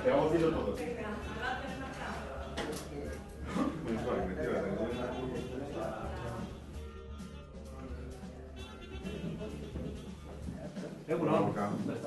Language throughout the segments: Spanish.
Abbiamo finito tutto. Non so, metteva la E un altro.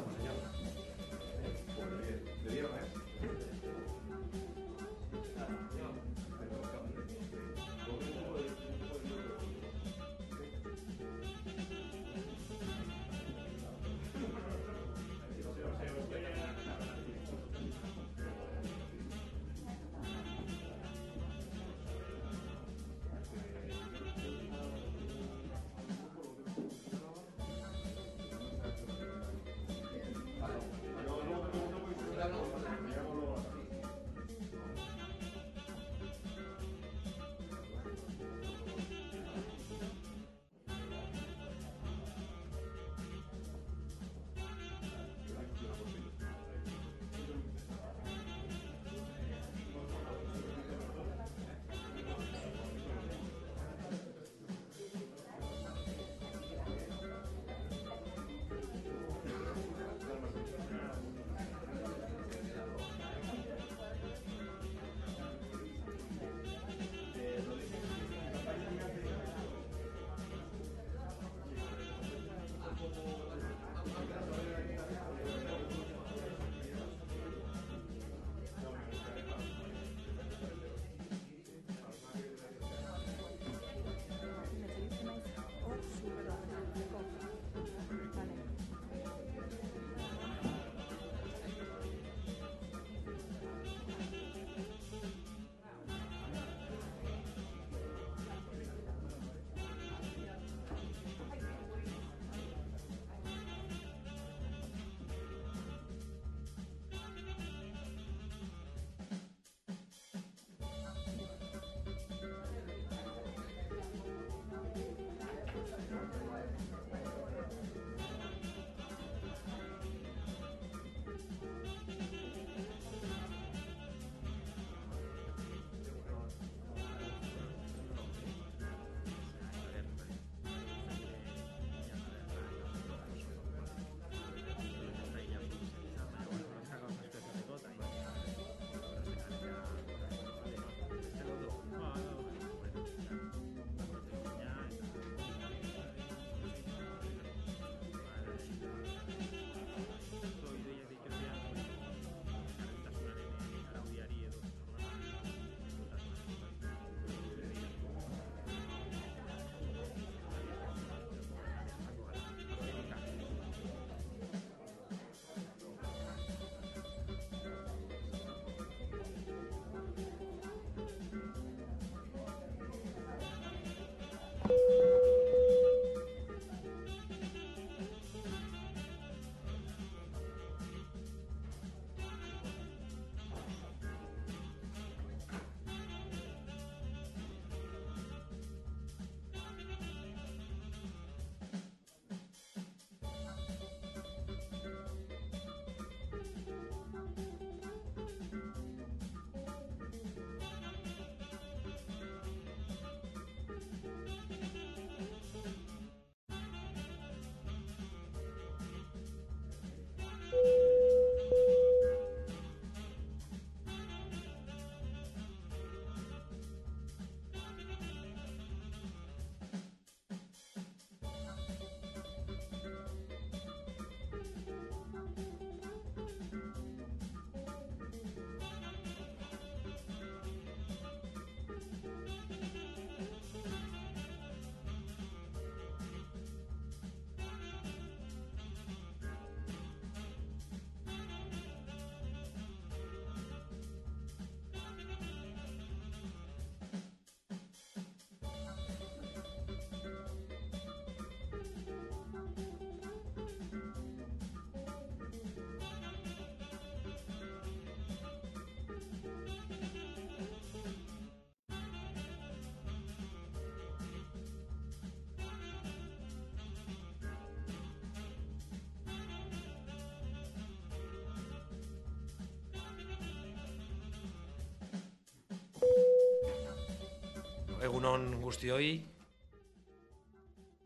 Egunon guztioi.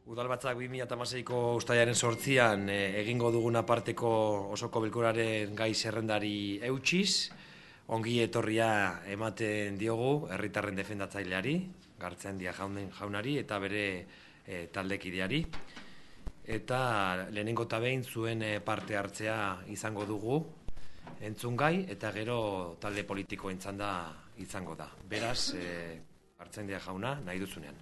Udalbatzak 2008ko ustaiaren sortzian e, egingo duguna parteko osoko bilkuraren gai zerrendari eutxiz, ongi etorria ematen diogu herritarren defendatzaileari, gartzen dia jaunen jaunari eta bere e, taldekideari. Eta lehenengo eta behin zuen e, parte hartzea izango dugu, entzun gai eta gero talde politiko entzanda izango da. Beraz, e, hartzen dia jauna, nahi duzunean.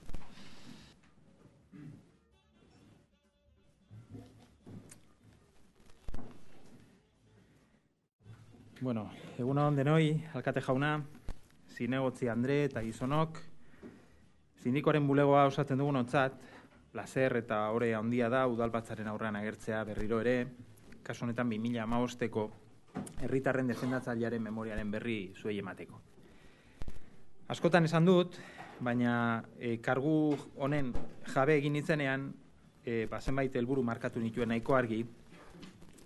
Bueno, egun hon denoi, alkate jauna, zinegotzi Andre eta gizonok, sindikoaren bulegoa osatzen dugun ontzat, placer eta ore handia da udalbatzaren aurrean agertzea berriro ere, kasu honetan 2000 amagosteko herritarren defendatzailearen memoriaren berri zuei emateko. Askotan esan dut, baina e, kargu honen jabe egin nitzenean, e, ba, zenbait helburu markatu nituen nahiko argi,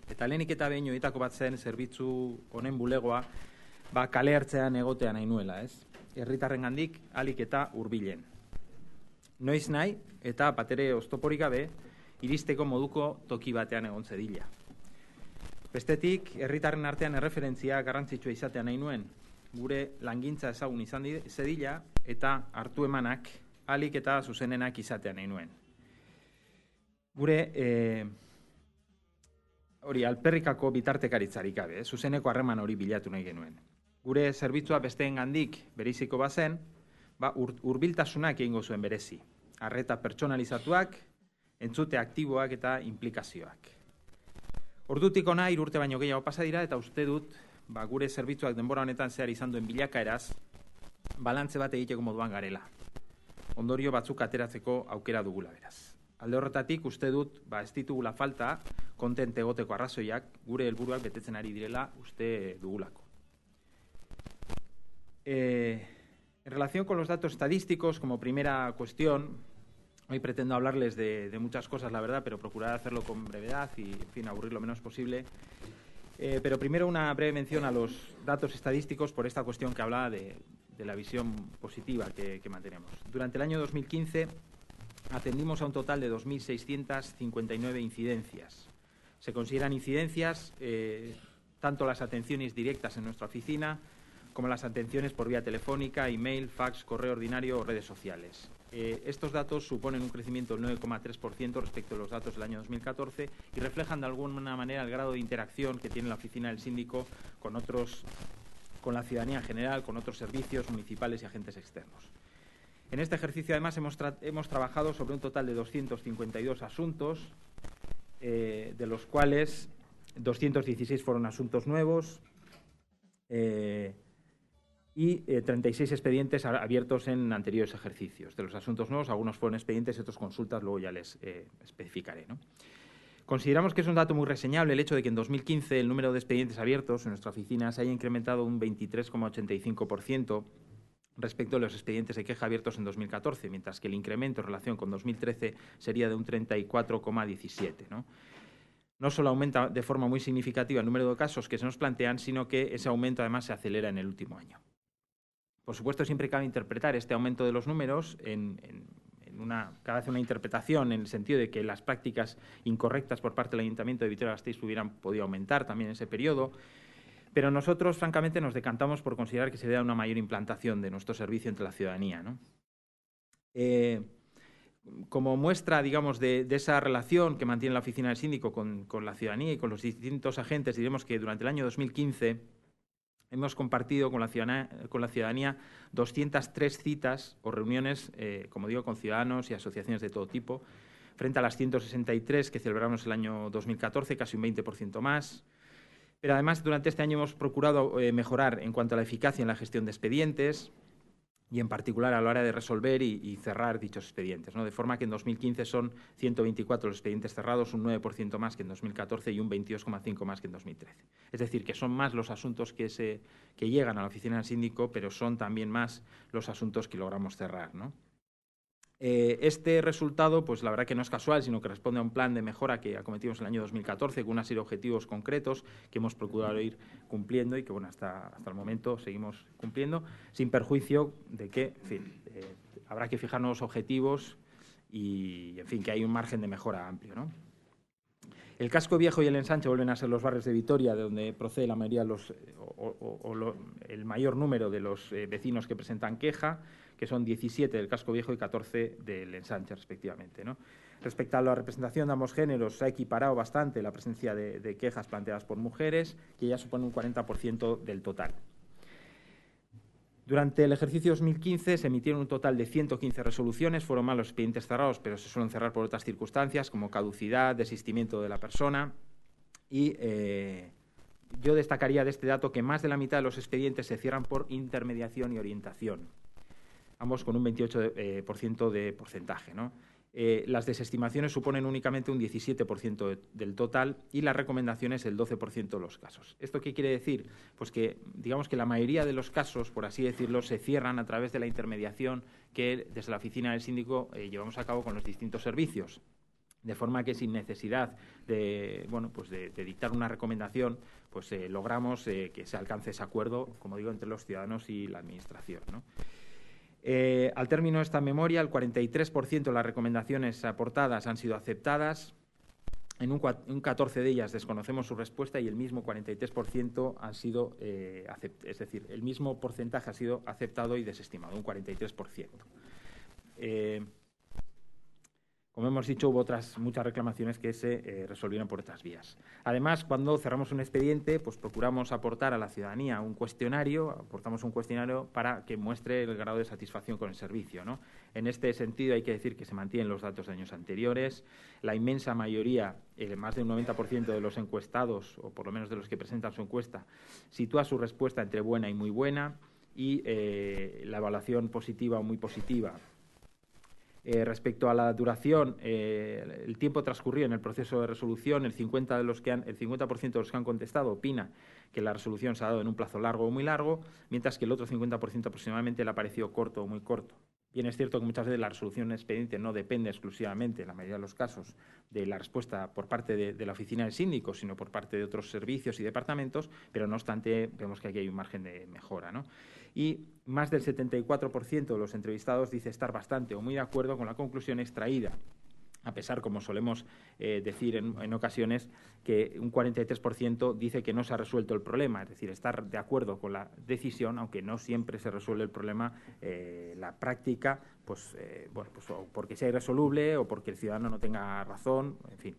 Eta lehenik eta behin joitako bat zen zerbitzu honen bulegoa ba, kale hartzean egotean nahi nuela, ez? Herritarren gandik alik eta hurbilen. Noiz nahi eta batere oztoporik gabe iristeko moduko toki batean egon zedila. Bestetik, herritarren artean erreferentzia garrantzitsua izatean nahi nuen, gure langintza ezagun izan zedila eta hartu emanak alik eta zuzenenak izatean nahi nuen. Gure, eh, hori alperrikako bitartekaritzarik gabe, eh? zuzeneko harreman hori bilatu nahi genuen. Gure zerbitzua besteen gandik bereiziko bazen, ba, ur, urbiltasunak egingo zuen berezi. Arreta pertsonalizatuak, entzute aktiboak eta implikazioak. Ordutik ona irurte baino gehiago pasa dira eta uste dut ba, gure zerbitzuak denbora honetan zehar izan duen bilakaeraz balantze bat egiteko moduan garela. Ondorio batzuk ateratzeko aukera dugula beraz. Alde horretatik uste dut ba, ez ditugula falta kontent egoteko arrazoiak gure helburuak betetzen ari direla uste dugulako. Eh, en relación con los datos estadísticos, como primera cuestión, hoy pretendo hablarles de, de, muchas cosas, la verdad, pero procurar hacerlo con brevedad y, en fin, aburrir lo menos posible. Eh, pero primero una breve mención a los datos estadísticos por esta cuestión que hablaba de, la visión positiva que, que mantenemos. Durante el año 2015 atendimos a un total de 2.659 incidencias. Se consideran incidencias eh, tanto las atenciones directas en nuestra oficina como las atenciones por vía telefónica, email, fax, correo ordinario o redes sociales. Eh, estos datos suponen un crecimiento del 9,3% respecto a los datos del año 2014 y reflejan de alguna manera el grado de interacción que tiene la oficina del síndico con otros con la ciudadanía en general, con otros servicios municipales y agentes externos. En este ejercicio, además, hemos, tra hemos trabajado sobre un total de 252 asuntos, eh, de los cuales 216 fueron asuntos nuevos eh, y eh, 36 expedientes abiertos en anteriores ejercicios. De los asuntos nuevos, algunos fueron expedientes y otros consultas, luego ya les eh, especificaré. ¿no? Consideramos que es un dato muy reseñable el hecho de que en 2015 el número de expedientes abiertos en nuestra oficina se haya incrementado un 23,85% respecto a los expedientes de queja abiertos en 2014, mientras que el incremento en relación con 2013 sería de un 34,17. ¿no? no solo aumenta de forma muy significativa el número de casos que se nos plantean, sino que ese aumento además se acelera en el último año. Por supuesto, siempre cabe interpretar este aumento de los números en, en, una, cada vez una interpretación en el sentido de que las prácticas incorrectas por parte del Ayuntamiento de Vitoria-Gasteiz hubieran podido aumentar también en ese periodo, pero nosotros, francamente, nos decantamos por considerar que se dé una mayor implantación de nuestro servicio entre la ciudadanía. Eh, como muestra, digamos, de, de, esa relación que mantiene la oficina del síndico con, con, la ciudadanía y con los distintos agentes, diremos que durante el año 2015 hemos compartido con la ciudadanía, con la ciudadanía 203 citas o reuniones, eh, como digo, con ciudadanos y asociaciones de todo tipo, frente a las 163 que celebramos el año 2014, casi un 20% más. Pero además, durante este año hemos procurado eh, mejorar en cuanto a la eficacia en la gestión de expedientes y, en particular, a la hora de resolver y, cerrar dichos expedientes. ¿no? De forma que en 2015 son 124 los expedientes cerrados, un 9% más que en 2014 y un 22,5% más que en 2013. Es decir, que son más los asuntos que, se, que llegan a la oficina del síndico, pero son también más los asuntos que logramos cerrar. ¿no? Eh, este resultado, pues la verdad que no es casual, sino que responde a un plan de mejora que acometimos en el año 2014 con una serie de objetivos concretos que hemos procurado ir cumpliendo y que, bueno, hasta, hasta el momento seguimos cumpliendo, sin perjuicio de que, en fin, eh, habrá que fijar nuevos objetivos y, en fin, que hay un margen de mejora amplio. ¿no? El casco viejo y el ensanche vuelven a ser los barrios de Vitoria, de donde procede la mayoría los, el mayor número de los eh, vecinos que presentan queja, que son 17 del casco viejo y 14 del ensanche, respectivamente. ¿no? Respecto a la representación de ambos géneros, se ha equiparado bastante la presencia de, quejas planteadas por mujeres, que ya supone un 40% del total. Durante el ejercicio 2015 se emitieron un total de 115 resoluciones, fueron más los expedientes cerrados, pero se suelen cerrar por otras circunstancias, como caducidad, desistimiento de la persona. Y eh, yo destacaría de este dato que más de la mitad de los expedientes se cierran por intermediación y orientación, ambos con un 28% eh, de porcentaje. ¿no? Eh, las desestimaciones suponen únicamente un 17% del total y las recomendaciones el 12% de los casos. ¿Esto qué quiere decir? Pues que digamos que la mayoría de los casos, por así decirlo, se cierran a través de la intermediación que desde la oficina del síndico eh, llevamos a cabo con los distintos servicios. De forma que sin necesidad de, bueno, pues de, dictar una recomendación, pues logramos que se alcance ese acuerdo, como digo, entre los ciudadanos y la Administración. Eh, al término de esta memoria, el 43% de las recomendaciones aportadas han sido aceptadas. En un, 14 de ellas desconocemos su respuesta y el mismo 43% han sido, eh, es decir, el mismo porcentaje ha sido aceptado y desestimado, un 43%. Como hemos dicho, hubo otras muchas reclamaciones que se eh, resolvieron por otras vías. Además, cuando cerramos un expediente, pues procuramos aportar a la ciudadanía un cuestionario, aportamos un cuestionario para que muestre el grado de satisfacción con el servicio. En este sentido, hay que decir que se mantienen los datos de años anteriores. La inmensa mayoría, eh, más de un 90% de los encuestados, o por lo menos de los que presentan su encuesta, sitúa su respuesta entre buena y muy buena y eh, la evaluación positiva o muy positiva eh, respecto a la duración, eh, el tiempo transcurrido en el proceso de resolución, el 50%, de los que han, el 50 de los que han contestado opina que la resolución se ha dado en un plazo largo o muy largo, mientras que el otro 50% aproximadamente le ha parecido corto o muy corto. Bien, es cierto que muchas veces la resolución expediente no depende exclusivamente, en la mayoría de los casos, de la respuesta por parte de, la oficina del síndico, sino por parte de otros servicios y departamentos, pero no obstante vemos que aquí hay un margen de mejora. Y más del 74% de los entrevistados dice estar bastante o muy de acuerdo con la conclusión extraída a pesar, como solemos eh, decir en, ocasiones, que un 43% dice que no se ha resuelto el problema, es decir, estar de acuerdo con la decisión, aunque no siempre se resuelve el problema, eh, la práctica, pues, eh, bueno, pues porque sea irresoluble o porque el ciudadano no tenga razón, en fin.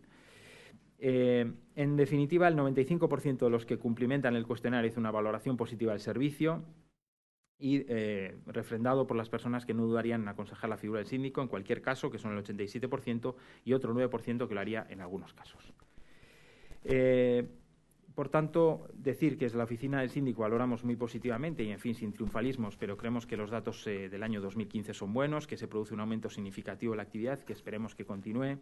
en definitiva, el 95% de los que cumplimentan el cuestionario hizo una valoración positiva del servicio, y eh, refrendado por las personas que no dudarían en aconsejar la figura del síndico en cualquier caso, que son el 87%, y otro 9% que lo haría en algunos casos. Eh, por tanto, decir que desde la oficina del síndico valoramos muy positivamente y, en fin, sin triunfalismos, pero creemos que los datos eh, del año 2015 son buenos, que se produce un aumento significativo de la actividad, que esperemos que continúe.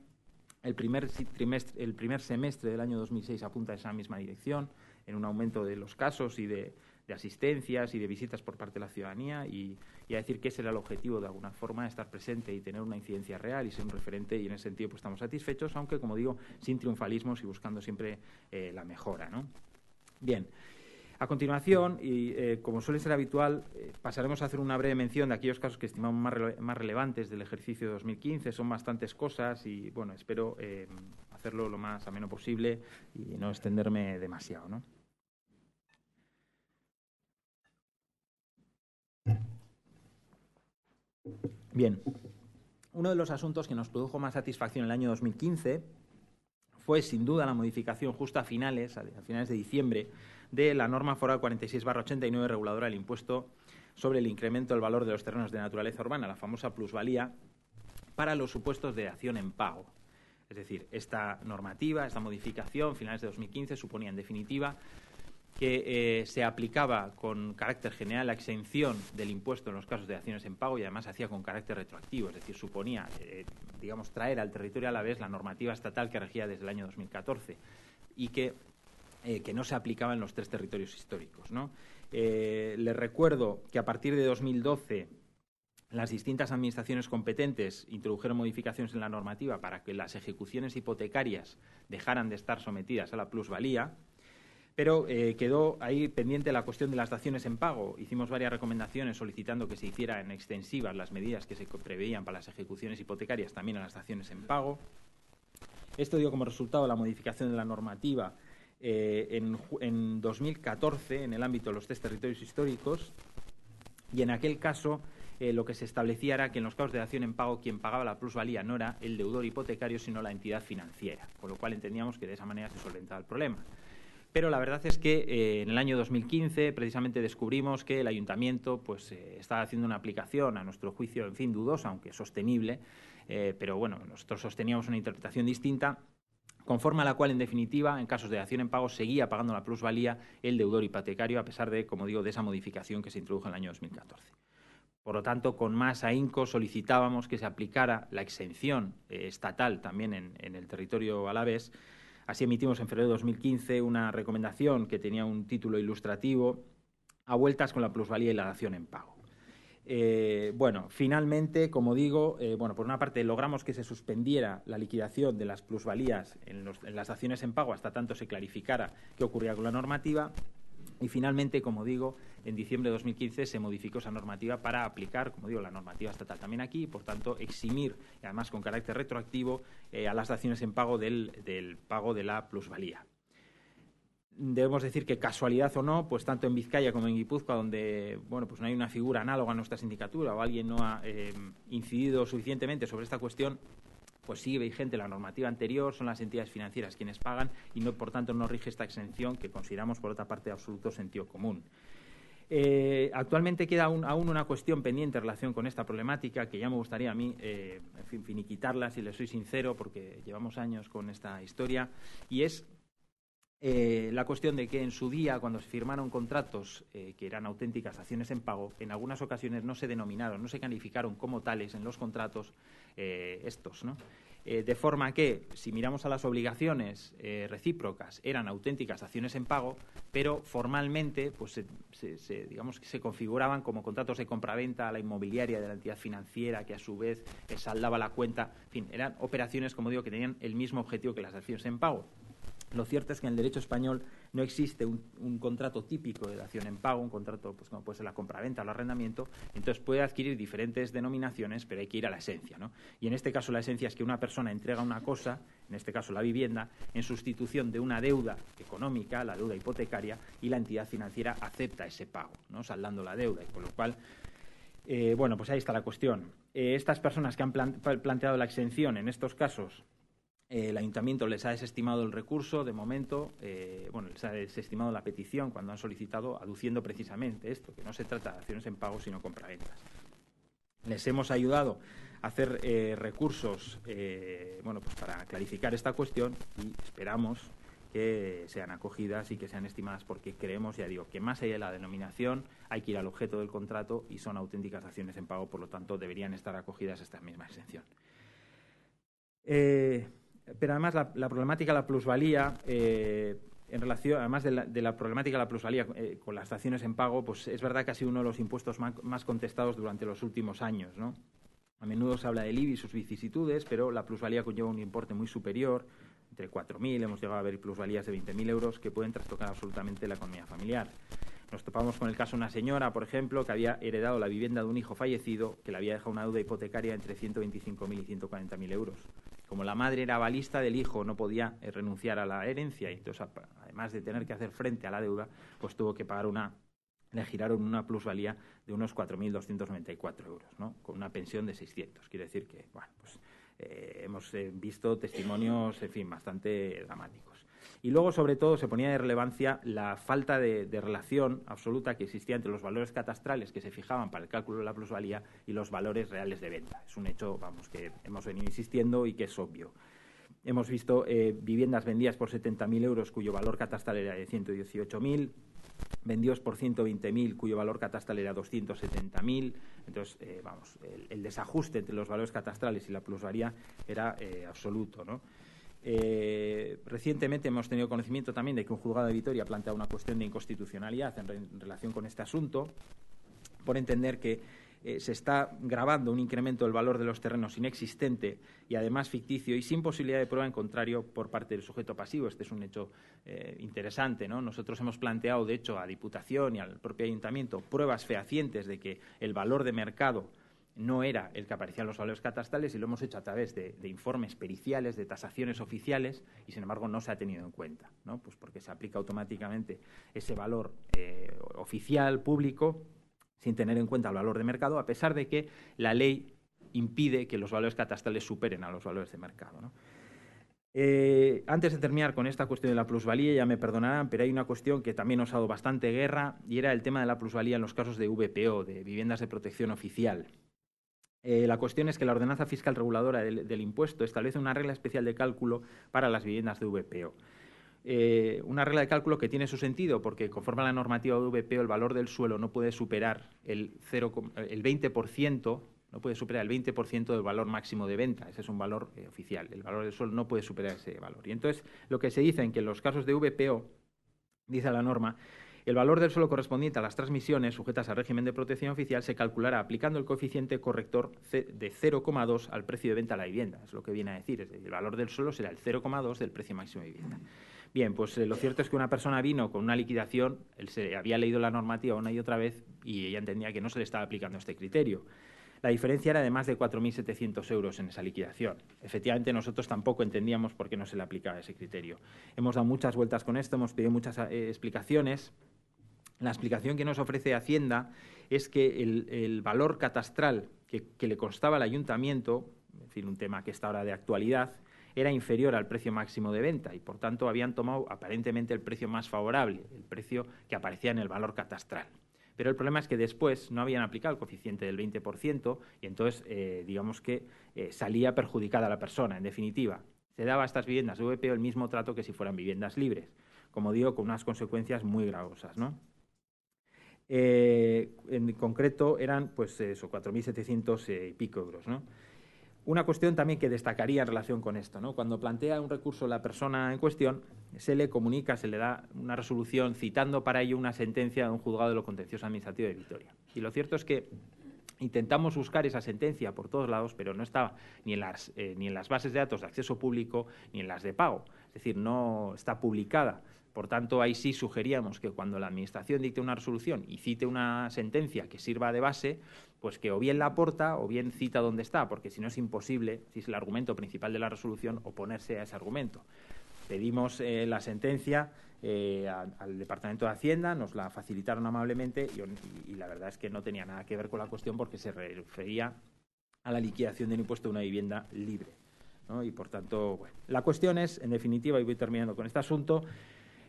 El primer, trimestre, el primer semestre del año 2006 apunta a esa misma dirección, en un aumento de los casos y de, de asistencias y de visitas por parte de la ciudadanía y, a decir que ese era el objetivo de alguna forma, estar presente y tener una incidencia real y ser un referente y en ese sentido pues estamos satisfechos, aunque como digo, sin triunfalismos y buscando siempre eh, la mejora. ¿no? Bien. A continuación, y eh, como suele ser habitual, eh, pasaremos a hacer una breve mención de aquellos casos que estimamos más, más, relevantes del ejercicio de 2015. Son bastantes cosas y, bueno, espero hacerlo lo más ameno posible y no extenderme demasiado. ¿no? Bien, uno de los asuntos que nos produjo más satisfacción en el año 2015 fue sin duda la modificación justo a finales, a finales de diciembre, de la norma foral 46-89 reguladora del impuesto sobre el incremento del valor de los terrenos de naturaleza urbana, la famosa plusvalía, para los supuestos de acción en pago. Es decir, esta normativa, esta modificación, finales de 2015, suponía en definitiva que eh, se aplicaba con carácter general la exención del impuesto en los casos de acciones en pago y además hacía con carácter retroactivo, es decir, suponía, eh, digamos, traer al territorio a la vez la normativa estatal que regía desde el año 2014 y que, eh, que no se aplicaba en los tres territorios históricos. ¿no? les recuerdo que a partir de 2012 las distintas administraciones competentes introdujeron modificaciones en la normativa para que las ejecuciones hipotecarias dejaran de estar sometidas a la plusvalía pero eh, quedó ahí pendiente la cuestión de las daciones en pago. Hicimos varias recomendaciones solicitando que se hicieran extensivas las medidas que se preveían para las ejecuciones hipotecarias también a las daciones en pago. Esto dio como resultado la modificación de la normativa eh, en, en 2014 en el ámbito de los tres territorios históricos y en aquel caso eh, lo que se establecía era que en los casos de dación en pago quien pagaba la plusvalía no era el deudor hipotecario, sino la entidad financiera, con lo cual entendíamos que de esa manera se solventaba el problema. Pero la verdad es que eh, en el año 2015 precisamente descubrimos que el ayuntamiento pues, eh, estaba haciendo una aplicación, a nuestro juicio, en fin, dudosa, aunque sostenible, eh, pero bueno, nosotros sosteníamos una interpretación distinta conforme a la cual, en definitiva, en casos de dación en pago, seguía pagando la plusvalía el deudor hipotecario, a pesar de, como digo, de esa modificación que se introdujo en el año 2014. Por lo tanto, con más ahínco solicitábamos que se aplicara la exención estatal también en, en el territorio alavés Así emitimos en febrero de 2015 una recomendación que tenía un título ilustrativo a vueltas con la plusvalía y la dación en pago. Eh, bueno, finalmente, como digo, eh, bueno, por una parte logramos que se suspendiera la liquidación de las plusvalías en, en las acciones en pago hasta tanto se clarificara qué ocurría con la normativa y finalmente, como digo, en diciembre de 2015 se modificó esa normativa para aplicar, como digo, la normativa estatal también aquí por tanto, eximir, además con carácter retroactivo, eh, a las daciones en pago del, del pago de la plusvalía. Debemos decir que casualidad o no, pues tanto en Vizcaya como en Guipúzcoa, donde bueno, pues no hay una figura análoga a nuestra sindicatura o alguien no ha eh, incidido suficientemente sobre esta cuestión, pues sigue vigente la normativa anterior, son las entidades financieras quienes pagan y no, por tanto no rige esta exención que consideramos por otra parte de absoluto sentido común. Eh, actualmente queda aún, una cuestión pendiente en relación con esta problemática que ya me gustaría a mí eh, finiquitarla, si le soy sincero, porque llevamos años con esta historia, y es eh, la cuestión de que en su día, cuando se firmaron contratos que eran auténticas acciones en pago, en algunas ocasiones no se denominaron, no se calificaron como tales en los contratos eh, estos. Eh, de forma que, si miramos a las obligaciones eh, recíprocas, eran auténticas acciones en pago, pero formalmente, pues se, digamos que se configuraban como contratos de compraventa a la inmobiliaria de la entidad financiera, que a su vez saldaba la cuenta. En fin, eran operaciones, como digo, que tenían el mismo objetivo que las acciones en pago. Lo cierto es que en el derecho español no existe un, contrato típico de dación en pago, un contrato pues, como puede ser la compraventa o el arrendamiento, entonces puede adquirir diferentes denominaciones, pero hay que ir a la esencia. ¿no? Y en este caso la esencia es que una persona entrega una cosa, en este caso la vivienda, en sustitución de una deuda económica, la deuda hipotecaria, y la entidad financiera acepta ese pago, ¿no? saldando la deuda, y con lo cual eh, bueno, pues ahí está la cuestión. Eh, estas personas que han planteado la exención en estos casos el ayuntamiento les ha desestimado el recurso de momento, eh, bueno, les ha desestimado la petición cuando han solicitado, aduciendo precisamente esto, que no se trata de acciones en pago, sino compraventas. Les hemos ayudado a hacer eh, recursos, eh, bueno, pues para clarificar esta cuestión y esperamos que sean acogidas y que sean estimadas porque creemos, ya digo, que más allá de la denominación hay que ir al objeto del contrato y son auténticas acciones en pago, por lo tanto deberían estar acogidas a esta misma exención. Pero además la, problemática de la plusvalía, eh, en relación, además de la, problemática de la plusvalía eh, con las estaciones en pago, pues es verdad que ha sido uno de los impuestos más, contestados durante los últimos años, ¿no? A menudo se habla del IBI y sus vicisitudes, pero la plusvalía conlleva un importe muy superior, entre 4.000, hemos llegado a ver plusvalías de 20.000 euros que pueden trastocar absolutamente la economía familiar. Nos topamos con el caso de una señora, por ejemplo, que había heredado la vivienda de un hijo fallecido, que le había dejado una deuda hipotecaria entre 125.000 y 140.000 euros como la madre era balista del hijo, no podía eh, renunciar a la herencia y entonces, además de tener que hacer frente a la deuda, pues tuvo que pagar una, le giraron una plusvalía de unos 4.294 euros, ¿no? con una pensión de 600. Quiere decir que, bueno, pues eh, hemos eh, visto testimonios, en fin, bastante dramáticos. Y luego, sobre todo, se ponía de relevancia la falta de, relación absoluta que existía entre los valores catastrales que se fijaban para el cálculo de la plusvalía y los valores reales de venta. Es un hecho, vamos, que hemos venido insistiendo y que es obvio. Hemos visto eh, viviendas vendidas por 70.000 euros cuyo valor catastral era de 118.000, vendidos por 120.000 cuyo valor catastral era 270.000. Entonces, eh, vamos, el, desajuste entre los valores catastrales y la plusvalía era eh, absoluto, ¿no? Eh, recientemente hemos tenido conocimiento también de que un juzgado de Vitoria ha planteado una cuestión de inconstitucionalidad en, relación con este asunto, por entender que eh, se está grabando un incremento del valor de los terrenos inexistente y además ficticio y sin posibilidad de prueba en contrario por parte del sujeto pasivo. Este es un hecho eh, interesante. ¿no? Nosotros hemos planteado, de hecho, a Diputación y al propio Ayuntamiento pruebas fehacientes de que el valor de mercado no era el que aparecía en los valores catastales y lo hemos hecho a través de, informes periciales, de tasaciones oficiales y, sin embargo, no se ha tenido en cuenta, ¿no? pues porque se aplica automáticamente ese valor eh, oficial, público, sin tener en cuenta el valor de mercado, a pesar de que la ley impide que los valores catastales superen a los valores de mercado. Eh, antes de terminar con esta cuestión de la plusvalía, ya me perdonarán, pero hay una cuestión que también nos ha dado bastante guerra y era el tema de la plusvalía en los casos de VPO, de viviendas de protección oficial. Eh, la cuestión es que la ordenanza fiscal reguladora del, impuesto establece una regla especial de cálculo para las viviendas de VPO. Eh, una regla de cálculo que tiene su sentido porque conforme a la normativa de VPO el valor del suelo no puede superar el, 0, el 20%, no puede superar el 20% del valor máximo de venta. Ese es un valor eh, oficial. El valor del suelo no puede superar ese valor. Y entonces lo que se dice en que en los casos de VPO, dice la norma, el valor del suelo correspondiente a las transmisiones sujetas al régimen de protección oficial se calculará aplicando el coeficiente corrector de 0,2 al precio de venta de la vivienda. Es lo que viene a decir. el valor del suelo será el 0,2 del precio máximo de vivienda. Bien, pues eh, lo cierto es que una persona vino con una liquidación, él se había leído la normativa una y otra vez y ella entendía que no se le estaba aplicando este criterio. La diferencia era de más de 4.700 euros en esa liquidación. Efectivamente, nosotros tampoco entendíamos por qué no se le aplicaba ese criterio. Hemos dado muchas vueltas con esto, hemos pedido muchas eh, explicaciones la explicación que nos ofrece Hacienda es que el, valor catastral que, le constaba al ayuntamiento, en decir, un tema que está ahora de actualidad, era inferior al precio máximo de venta y, por tanto, habían tomado aparentemente el precio más favorable, el precio que aparecía en el valor catastral. Pero el problema es que después no habían aplicado el coeficiente del 20% y entonces, eh, digamos que eh, salía perjudicada la persona. En definitiva, se daba a estas viviendas de VPO el mismo trato que si fueran viviendas libres. Como digo, con unas consecuencias muy gravosas, ¿no? Eh, en concreto eran pues eso, 4.700 eh, y pico euros. ¿no? Una cuestión también que destacaría en relación con esto, ¿no? cuando plantea un recurso la persona en cuestión, se le comunica, se le da una resolución citando para ello una sentencia de un juzgado de lo contencioso administrativo de Vitoria. Y lo cierto es que intentamos buscar esa sentencia por todos lados, pero no estaba ni en las, eh, ni en las bases de datos de acceso público ni en las de pago. Es decir, no está publicada. Por tanto, ahí sí sugeríamos que cuando la Administración dicte una resolución y cite una sentencia que sirva de base, pues que o bien la aporta o bien cita dónde está, porque si no es imposible, si es el argumento principal de la resolución, oponerse a ese argumento. Pedimos eh, la sentencia eh, al Departamento de Hacienda, nos la facilitaron amablemente y, la verdad es que no tenía nada que ver con la cuestión porque se refería a la liquidación del impuesto de una vivienda libre. Y por tanto, bueno, la cuestión es, en definitiva, y voy terminando con este asunto,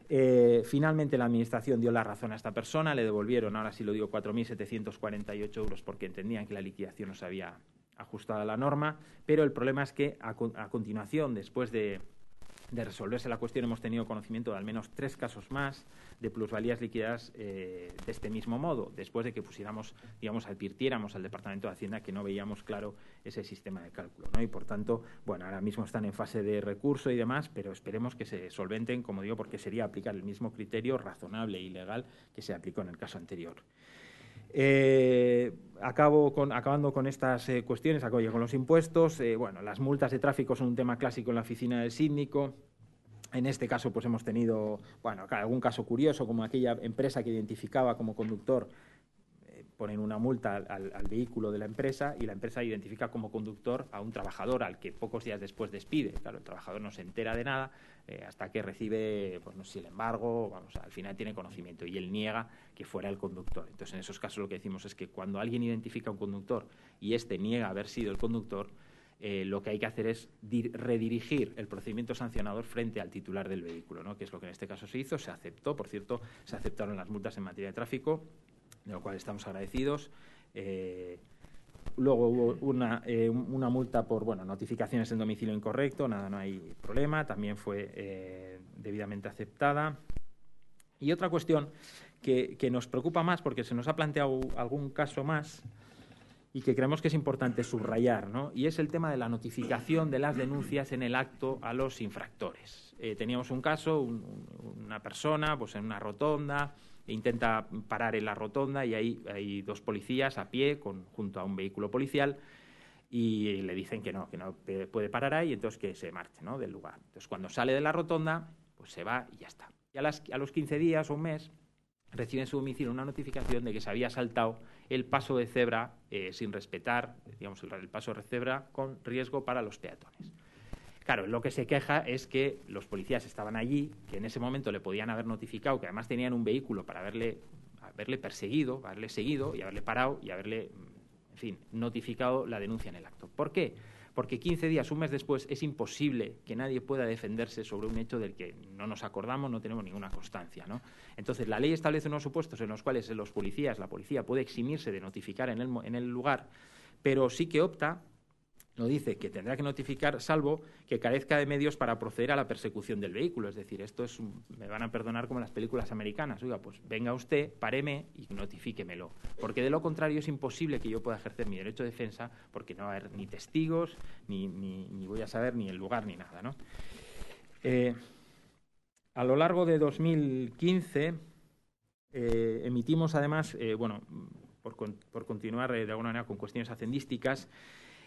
eh, finalmente la Administración dio la razón a esta persona, le devolvieron, ahora sí lo digo, 4.748 euros porque entendían que la liquidación no se había ajustado a la norma, pero el problema es que a continuación, después de, de resolverse la cuestión hemos tenido conocimiento de al menos tres casos más de plusvalías líquidas eh, de este mismo modo, después de que pusiéramos, digamos, advirtiéramos al Departamento de Hacienda que no veíamos claro ese sistema de cálculo. Y por tanto, bueno, ahora mismo están en fase de recurso y demás, pero esperemos que se solventen, como digo, porque sería aplicar el mismo criterio razonable y legal que se aplicó en el caso anterior. Eh, acabo con, acabando con estas eh, cuestiones, acabo ya con los impuestos. Eh, bueno, las multas de tráfico son un tema clásico en la oficina del síndico. En este caso, pues hemos tenido, bueno, algún caso curioso, como aquella empresa que identificaba como conductor ponen una multa al, vehículo de la empresa y la empresa identifica como conductor a un trabajador al que pocos días después despide. Claro, el trabajador no se entera de nada eh, hasta que recibe, pues no el embargo, vamos, al final tiene conocimiento y él niega que fuera el conductor. Entonces, en esos casos lo que decimos es que cuando alguien identifica a un conductor y éste niega haber sido el conductor, eh, lo que hay que hacer es redirigir el procedimiento sancionador frente al titular del vehículo, ¿no? que es lo que en este caso se hizo, se aceptó, por cierto, se aceptaron las multas en materia de tráfico de lo cual estamos agradecidos. Eh, luego hubo una, eh, una, multa por bueno, notificaciones en domicilio incorrecto, nada, no hay problema, también fue eh, debidamente aceptada. Y otra cuestión que, que, nos preocupa más, porque se nos ha planteado algún caso más y que creemos que es importante subrayar, ¿no? y es el tema de la notificación de las denuncias en el acto a los infractores. teníamos un caso, una persona pues en una rotonda, intenta parar en la rotonda y hay, hay dos policías a pie con, junto a un vehículo policial y le dicen que no, que no puede parar ahí, entonces que se marche del lugar. Entonces, cuando sale de la rotonda, pues se va y ya está. Y a, los 15 días o un mes, recibe en su domicilio una notificación de que se había saltado el paso de cebra eh, sin respetar, digamos, el paso de cebra con riesgo para los peatones. Claro, lo que se queja es que los policías estaban allí, que en ese momento le podían haber notificado, que además tenían un vehículo para haberle, haberle perseguido, haberle seguido y haberle parado y haberle fin, notificado la denuncia en el acto. ¿Por qué? Porque 15 días, un mes después, es imposible que nadie pueda defenderse sobre un hecho del que no nos acordamos, no tenemos ninguna constancia. ¿no? Entonces, la ley establece unos supuestos en los cuales los policías, la policía puede eximirse de notificar en el, en el lugar, pero sí que opta no dice que tendrá que notificar salvo que carezca de medios para proceder a la persecución del vehículo. Es decir, esto es, me van a perdonar como las películas americanas. Oiga, pues venga usted, páreme y notifíquemelo. Porque de lo contrario es imposible que yo pueda ejercer mi derecho de defensa porque no va a haber ni testigos, ni, ni, voy a saber ni el lugar ni nada. ¿no? Eh, a lo largo de 2015 eh, emitimos además, eh, bueno, por, por continuar de alguna manera con cuestiones hacendísticas,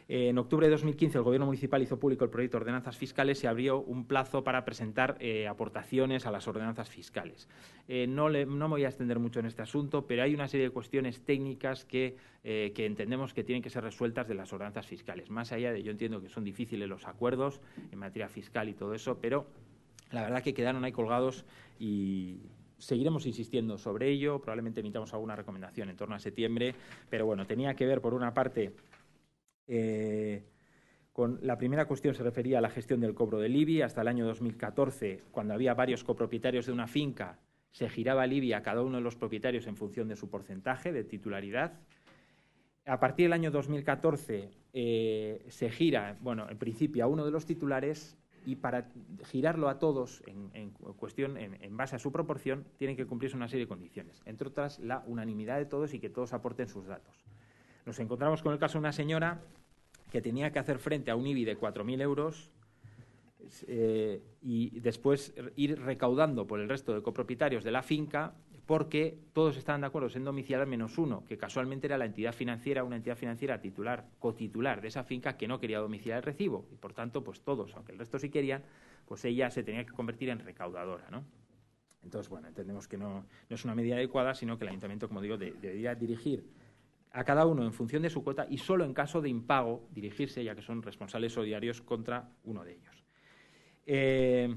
en octubre de 2015 el Gobierno municipal hizo público el proyecto de ordenanzas fiscales y abrió un plazo para presentar eh, aportaciones a las ordenanzas fiscales. Eh, no, me voy a extender mucho en este asunto, pero hay una serie de cuestiones técnicas que, eh, que, entendemos que tienen que ser resueltas de las ordenanzas fiscales. Más allá de, yo entiendo que son difíciles los acuerdos en materia fiscal y todo eso, pero la verdad que quedaron ahí colgados y, seguiremos insistiendo sobre ello, probablemente emitamos alguna recomendación en torno a septiembre, pero bueno, tenía que ver, por una parte, eh, con la primera cuestión se refería a la gestión del cobro del IBI. Hasta el año 2014, cuando había varios copropietarios de una finca, se giraba el IBI a cada uno de los propietarios en función de su porcentaje de titularidad. A partir del año 2014 eh, se gira, bueno, en principio a uno de los titulares y para girarlo a todos en, cuestión, en, base a su proporción, tienen que cumplirse una serie de condiciones, entre otras la unanimidad de todos y que todos aporten sus datos. Nos encontramos con el caso de una señora que tenía que hacer frente a un IBI de 4.000 euros eh, y después ir recaudando por el resto de copropietarios de la finca porque todos estaban de acuerdo en domiciliar menos uno, que casualmente era la entidad financiera, una entidad financiera titular, cotitular de esa finca que no quería domiciliar el recibo. Y por tanto, pues todos, aunque el resto sí querían, pues ella se tenía que convertir en recaudadora, ¿no? Entonces, bueno, entendemos que no, es una medida adecuada, sino que el ayuntamiento, como digo, debería dirigir a cada uno en función de su cuota y solo en caso de impago dirigirse, ya que son responsables solidarios, contra uno de ellos. Eh,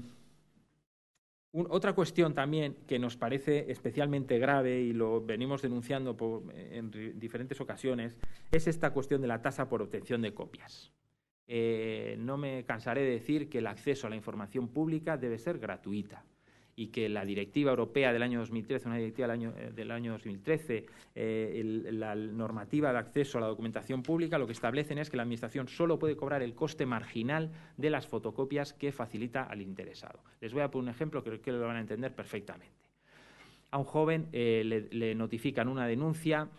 otra cuestión también que nos parece especialmente grave y lo venimos denunciando en diferentes ocasiones es esta cuestión de la tasa por obtención de copias. Eh, no me cansaré de decir que el acceso a la información pública debe ser gratuita y que la directiva europea del año 2013, una directiva del año, eh, del año 2013, eh, la normativa de acceso a la documentación pública, lo que establecen es que la Administración solo puede cobrar el coste marginal de las fotocopias que facilita al interesado. Les voy a poner un ejemplo que creo que lo van a entender perfectamente. A un joven eh, le, le notifican una denuncia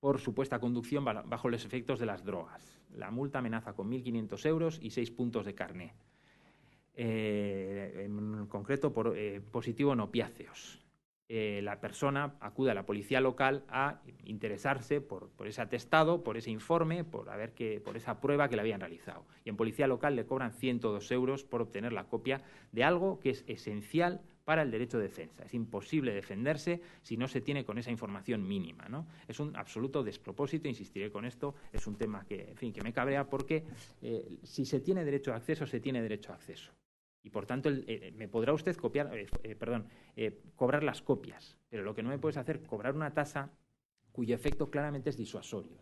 por supuesta conducción bajo los efectos de las drogas. La multa amenaza con 1.500 euros y seis puntos de carné. Eh, en concreto por eh, positivo en opiáceos. Eh, la persona acude a la policía local a interesarse por, ese atestado, por ese informe, por, ver que, por esa prueba que le habían realizado. Y en policía local le cobran 102 euros por obtener la copia de algo que es esencial para el derecho de defensa. Es imposible defenderse si no se tiene con esa información mínima. ¿no? Es un absoluto despropósito, insistiré con esto, es un tema que, en fin, que me cabrea porque si se tiene derecho a acceso, se tiene derecho a acceso. Y por tanto, eh, me podrá usted copiar, eh, eh, perdón, cobrar las copias, pero lo que no me puede hacer cobrar una tasa cuyo efecto claramente es disuasorio.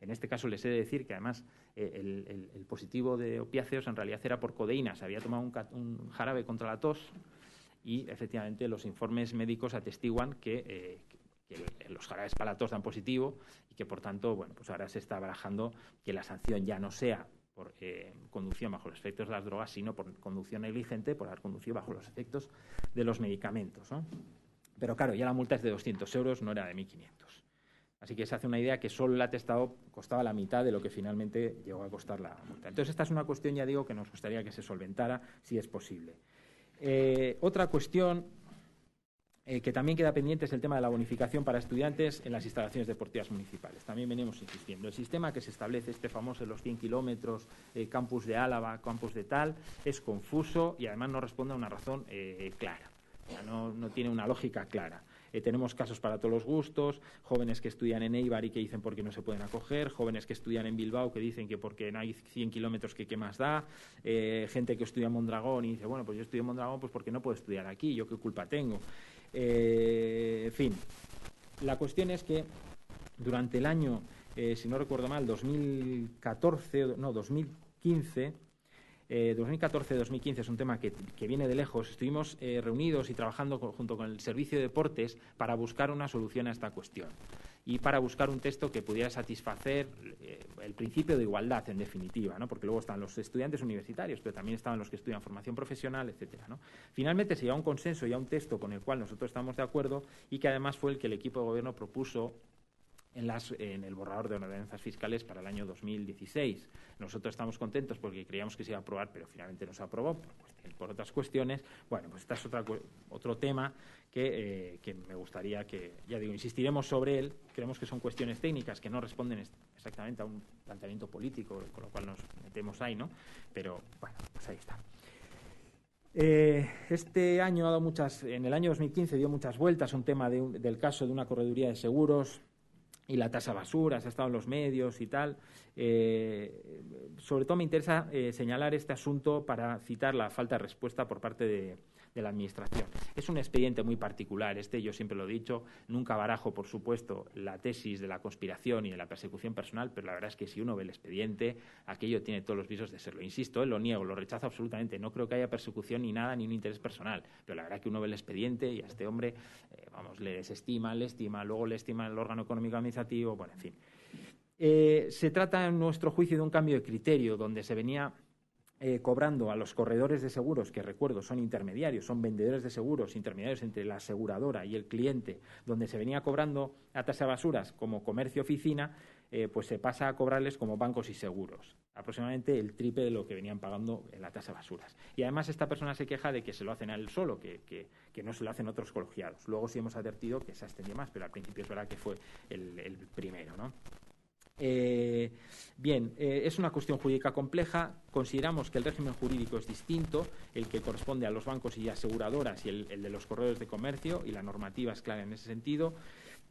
En este caso les he de decir que además el, positivo de opiáceos en realidad era por codeína, se había tomado un, jarabe contra la tos y efectivamente los informes médicos atestiguan que, que los jarabes para la tos dan positivo y que por tanto, bueno, pues ahora se está barajando que la sanción ya no sea por eh, conducción bajo los efectos de las drogas, sino por conducción negligente, por haber conducido bajo los efectos de los medicamentos. Pero claro, ya la multa es de 200 euros, no era de 1.500. Así que se hace una idea que solo el atestado costaba la mitad de lo que finalmente llegó a costar la multa. Entonces, esta es una cuestión, ya digo, que nos gustaría que se solventara si es posible. Eh, otra cuestión Eh, que también queda pendiente es el tema de la bonificación para estudiantes en las instalaciones deportivas municipales. También venimos insistiendo. El sistema que se establece, este famoso los 100 kilómetros, eh, campus de Álava, campus de tal, es confuso y además no responde a una razón clara. no, no, tiene una lógica clara. Tenemos casos para todos los gustos, jóvenes que estudian en Eibar y que dicen por qué no se pueden acoger, jóvenes que estudian en Bilbao que dicen que porque no hay 100 kilómetros que qué más da, gente que estudia en Mondragón y dice, bueno, pues yo estudio en Mondragón pues porque no puedo estudiar aquí, yo qué culpa tengo. Eh, en fin, la cuestión es que durante el año, eh, si no recuerdo mal, 2014, no, 2015, 2014-2015 eh, es un tema que, viene de lejos. Estuvimos reunidos y trabajando junto con el Servicio de Deportes para buscar una solución a esta cuestión y para buscar un texto que pudiera satisfacer eh, el principio de igualdad, en definitiva, ¿no? porque luego están los estudiantes universitarios, pero también estaban los que estudian formación profesional, etcétera. ¿no? Finalmente se llegó a un consenso y a un texto con el cual nosotros estamos de acuerdo y que además fue el que el equipo de gobierno propuso en, las, en, el borrador de ordenanzas fiscales para el año 2016. Nosotros estamos contentos porque creíamos que se iba a aprobar, pero finalmente no se aprobó por, otras cuestiones. Bueno, pues este es otra, otro tema eh, que, me gustaría que, ya digo, insistiremos sobre él. Creemos que son cuestiones técnicas que no responden exactamente a un planteamiento político, con lo cual nos metemos ahí, ¿no? Pero, bueno, pues ahí está. Eh, este año ha dado muchas, en el año 2015 dio muchas vueltas un tema del caso de una correduría de seguros y la tasa basura, se ha estado en los medios y tal. Eh, sobre todo me interesa señalar este asunto para citar la falta de respuesta por parte de, de la Administración. Es un expediente muy particular, este yo siempre lo he dicho, nunca barajo, por supuesto, la tesis de la conspiración y de la persecución personal, pero la verdad es que si uno ve el expediente, aquello tiene todos los visos de serlo. Insisto, lo niego, lo rechazo absolutamente, no creo que haya persecución ni nada, ni un interés personal, pero la verdad es que uno ve el expediente y a este hombre, eh, vamos, le desestima, le estima, luego le estima el órgano económico administrativo, bueno, en fin. Eh, se trata, en nuestro juicio, de un cambio de criterio, donde se venía eh, cobrando a los corredores de seguros, que recuerdo son intermediarios, son vendedores de seguros, intermediarios entre la aseguradora y el cliente, donde se venía cobrando a tasa basuras como comercio oficina, eh, pues se pasa a cobrarles como bancos y seguros, aproximadamente el triple de lo que venían pagando en la tasa basuras. Y además esta persona se queja de que se lo hacen a él solo, que, no se lo hacen otros colegiados. Luego sí hemos advertido que se ha extendido más, pero al principio es verdad que fue el, el primero, ¿no? Eh, bien, eh, es una cuestión jurídica compleja. Consideramos que el régimen jurídico es distinto, el que corresponde a los bancos y aseguradoras y el, de los corredores de comercio, y la normativa es clara en ese sentido.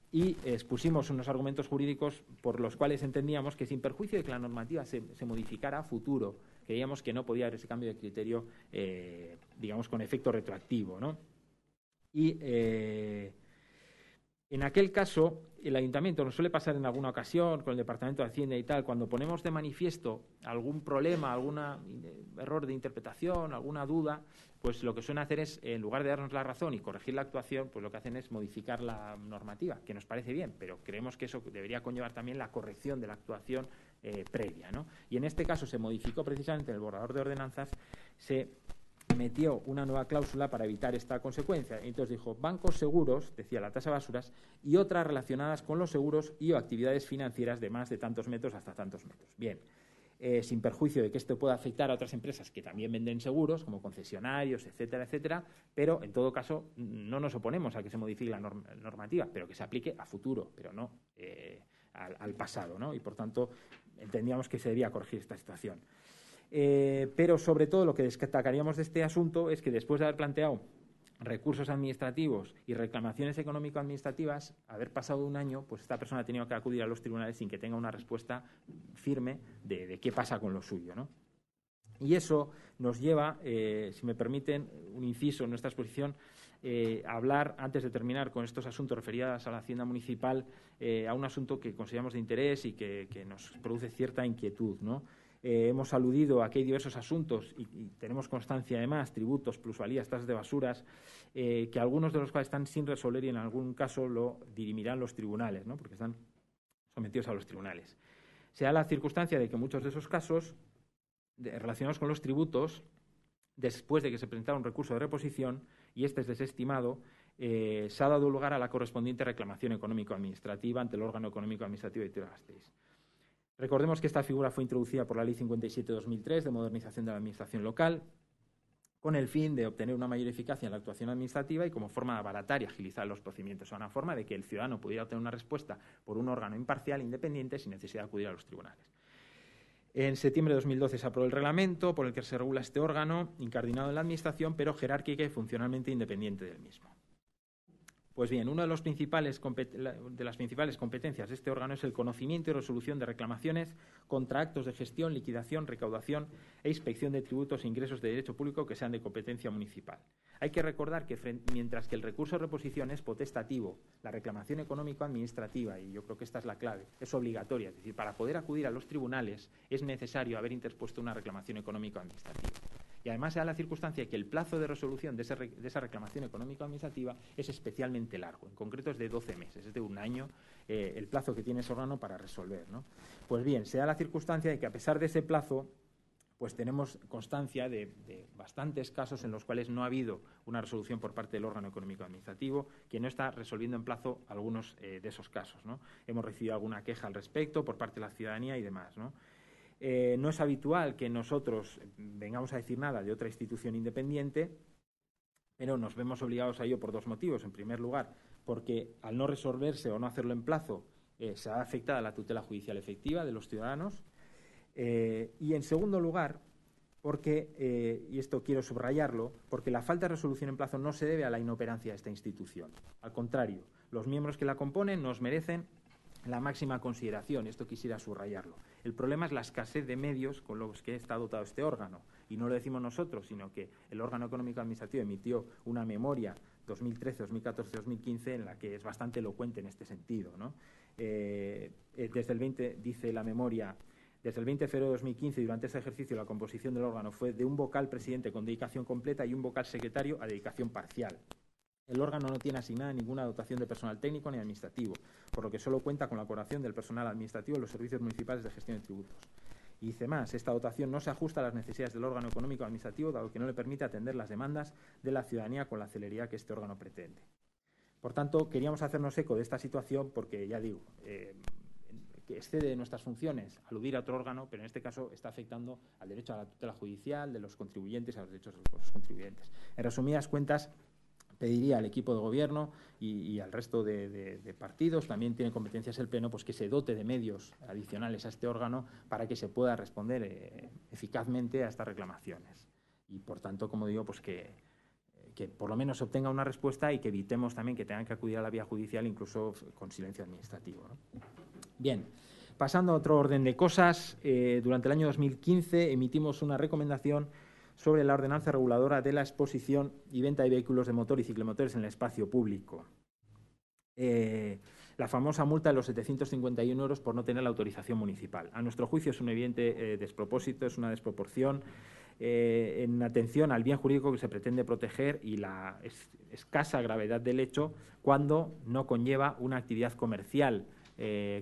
Y expusimos unos argumentos jurídicos por los cuales entendíamos que, sin perjuicio de que la normativa se, modificara a futuro, creíamos que no podía haber ese cambio de criterio, eh, digamos, con efecto retroactivo. ¿no? Y en aquel caso, el ayuntamiento nos suele pasar en alguna ocasión con el Departamento de Hacienda y tal, cuando ponemos de manifiesto algún problema, algún error de interpretación, alguna duda, pues lo que suelen hacer es, en lugar de darnos la razón y corregir la actuación, pues lo que hacen es modificar la normativa, que nos parece bien, pero creemos que eso debería conllevar también la corrección de la actuación eh, previa. ¿no? Y en este caso se modificó precisamente el borrador de ordenanzas, metió una nueva cláusula para evitar esta consecuencia. Entonces dijo, bancos seguros, decía la tasa de basuras, y otras relacionadas con los seguros y actividades financieras de más de tantos metros hasta tantos metros. Bien, eh, sin perjuicio de que esto pueda afectar a otras empresas que también venden seguros, como concesionarios, etcétera, etcétera, pero en todo caso no nos oponemos a que se modifique la normativa, pero que se aplique a futuro, pero no eh, al, al, pasado, ¿no? Y por tanto entendíamos que se debía corregir esta situación. Eh, pero sobre todo lo que destacaríamos de este asunto es que después de haber planteado recursos administrativos y reclamaciones económico-administrativas, haber pasado un año, pues esta persona ha tenido que acudir a los tribunales sin que tenga una respuesta firme de, qué pasa con lo suyo. ¿no? Y eso nos lleva, eh, si me permiten, un inciso en nuestra exposición, eh, hablar, antes de terminar con estos asuntos referidos a la Hacienda Municipal, a un asunto que consideramos de interés y que, que nos produce cierta inquietud. ¿no? Eh, hemos aludido a que hay diversos asuntos y, tenemos constancia además, tributos, plusvalías, tasas de basuras, eh, que algunos de los cuales están sin resolver y en algún caso lo dirimirán los tribunales, ¿no? porque están sometidos a los tribunales. Se da la circunstancia de que muchos de esos casos relacionados con los tributos, después de que se presentara un recurso de reposición y este es desestimado, eh, se ha dado lugar a la correspondiente reclamación económico-administrativa ante el órgano económico-administrativo de Tierra-Gasteiz. Recordemos que esta figura fue introducida por la Ley 57-2003 de modernización de la Administración local, con el fin de obtener una mayor eficacia en la actuación administrativa y como forma de abaratar y agilizar los procedimientos, o una forma de que el ciudadano pudiera obtener una respuesta por un órgano imparcial, independiente, sin necesidad de acudir a los tribunales. En septiembre de 2012 se aprobó el reglamento por el que se regula este órgano, incardinado en la Administración, pero jerárquica y funcionalmente independiente del mismo. Pues bien, una de, de las principales competencias de este órgano es el conocimiento y resolución de reclamaciones contra actos de gestión, liquidación, recaudación e inspección de tributos e ingresos de derecho público que sean de competencia municipal. Hay que recordar que mientras que el recurso de reposición es potestativo, la reclamación económico-administrativa, y yo creo que esta es la clave, es obligatoria. Es decir, para poder acudir a los tribunales es necesario haber interpuesto una reclamación económico-administrativa. Y además se da la circunstancia que el plazo de resolución de, esa reclamación económico-administrativa es especialmente largo. En concreto es de 12 meses, es de un año eh, el plazo que tiene ese órgano para resolver. Pues bien, se da la circunstancia de que a pesar de ese plazo, pues tenemos constancia de, bastantes casos en los cuales no ha habido una resolución por parte del órgano económico administrativo que no está resolviendo en plazo algunos eh, de esos casos. Hemos recibido alguna queja al respecto por parte de la ciudadanía y demás. ¿no? Eh, no es habitual que nosotros vengamos a decir nada de otra institución independiente, pero nos vemos obligados a ello por dos motivos. En primer lugar, porque al no resolverse o no hacerlo en plazo, eh, se ha afectada la tutela judicial efectiva de los ciudadanos. Eh, y en segundo lugar, porque, y esto quiero subrayarlo, porque la falta de resolución en plazo no se debe a la inoperancia de esta institución. Al contrario, los miembros que la componen nos merecen la máxima consideración, esto quisiera subrayarlo. El problema es la escasez de medios con los que está dotado este órgano. Y no lo decimos nosotros, sino que el órgano económico administrativo emitió una memoria 2013, 2014, 2015 en la que es bastante elocuente en este sentido. Eh, eh, desde el 20, dice la memoria, desde el 20 de febrero de 2015, durante ese ejercicio, la composición del órgano fue de un vocal presidente con dedicación completa y un vocal secretario a dedicación parcial. El órgano no tiene asignada ninguna dotación de personal técnico ni administrativo, por lo que solo cuenta con la colaboración del personal administrativo de los servicios municipales de gestión de tributos. Y dice más, esta dotación no se ajusta a las necesidades del órgano económico administrativo, dado que no le permite atender las demandas de la ciudadanía con la celeridad que este órgano pretende. Por tanto, queríamos hacernos eco de esta situación porque, ya digo, eh, que excede de nuestras funciones aludir a otro órgano, pero en este caso está afectando al derecho a la tutela judicial de los contribuyentes a los derechos de los contribuyentes. En resumidas cuentas, pediría al equipo de gobierno y, al resto de, partidos, también tiene competencias el Pleno, pues que se dote de medios adicionales a este órgano para que se pueda responder eh, eficazmente a estas reclamaciones. Y, por tanto, como digo, pues que, que por lo menos se obtenga una respuesta y que evitemos también que tengan que acudir a la vía judicial, incluso con silencio administrativo. Bien. Pasando a otro orden de cosas, eh, durante el año 2015 emitimos una recomendación sobre la ordenanza reguladora de la exposición y venta de vehículos de motor y ciclomotores en el espacio público. Eh, la famosa multa de los 751 euros por no tener la autorización municipal. A nuestro juicio es un evidente eh, despropósito, es una desproporción eh, en atención al bien jurídico que se pretende proteger y la escasa gravedad del hecho cuando no conlleva una actividad comercial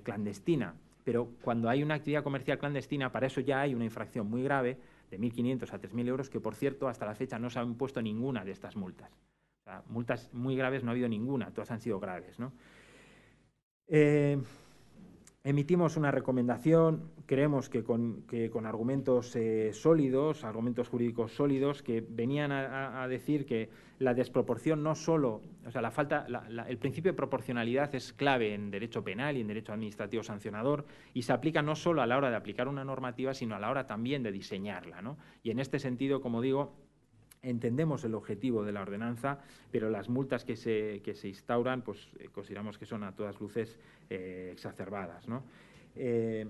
clandestina. Pero cuando hay una actividad comercial clandestina, para eso ya hay una infracción muy grave de 1.500 a 3.000 euros, que por cierto hasta la fecha no se ha impuesto ninguna de estas multas. multas muy graves no ha habido ninguna, todas han sido graves. ¿no? Eh, Emitimos una recomendación, creemos que con, argumentos eh, sólidos, argumentos jurídicos sólidos, que venían a, decir que la desproporción no solo, o sea, la falta, el principio de proporcionalidad es clave en derecho penal y en derecho administrativo sancionador y se aplica no solo a la hora de aplicar una normativa, sino a la hora también de diseñarla. ¿no? Y en este sentido, como digo, entendemos el objetivo de la ordenanza, pero las multas que se, que se instauran, pues eh, consideramos que son a todas luces eh, exacerbadas. Eh,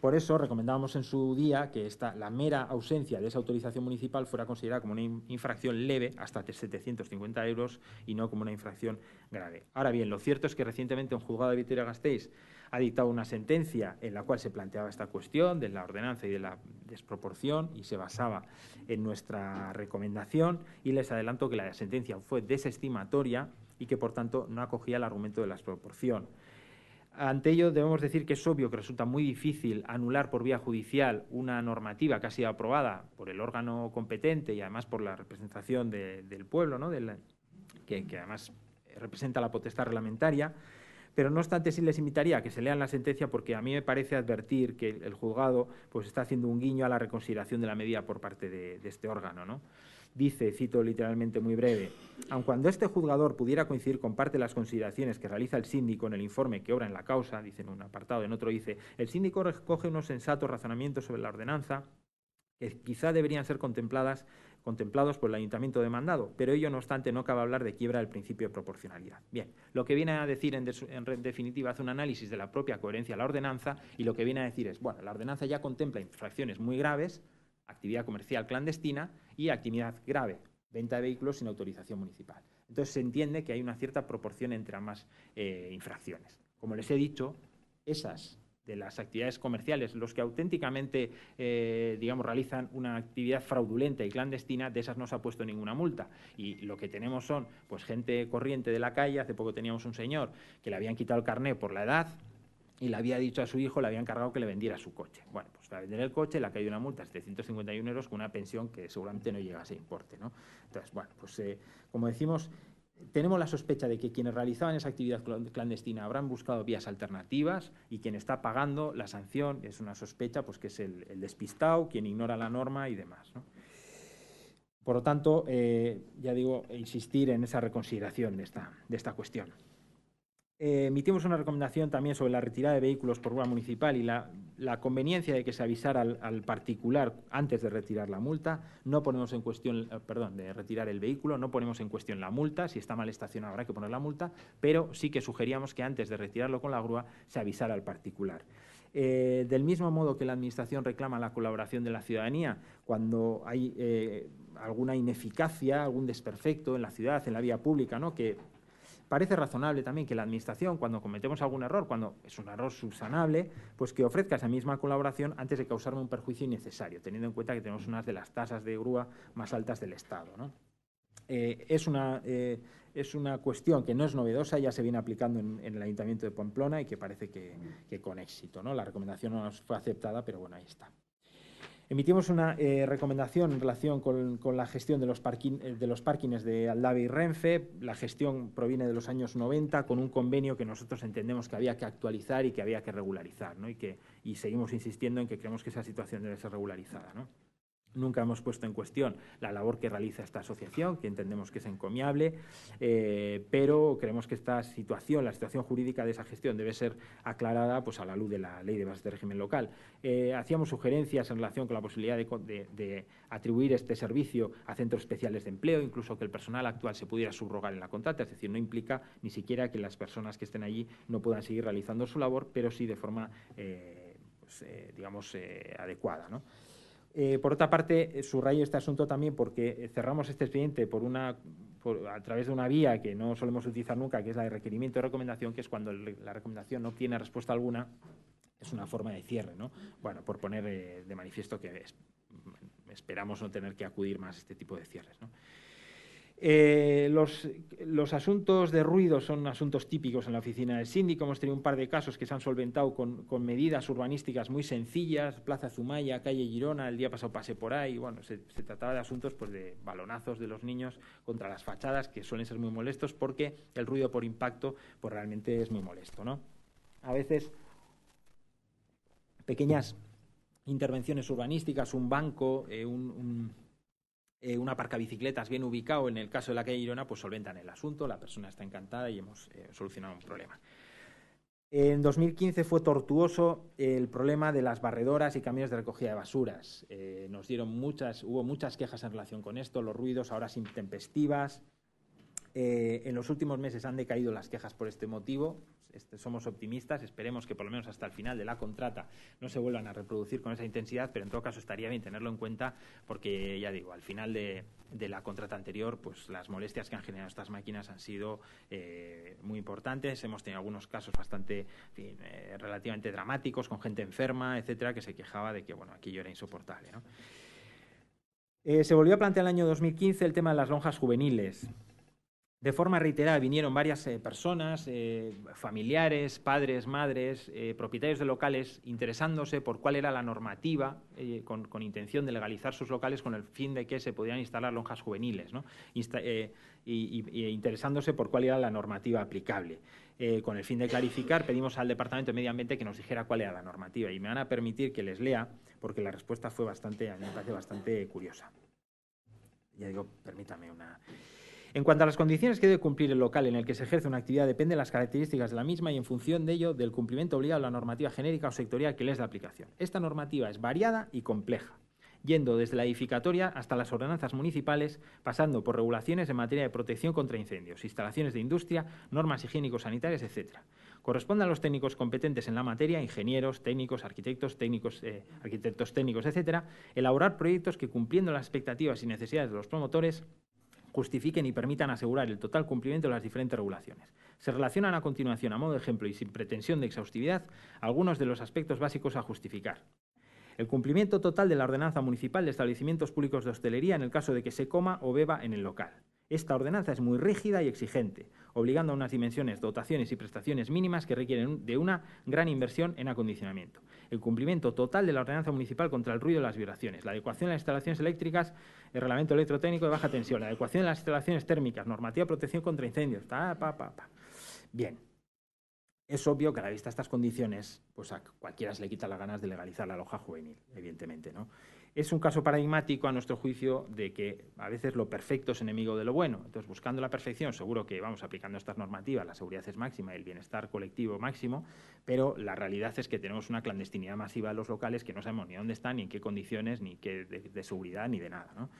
por eso recomendábamos en su día que esta, la mera ausencia de esa autorización municipal fuera considerada como una infracción leve hasta 750 euros y no como una infracción grave. Ahora bien, lo cierto es que recientemente un juzgado de Vitoria-Gasteiz ha dictado una sentencia en la cual se planteaba esta cuestión de la ordenanza y de la desproporción y se basaba en nuestra recomendación y les adelanto que la sentencia fue desestimatoria y que por tanto no acogía el argumento de la desproporción. Ante ello debemos decir que es obvio que resulta muy difícil anular por vía judicial una normativa que ha sido aprobada por el órgano competente y además por la representación del pueblo, ¿no? que además representa la potestad reglamentaria Pero no obstante, sí les invitaría a que se lean la sentencia porque a mí me parece advertir que el juzgado pues, está haciendo un guiño a la reconsideración de la medida por parte de, de este órgano. ¿no? dice, cito literalmente muy breve, aun cuando este juzgador pudiera coincidir con parte de las consideraciones que realiza el síndico en el informe que obra en la causa, dice en un apartado, en otro dice, el síndico recoge unos sensatos razonamientos sobre la ordenanza que quizá deberían ser contempladas, contemplados por el ayuntamiento demandado, pero ello no obstante no cabe hablar de quiebra del principio de proporcionalidad. Bien, lo que viene a decir en, definitiva hace un análisis de la propia coherencia de la ordenanza y lo que viene a decir es, bueno, la ordenanza ya contempla infracciones muy graves, actividad comercial clandestina y actividad grave, venta de vehículos sin autorización municipal. Entonces se entiende que hay una cierta proporción entre ambas eh, infracciones. Como les he dicho, esas de las actividades comerciales, los que auténticamente, eh, digamos, realizan una actividad fraudulenta y clandestina, de esas no se ha puesto ninguna multa. Y lo que tenemos son, pues, gente corriente de la calle. Hace poco teníamos un señor que le habían quitado el carné por la edad, y le había dicho a su hijo, le habían cargado que le vendiera su coche. Bueno, pues para vender el coche le ha caído una multa de 751 euros con una pensión que seguramente no llega a ese importe. ¿no? Entonces, bueno, pues eh, como decimos, tenemos la sospecha de que quienes realizaban esa actividad clandestina habrán buscado vías alternativas y quien está pagando la sanción es una sospecha pues que es el, despistado, quien ignora la norma y demás. Por lo tanto, eh, ya digo, insistir en esa reconsideración de esta, de esta cuestión. Eh, emitimos una recomendación también sobre la retirada de vehículos por grúa municipal y la, conveniencia de que se avisara al, particular antes de retirar la multa. No ponemos en cuestión, eh, perdón, de retirar el vehículo, no ponemos en cuestión la multa. Si está mal estacionado habrá que poner la multa, pero sí que sugeríamos que antes de retirarlo con la grúa se avisara al particular. Eh, del mismo modo que la Administración reclama la colaboración de la ciudadanía cuando hay alguna ineficacia, algún desperfecto en la ciudad, en la vía pública, ¿no? que parece razonable también que la Administración, cuando cometemos algún error, cuando es un error subsanable, pues que ofrezca esa misma colaboración antes de causarme un perjuicio innecesario, teniendo en cuenta que tenemos unas de las tasas de grúa más altas del Estado. Eh, es, una, eh, es una cuestión que no es novedosa, ya se viene aplicando en, el Ayuntamiento de Pamplona y que parece que, con éxito. La recomendación no fue aceptada, pero bueno, ahí está. Emitimos una eh, recomendación en relación con, la gestión de los, eh, de los Aldave y Renfe. La gestión proviene de los años 90 con un convenio que nosotros entendemos que había que actualizar y que había que regularizar. Y, seguimos insistiendo en que creemos que esa situación debe ser regularizada. Nunca hemos puesto en cuestión la labor que realiza esta asociación, que entendemos que es encomiable, eh, pero creemos que esta situación, la situación jurídica de esa gestión, debe ser aclarada pues, a la luz de la ley de bases de régimen local. Eh, hacíamos sugerencias en relación con la posibilidad de, atribuir este servicio a centros especiales de empleo, incluso que el personal actual se pudiera subrogar en la contrata, es decir, no implica ni siquiera que las personas que estén allí no puedan seguir realizando su labor, pero sí de forma, eh, pues, digamos, adecuada. ¿no? Eh, por otra parte, eh, subrayo este asunto también porque cerramos este expediente por una, a través de una vía que no solemos utilizar nunca, que es la de requerimiento de recomendación, que es cuando la recomendación no tiene respuesta alguna, es una forma de cierre. ¿no? Bueno, por poner eh, de manifiesto que esperamos no tener que acudir más a este tipo de cierres. ¿no? Eh, los, asuntos de ruido son asuntos típicos en la oficina del síndico. Hemos tenido un par de casos que se han solventado con, medidas urbanísticas muy sencillas. Plaza Zumaya, calle Girona, el día pasado pasé por ahí. Bueno, se, trataba de asuntos pues, de balonazos de los niños contra las fachadas, que suelen ser muy molestos porque el ruido por impacto pues, realmente es muy molesto. ¿no? A veces pequeñas intervenciones urbanísticas, un banco, eh, un eh, un aparcabicicletas bien ubicado en el caso de la calle Girona, pues solventan el asunto, la persona está encantada y hemos eh, solucionado un problema. En 2015 fue tortuoso el problema de las barredoras y camiones de recogida de basuras. Eh, nos dieron muchas, hubo muchas quejas en relación con esto, los ruidos ahora sin tempestivas. en los últimos meses han decaído las quejas por este motivo. Este, somos optimistas, esperemos que por lo menos hasta el final de la contrata no se vuelvan a reproducir con esa intensidad, pero en todo caso estaría bien tenerlo en cuenta porque, ya digo, al final de, la contrata anterior, pues las molestias que han generado estas máquinas han sido eh, muy importantes. Hemos tenido algunos casos bastante, eh, relativamente dramáticos, con gente enferma, etcétera, que se quejaba de que, bueno, aquello era insoportable, eh, se volvió a plantear el año 2015 el tema de las lonjas juveniles. De forma reiterada vinieron varias eh, personas, eh, familiares, padres, madres, eh, propietarios de locales, interesándose por cuál era la normativa, con, intención de legalizar sus locales con el fin de que se pudieran instalar lonjas juveniles, ¿no? Insta y, interesándose por cuál era la normativa aplicable. con el fin de clarificar, pedimos al Departamento de Medio Ambiente que nos dijera cuál era la normativa y me van a permitir que les lea, porque la respuesta fue bastante, a mí me parece bastante curiosa. Ya digo, permítame una... En cuanto a las condiciones que debe cumplir el local en el que se ejerce una actividad, depende de las características de la misma y en función de ello del cumplimiento obligado de la normativa genérica o sectorial que les da aplicación. Esta normativa es variada y compleja yendo desde la edificatoria hasta las ordenanzas municipales, pasando por regulaciones en materia de protección contra incendios, instalaciones de industria, normas higiénico-sanitarias, etc. Corresponde a los técnicos competentes en la materia, ingenieros, técnicos, arquitectos, técnicos, eh, arquitectos técnicos, etc., elaborar proyectos que, cumpliendo las expectativas y necesidades de los promotores, justifiquen y permitan asegurar el total cumplimiento de las diferentes regulaciones. Se relacionan a continuación, a modo de ejemplo y sin pretensión de exhaustividad, algunos de los aspectos básicos a justificar. El cumplimiento total de la ordenanza municipal de establecimientos públicos de hostelería en el caso de que se coma o beba en el local. Esta ordenanza es muy rígida y exigente, obligando a unas dimensiones, dotaciones y prestaciones mínimas que requieren de una gran inversión en acondicionamiento. El cumplimiento total de la ordenanza municipal contra el ruido y las vibraciones. La adecuación de las instalaciones eléctricas, el reglamento electrotécnico de baja tensión. La adecuación de las instalaciones térmicas, normativa de protección contra incendios. Pa, pa, pa, Bien, es obvio que a la vista de estas condiciones, pues a cualquiera se le quita las ganas de legalizar la loja juvenil, evidentemente. ¿no? Es un caso paradigmático, a nuestro juicio, de que a veces lo perfecto es enemigo de lo bueno. Entonces, buscando la perfección, seguro que vamos aplicando estas normativas, la seguridad es máxima y el bienestar colectivo máximo, pero la realidad es que tenemos una clandestinidad masiva en los locales que no sabemos ni dónde están, ni en qué condiciones, ni qué de, seguridad, ni de nada.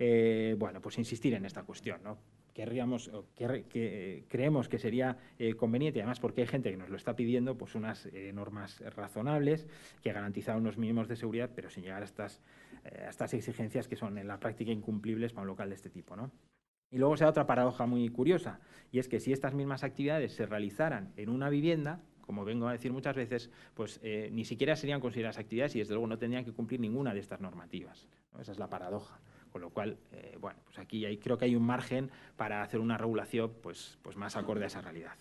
Eh, bueno, pues insistir en esta cuestión. ¿no? Querríamos, que, creemos que sería eh, conveniente, además porque hay gente que nos lo está pidiendo, pues unas eh, normas razonables que garantizan unos mínimos de seguridad, pero sin llegar a estas, eh, a estas exigencias que son en la práctica incumplibles para un local de este tipo. ¿no? Y luego se da otra paradoja muy curiosa, y es que si estas mismas actividades se realizaran en una vivienda, como vengo a decir muchas veces, pues ni siquiera serían consideradas actividades y desde luego no tendrían que cumplir ninguna de estas normativas. Esa es la paradoja. Con lo cual, eh, bueno, pues aquí hay, creo que hay un margen para hacer una regulación pues, pues más acorde a esa realidad.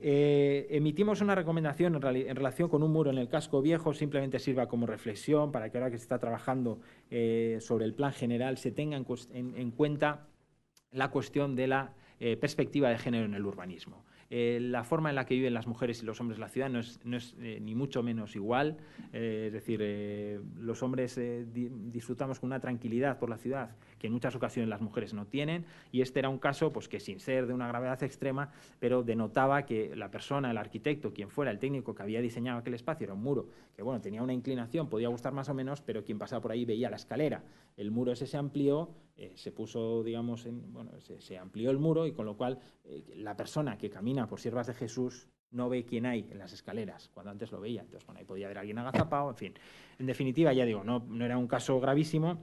Eh, emitimos una recomendación en, relación con un muro en el casco viejo, simplemente sirva como reflexión para que ahora que se está trabajando eh, sobre el plan general se tenga en, cuenta la cuestión de la perspectiva de género en el urbanismo. Eh, la forma en la que viven las mujeres y los hombres la ciudad no es, eh, ni mucho menos igual. Eh, es decir, los hombres disfrutamos con una tranquilidad por la ciudad que en muchas ocasiones las mujeres no tienen y este era un caso pues, que sin ser de una gravedad extrema, pero denotaba que la persona, el arquitecto, quien fuera el técnico que había diseñado aquel espacio, era un muro que bueno, tenía una inclinación, podía gustar más o menos, pero quien pasaba por ahí veía la escalera. El muro ese se amplió, se puso, digamos, en, bueno, se, amplió el muro y con lo cual la persona que camina por siervas de Jesús no ve quién hay en las escaleras, cuando antes lo veía. Entonces, bueno, ahí podía haber alguien agazapado, en fin. En definitiva, ya digo, no, no era un caso gravísimo,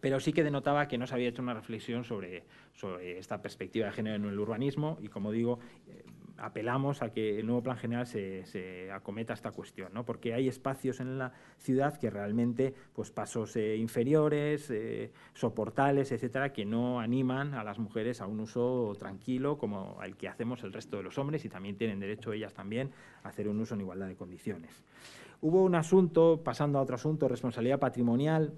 pero sí que denotaba que no se había hecho una reflexión sobre, sobre esta perspectiva de género en el urbanismo y, como digo, eh, apelamos a que el nuevo plan general se, acometa esta cuestión, ¿no? porque hay espacios en la ciudad que realmente, pues pasos eh, inferiores, eh, soportales, etcétera, que no animan a las mujeres a un uso tranquilo como el que hacemos el resto de los hombres y también tienen derecho ellas también a hacer un uso en igualdad de condiciones. Hubo un asunto, pasando a otro asunto, responsabilidad patrimonial.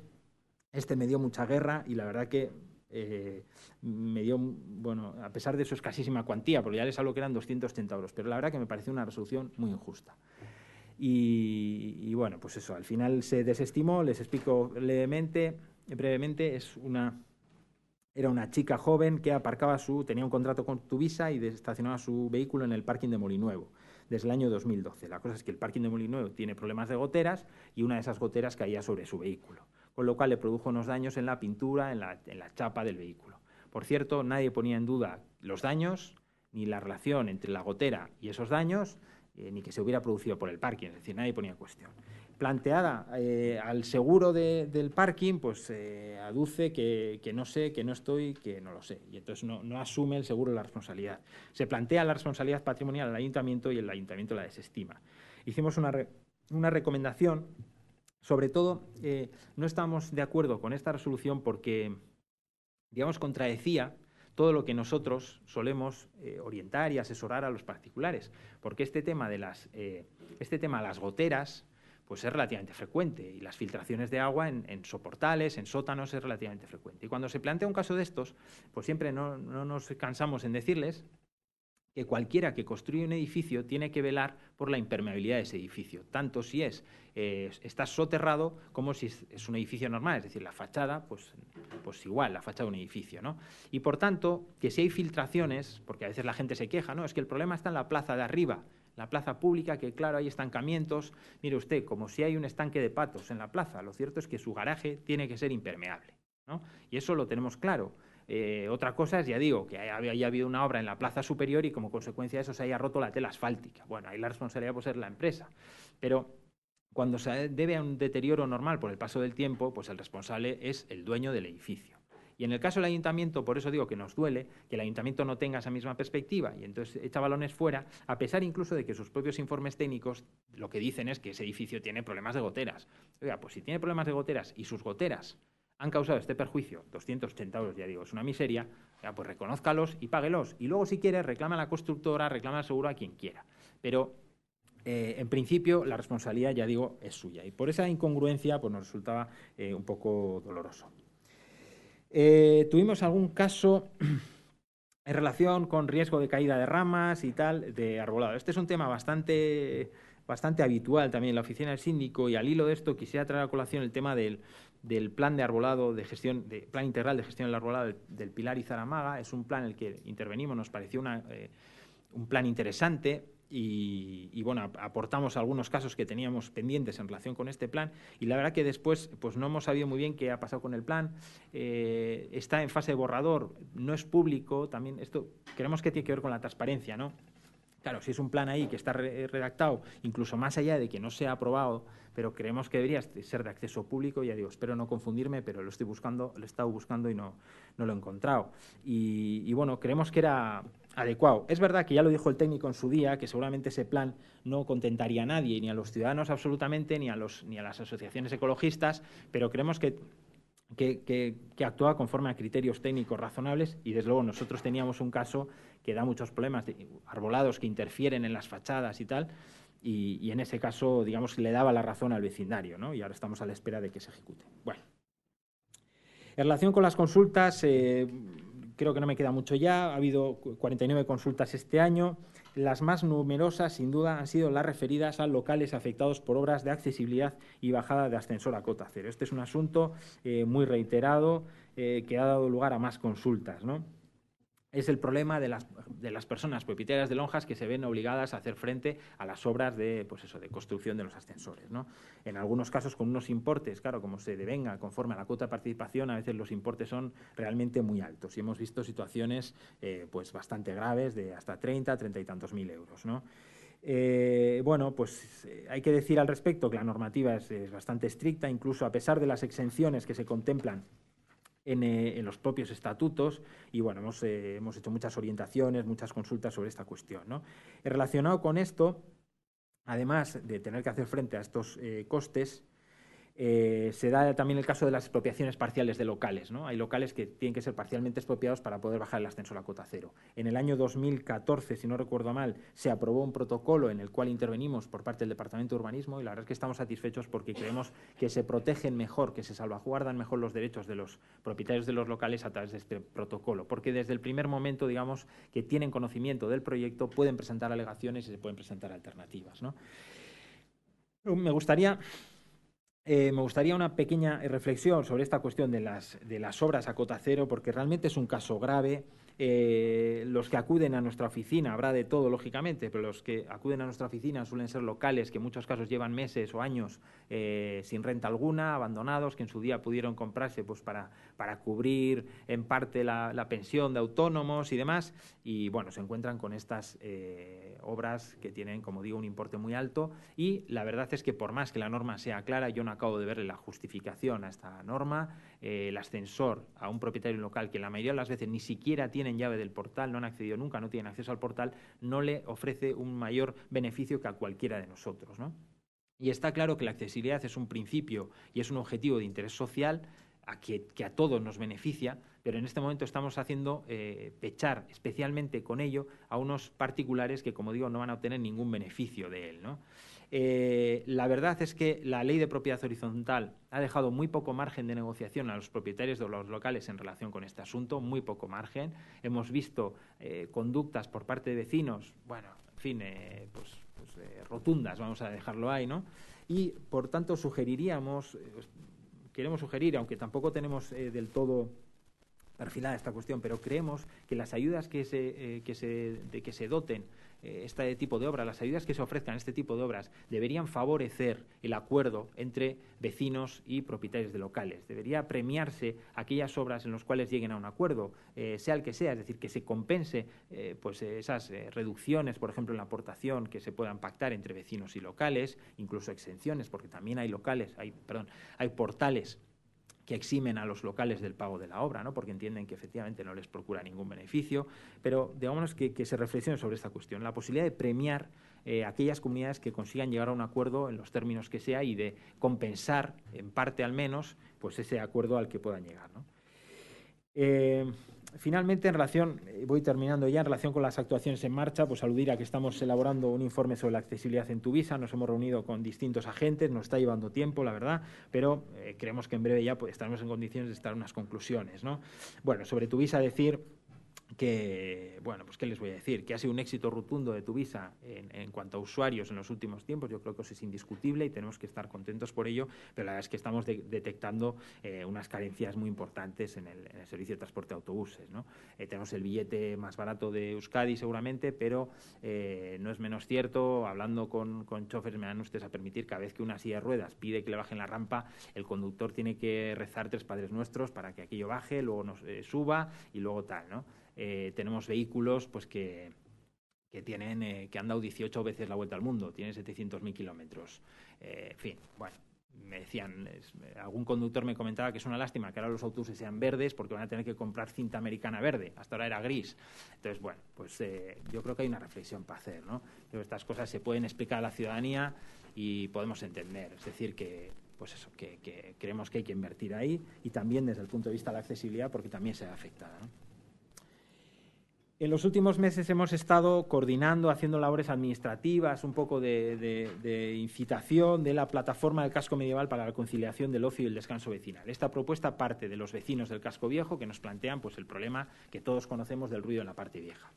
Este me dio mucha guerra y la verdad que eh, me dio, bueno, a pesar de su escasísima cuantía, porque ya les hablo que eran 230 euros, pero la verdad que me pareció una resolución muy injusta. Y, bueno, pues eso, al final se desestimó, les explico levemente, brevemente, es una, era una chica joven que aparcaba su, tenía un contrato con Tuvisa y estacionaba su vehículo en el parking de Molinuevo desde el año 2012. La cosa es que el parking de Molinuevo tiene problemas de goteras y una de esas goteras caía sobre su vehículo con lo cual le produjo unos daños en la pintura, en la, chapa del vehículo. Por cierto, nadie ponía en duda los daños, ni la relación entre la gotera y esos daños, eh, ni que se hubiera producido por el parking, es decir, nadie ponía en cuestión. Planteada eh, al seguro del parking, pues eh, aduce que, no sé, que no estoy, que no lo sé, y entonces no, asume el seguro la responsabilidad. Se plantea la responsabilidad patrimonial al ayuntamiento y el ayuntamiento la desestima. Hicimos una, una recomendación sobre todo, eh, no estamos de acuerdo con esta resolución porque, digamos, contradecía todo lo que nosotros solemos eh, orientar y asesorar a los particulares, porque este tema de las, eh, este tema de las goteras, pues es relativamente frecuente y las filtraciones de agua en, soportales, en sótanos es relativamente frecuente. Y cuando se plantea un caso de estos, pues siempre no, nos cansamos en decirles cualquiera que construye un edificio tiene que velar por la impermeabilidad de ese edificio, tanto si es eh, está soterrado como si es, un edificio normal, es decir, la fachada, pues, pues igual, la fachada de un edificio, ¿no? Y por tanto, que si hay filtraciones, porque a veces la gente se queja, ¿no? Es que el problema está en la plaza de arriba, la plaza pública, que claro, hay estancamientos. Mire usted, como si hay un estanque de patos en la plaza, lo cierto es que su garaje tiene que ser impermeable. ¿no? Y eso lo tenemos claro. Eh, otra cosa es, ya digo, que haya, habido una obra en la plaza superior y como consecuencia de eso se haya roto la tela asfáltica. Bueno, ahí la responsabilidad puede ser la empresa. Pero cuando se debe a un deterioro normal por el paso del tiempo, pues el responsable es el dueño del edificio. Y en el caso del ayuntamiento, por eso digo que nos duele que el ayuntamiento no tenga esa misma perspectiva y entonces echa balones fuera, a pesar incluso de que sus propios informes técnicos lo que dicen es que ese edificio tiene problemas de goteras. Pues si tiene problemas de goteras y sus goteras han causado este perjuicio, 280 euros, ya digo, es una miseria, pues reconózcalos y páguelos. Y luego, si quiere, reclama a la constructora, reclama al seguro a quien quiera. Pero, eh, en principio, la responsabilidad, ya digo, es suya. Y por esa incongruencia, pues nos resultaba eh, un poco doloroso. Eh, tuvimos algún caso en relación con riesgo de caída de ramas y tal, de arbolado. Este es un tema bastante, bastante habitual también en la oficina del síndico y al hilo de esto quisiera traer a colación el tema del, plan de arbolado, de gestión, de plan integral de gestión del arbolado del, Pilar y Zaramaga. Es un plan en el que intervenimos, nos pareció eh, un plan interesante y, bueno, aportamos algunos casos que teníamos pendientes en relación con este plan y la verdad que después pues no hemos sabido muy bien qué ha pasado con el plan. Eh, está en fase de borrador, no es público, también esto creemos que tiene que ver con la transparencia, ¿no? Claro, si es un plan ahí que está redactado, incluso más allá de que no sea aprobado, pero creemos que debería ser de acceso público, ya digo, espero no confundirme, pero lo estoy buscando, lo he estado buscando y no, no lo he encontrado. Y, bueno, creemos que era adecuado. Es verdad que ya lo dijo el técnico en su día, que seguramente ese plan no contentaría a nadie, ni a los ciudadanos absolutamente, ni a, los, ni a las asociaciones ecologistas, pero creemos que que, que, actúa conforme a criterios técnicos razonables y desde luego nosotros teníamos un caso que da muchos problemas arbolados que interfieren en las fachadas y tal y, en ese caso digamos le daba la razón al vecindario ¿no? y ahora estamos a la espera de que se ejecute. Bueno, en relación con las consultas eh, creo que no me queda mucho ya, ha habido 49 consultas este año. Las más numerosas, sin duda, han sido las referidas a locales afectados por obras de accesibilidad y bajada de ascensor a cota cero. Este es un asunto eh, muy reiterado eh, que ha dado lugar a más consultas. ¿no? Es el problema de las, de las, personas propietarias de lonjas que se ven obligadas a hacer frente a las obras de, pues eso, de construcción de los ascensores. ¿no? En algunos casos con unos importes, claro, como se devenga conforme a la cuota de participación, a veces los importes son realmente muy altos y hemos visto situaciones eh, pues bastante graves de hasta 30, 30 y tantos mil euros. ¿no? Eh, bueno, pues eh, hay que decir al respecto que la normativa es, es bastante estricta, incluso a pesar de las exenciones que se contemplan eh, en, los propios estatutos y bueno, hemos, eh, hemos, hecho muchas orientaciones, muchas consultas sobre esta cuestión. ¿no? Relacionado con esto, además de tener que hacer frente a estos eh, costes, eh, se da también el caso de las expropiaciones parciales de locales. ¿no? Hay locales que tienen que ser parcialmente expropiados para poder bajar el ascenso a la cota cero. En el año 2014, si no recuerdo mal, se aprobó un protocolo en el cual intervenimos por parte del Departamento de Urbanismo y la verdad es que estamos satisfechos porque creemos que se protegen mejor, que se salvaguardan mejor los derechos de los propietarios de los locales a través de este protocolo. Porque desde el primer momento, digamos, que tienen conocimiento del proyecto, pueden presentar alegaciones y se pueden presentar alternativas. ¿no? Me gustaría eh, me gustaría una pequeña reflexión sobre esta cuestión de las, de las obras a cota cero, porque realmente es un caso grave eh, los que acuden a nuestra oficina, habrá de todo, lógicamente, pero los que acuden a nuestra oficina suelen ser locales que en muchos casos llevan meses o años eh, sin renta alguna, abandonados, que en su día pudieron comprarse pues, para, para cubrir en parte la, pensión de autónomos y demás, y bueno, se encuentran con estas eh, obras que tienen, como digo, un importe muy alto, y la verdad es que por más que la norma sea clara, yo no acabo de verle la justificación a esta norma, el ascensor a un propietario local que la mayoría de las veces ni siquiera tiene llave del portal, no han accedido nunca, no tienen acceso al portal, no le ofrece un mayor beneficio que a cualquiera de nosotros. ¿no? Y está claro que la accesibilidad es un principio y es un objetivo de interés social a que, que a todos nos beneficia, pero en este momento estamos haciendo eh, pechar especialmente con ello a unos particulares que, como digo, no van a obtener ningún beneficio de él. ¿no? Eh, la verdad es que la ley de propiedad horizontal ha dejado muy poco margen de negociación a los propietarios de los locales en relación con este asunto, muy poco margen. Hemos visto eh, conductas por parte de vecinos, bueno, en fin, eh, pues, pues rotundas, vamos a dejarlo ahí, ¿no? Y, por tanto, sugeriríamos, queremos sugerir, aunque tampoco tenemos del todo perfilada esta cuestión, pero creemos que las ayudas que se, que se, de que se doten eh, este tipo de obras, las ayudas que se ofrezcan a este tipo de obras, deberían favorecer el acuerdo entre vecinos y propietarios de locales. Debería premiarse aquellas obras en las cuales lleguen a un acuerdo, eh, sea el que sea, es decir, que se compense eh, pues esas reducciones, por ejemplo, en la aportación que se puedan pactar entre vecinos y locales, incluso exenciones, porque también hay locales, hay, perdón, hay portales que eximen a los locales del pago de la obra, ¿no? porque entienden que efectivamente no les procura ningún beneficio, pero digamos que, se reflexione sobre esta cuestión, la posibilidad de premiar eh, aquellas comunidades que consigan llegar a un acuerdo en los términos que sea y de compensar, en parte al menos, pues ese acuerdo al que puedan llegar. ¿no? Eh, finalmente, en relación, eh, voy terminando ya, en relación con las actuaciones en marcha, pues aludir a que estamos elaborando un informe sobre la accesibilidad en Tuvisa, nos hemos reunido con distintos agentes, nos está llevando tiempo, la verdad, pero eh, creemos que en breve ya pues, estaremos en condiciones de estar unas conclusiones. ¿no? Bueno, sobre Tuvisa decir que, bueno, pues qué les voy a decir, que ha sido un éxito rotundo de Tuvisa en, en cuanto a usuarios en los últimos tiempos, yo creo que eso es indiscutible y tenemos que estar contentos por ello, pero la verdad es que estamos detectando eh, unas carencias muy importantes en el, servicio de transporte de autobuses. ¿no? Eh, tenemos el billete más barato de Euskadi seguramente, pero eh, no es menos cierto, hablando con, con choferes me dan ustedes a permitir, cada vez que una silla de ruedas pide que le bajen la rampa, el conductor tiene que rezar tres Padres Nuestros para que aquello baje, luego nos suba y luego tal, ¿no? Eh, tenemos vehículos pues que, que tienen eh, que han dado 18 veces la vuelta al mundo, tienen 700.000 kilómetros. Eh, en fin, bueno, me decían, algún conductor me comentaba que es una lástima que ahora los autobuses sean verdes porque van a tener que comprar cinta americana verde, hasta ahora era gris. Entonces, bueno, pues yo creo que hay una reflexión para hacer, ¿no? estas cosas se pueden explicar a la ciudadanía y podemos entender, es decir, que pues eso, que, creemos que hay que invertir ahí y también desde el punto de vista de la accesibilidad porque también se ve afectada. ¿no? En los últimos meses hemos estado coordinando, haciendo labores administrativas, un poco de, incitación de la plataforma del casco medieval para la conciliación del ocio y el descanso vecinal. Esta propuesta parte de los vecinos del casco viejo que nos plantean pues, el problema que todos conocemos del ruido en la parte vieja.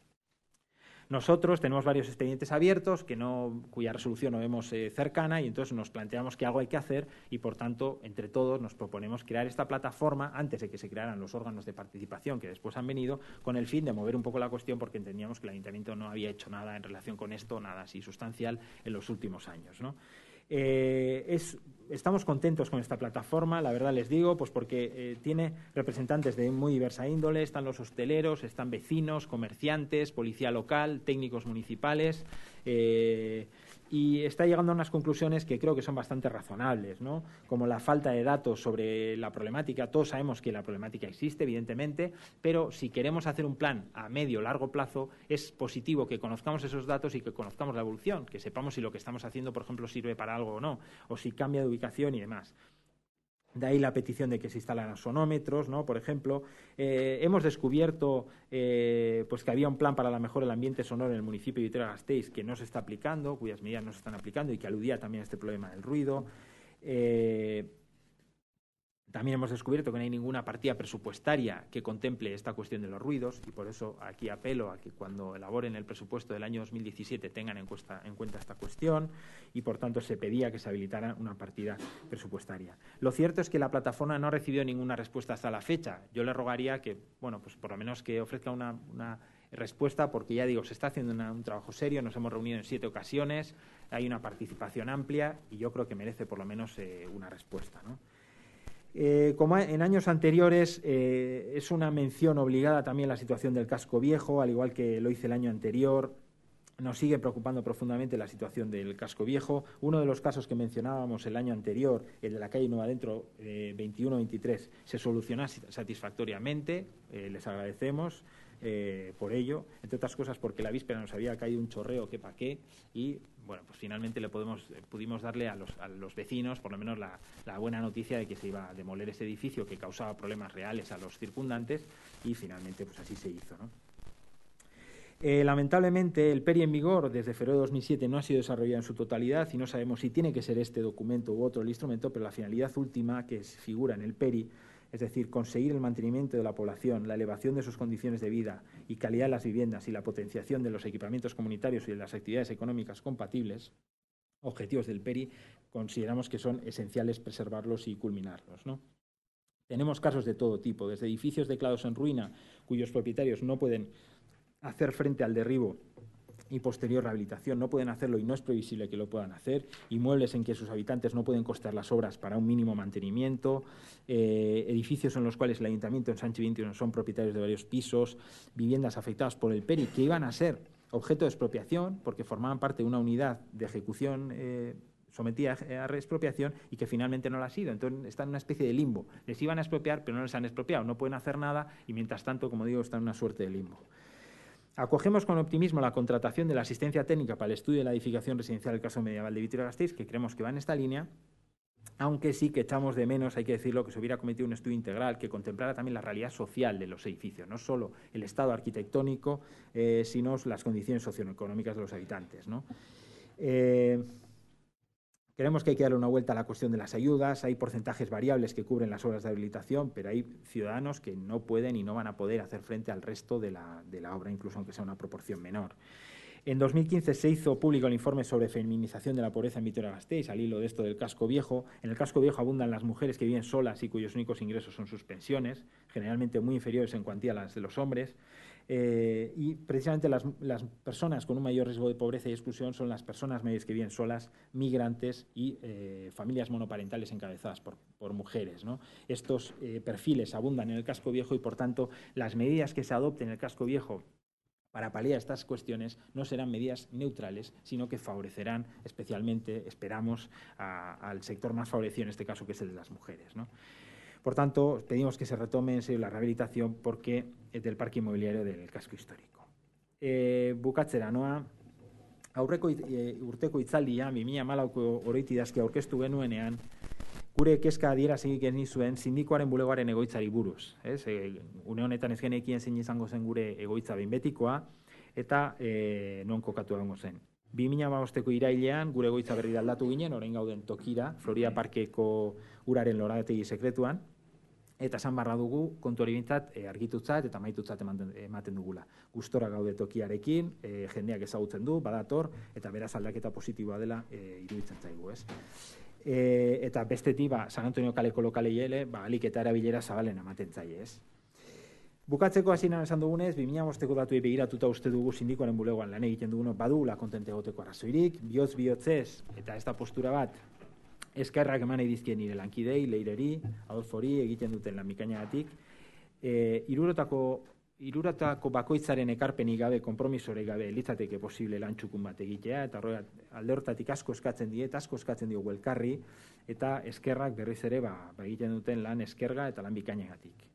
Nosotros tenemos varios expedientes abiertos que no, cuya resolución no vemos eh, cercana y entonces nos planteamos que algo hay que hacer y, por tanto, entre todos nos proponemos crear esta plataforma antes de que se crearan los órganos de participación que después han venido con el fin de mover un poco la cuestión porque entendíamos que el Ayuntamiento no había hecho nada en relación con esto, nada así sustancial en los últimos años. ¿no? Eh, estamos contentos con esta plataforma, la verdad les digo, pues porque eh, tiene representantes de muy diversa índole, están los hosteleros, están vecinos, comerciantes, policía local, técnicos municipales. Eh, y está llegando a unas conclusiones que creo que son bastante razonables, ¿no? como la falta de datos sobre la problemática. Todos sabemos que la problemática existe, evidentemente, pero si queremos hacer un plan a medio o largo plazo, es positivo que conozcamos esos datos y que conozcamos la evolución, que sepamos si lo que estamos haciendo, por ejemplo, sirve para algo o no, o si cambia de ubicación y demás. De ahí la petición de que se instalaran sonómetros, ¿no? Por ejemplo, eh, hemos descubierto eh, pues que había un plan para la mejora del ambiente sonoro en el municipio de Vitoria-Gasteiz que no se está aplicando, cuyas medidas no se están aplicando y que aludía también a este problema del ruido. Eh, también hemos descubierto que no hay ninguna partida presupuestaria que contemple esta cuestión de los ruidos y por eso aquí apelo a que cuando elaboren el presupuesto del año 2017 tengan en, cuenta esta cuestión y por tanto se pedía que se habilitara una partida presupuestaria. Lo cierto es que la plataforma no ha recibido ninguna respuesta hasta la fecha. Yo le rogaría que, bueno, pues por lo menos que ofrezca una, respuesta porque ya digo, se está haciendo un trabajo serio, nos hemos reunido en siete ocasiones, hay una participación amplia y yo creo que merece por lo menos eh, una respuesta. ¿no? Eh, como en años anteriores, eh, es una mención obligada también la situación del casco viejo, al igual que lo hice el año anterior. Nos sigue preocupando profundamente la situación del casco viejo. Uno de los casos que mencionábamos el año anterior, el de la calle Nueva Dentro 21-23, se solucionó satisfactoriamente. Eh, les agradecemos eh, por ello, entre otras cosas porque la víspera nos había caído un chorreo que pa' qué y bueno, pues finalmente le podemos, eh, pudimos darle a los, vecinos por lo menos la, buena noticia de que se iba a demoler ese edificio que causaba problemas reales a los circundantes y finalmente pues así se hizo. Eh, lamentablemente, el PERI en vigor desde febrero de 2007 no ha sido desarrollado en su totalidad y no sabemos si tiene que ser este documento u otro el instrumento, pero la finalidad última que figura en el PERI, es decir, conseguir el mantenimiento de la población, la elevación de sus condiciones de vida y calidad de las viviendas y la potenciación de los equipamientos comunitarios y de las actividades económicas compatibles, objetivos del PERI, consideramos que son esenciales preservarlos y culminarlos. ¿no? Tenemos casos de todo tipo, desde edificios declarados en ruina, cuyos propietarios no pueden hacer frente al derribo y posterior rehabilitación. No pueden hacerlo y no es previsible que lo puedan hacer. Inmuebles en que sus habitantes no pueden costear las obras para un mínimo mantenimiento. Eh, edificios en los cuales el Ayuntamiento en Sánchez 21 son propietarios de varios pisos. Viviendas afectadas por el PERI que iban a ser objeto de expropiación porque formaban parte de una unidad de ejecución. Eh, sometida a expropiación y que finalmente no lo ha sido. Entonces están en una especie de limbo. Les iban a expropiar, pero no les han expropiado. No pueden hacer nada y mientras tanto, como digo, están en una suerte de limbo. Acogemos con optimismo la contratación de la asistencia técnica para el estudio de la edificación residencial del caso medieval de Vitoria-Gasteiz, que creemos que va en esta línea, aunque sí que echamos de menos, hay que decirlo, que se hubiera cometido un estudio integral que contemplara también la realidad social de los edificios, no solo el estado arquitectónico, eh, sino las condiciones socioeconómicas de los habitantes. Eh, Creemos que hay que darle una vuelta a la cuestión de las ayudas. Hay porcentajes variables que cubren las obras de habilitación, pero hay ciudadanos que no pueden y no van a poder hacer frente al resto de la, de la obra, incluso aunque sea una proporción menor. En 2015 se hizo público el informe sobre feminización de la pobreza en Vitoria-Gasteiz, al hilo de esto del casco viejo. En el casco viejo abundan las mujeres que viven solas y cuyos únicos ingresos son sus pensiones, generalmente muy inferiores en cuantía a las de los hombres. Eh, y precisamente las, las, personas con un mayor riesgo de pobreza y exclusión son las personas mayores que viven solas, migrantes y eh, familias monoparentales encabezadas por, por mujeres. Estos eh, perfiles abundan en el casco viejo y, por tanto, las medidas que se adopten en el casco viejo para paliar estas cuestiones no serán medidas neutrales, sino que favorecerán especialmente, esperamos, al sector más favorecido en este caso, que es el de las mujeres. Por tanto, pedimos que se retome en serio la rehabilitación porque del parque inmobiliario del casco histórico. E, bukatzera noa, aurreko e, urteko itzaldia, 2014ko oroiti aurkeztu genuenean, gure kezka adierazi egin zuen sindikoaren bulegoaren egoitzari buruz. Ez? E, une honetan ez genekien zein izango zen gure egoitza behin betikoa, eta e, non kokatu egongo zen. 2015ko irailean gure egoitza berri aldatu ginen, orain gauden tokira, Floria Parkeko uraren lorategi sekretuan, eta esan barra dugu kontu hori bintzat e, argitutzat eta maitutzat ematen, ematen dugula. Gustora gaude tokiarekin, e, jendeak ezagutzen du, badator, eta beraz aldaketa positiboa dela e, iruditzen zaigu, ez? E, eta bestetik, ba, San Antonio kaleko lokalei ele, ba, alik eta erabilera zabalen ematen zaie, ez? Bukatzeko hasieran esan dugunez, 2005ko datuei begiratuta uste dugu sindikoaren bulegoan lan egiten dugunok badugula kontente egoteko arrazoirik, bihotz bihotzez eta ez da postura bat eskerrak eman edizkien nire lankidei, leireri, adolfori egiten duten lan mikainagatik. E, irurotako, irurotako bakoitzaren ekarpenik gabe, kompromisore gabe, litzateke posible lan txukun bat egitea, eta alde hortatik asko eskatzen die, asko eskatzen diogu elkarri, eta eskerrak berriz ere ba, ba egiten duten lan eskerga eta lan bikainagatik.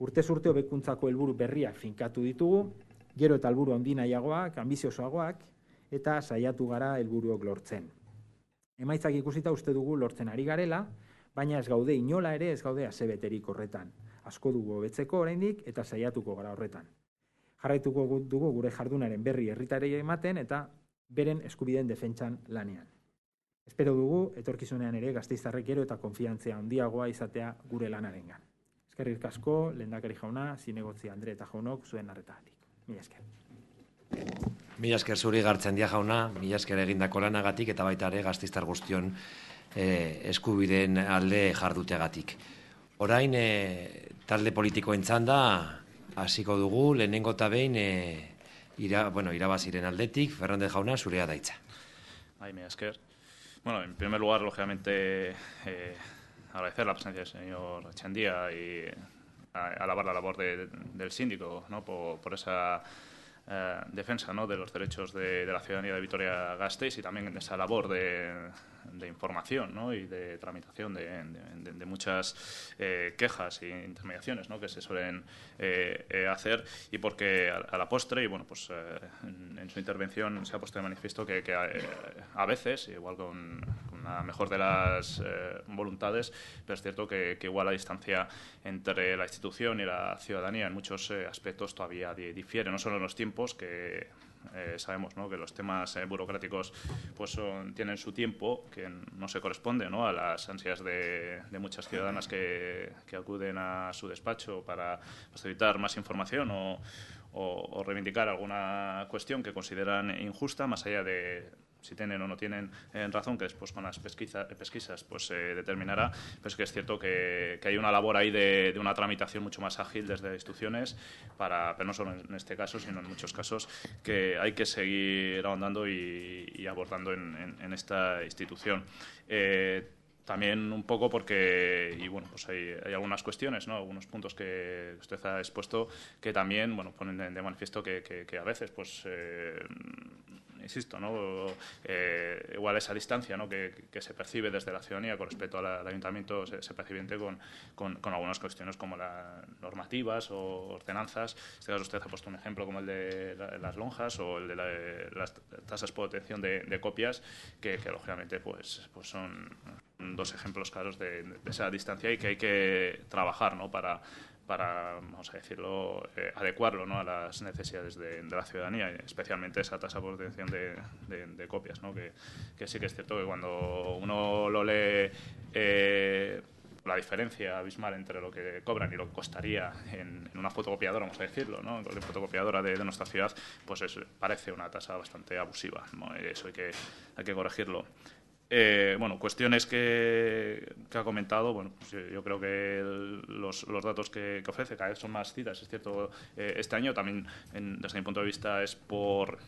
Urte urte hobekuntzako helburu berriak finkatu ditugu, gero eta helburu handi nahiagoak, ambiziosoagoak eta saiatu gara helburuok lortzen. Emaitzak ikusita uste dugu lortzen ari garela, baina ez gaude inola ere ez gaude asebeterik horretan. Asko dugu hobetzeko oraindik eta saiatuko gara horretan. Jarraituko dugu gure jardunaren berri herritarei ematen eta beren eskubideen defentsan lanean. Espero dugu etorkizunean ere gazteizarrek gero eta konfiantzia handiagoa izatea gure lanarengan. Eskerrik asko, lehendakari jauna, zinegotzi Andre eta jaunok zuen arretatik. Mila esker. Mila esker zuri gartzen dia jauna, mila esker egindako lanagatik eta baita ere gaztiztar guztion eh, eskubideen alde jarduteagatik. Orain, eh, talde politikoen txanda, hasiko dugu, lehenengo eta behin, eh, ira, bueno, irabaziren aldetik, Fernandez jauna, zurea daitza. Bai, mila esker. Bueno, en primer lugar, lógicamente, eh, agradecer la presencia del señor Chandía y alabar la labor de, del síndico ¿no? por, por esa defensa ¿no? de los derechos de, de, la ciudadanía de Vitoria-Gasteiz y también esa labor de, de información ¿no? y de tramitación de, de- de muchas eh, quejas e intermediaciones ¿no? que se suelen eh, eh, hacer y porque a, a la postre, y bueno, pues eh, en, en su intervención se ha puesto de manifiesto que, eh, a veces, igual con, con la mejor de las voluntades, pero es cierto que, que igual la distancia entre la institución y la ciudadanía en muchos aspectos todavía di- difiere, no solo en los tiempos que eh, sabemos ¿no? que los temas eh, burocráticos pues son- tienen su tiempo que no se corresponde ¿no? a las ansias de, de muchas ciudadanas que, acuden a su despacho para facilitar más información o- o reivindicar alguna cuestión que consideran injusta, más allá de si tienen o no tienen eh, razón, que después con las pesquisa- pesquisas pues se determinará, pero es que es cierto que, que hay una labor ahí de, de una tramitación mucho más ágil desde instituciones, para, pero no solo en este caso, sino en muchos casos, que hay que seguir ahondando y, y abordando en, en- en esta institución. Eh, también un poco porque, y bueno, pues hay, hay algunas cuestiones, ¿no? algunos puntos que usted ha expuesto que también, bueno, ponen de manifiesto que, que- que a veces, pues, eh, insisto, ¿no? Eh, igual esa distancia ¿no? que, que se percibe desde la ciudadanía con respecto al, ayuntamiento se, percibe con, con, con algunas cuestiones como las normativas o ordenanzas. En este caso usted ha puesto un ejemplo como el de la- las lonjas o el de la- las tasas por obtención de, copias, que, que lógicamente pues, pues son dos ejemplos claros de, de esa distancia y que hay que trabajar ¿no? para, para, vamos a decirlo, eh, adecuarlo ¿no? a las necesidades de, la ciudadanía, especialmente esa tasa por obtención de, de- de copias, ¿no? que, sí que es cierto que cuando uno lo lee, eh, la diferencia abismal entre lo que cobran y lo que costaría en, una fotocopiadora, vamos a decirlo, ¿no? en cualquier fotocopiadora de, nuestra ciudad, pues es- parece una tasa bastante abusiva. ¿no? Eso hay que, hay que corregirlo. Eh, bueno, cuestiones que, que ha comentado, bueno, pues yo, yo creo que los datos que, que ofrece cada vez son más citas, es cierto, eh, este año también, en- desde mi punto de vista, es por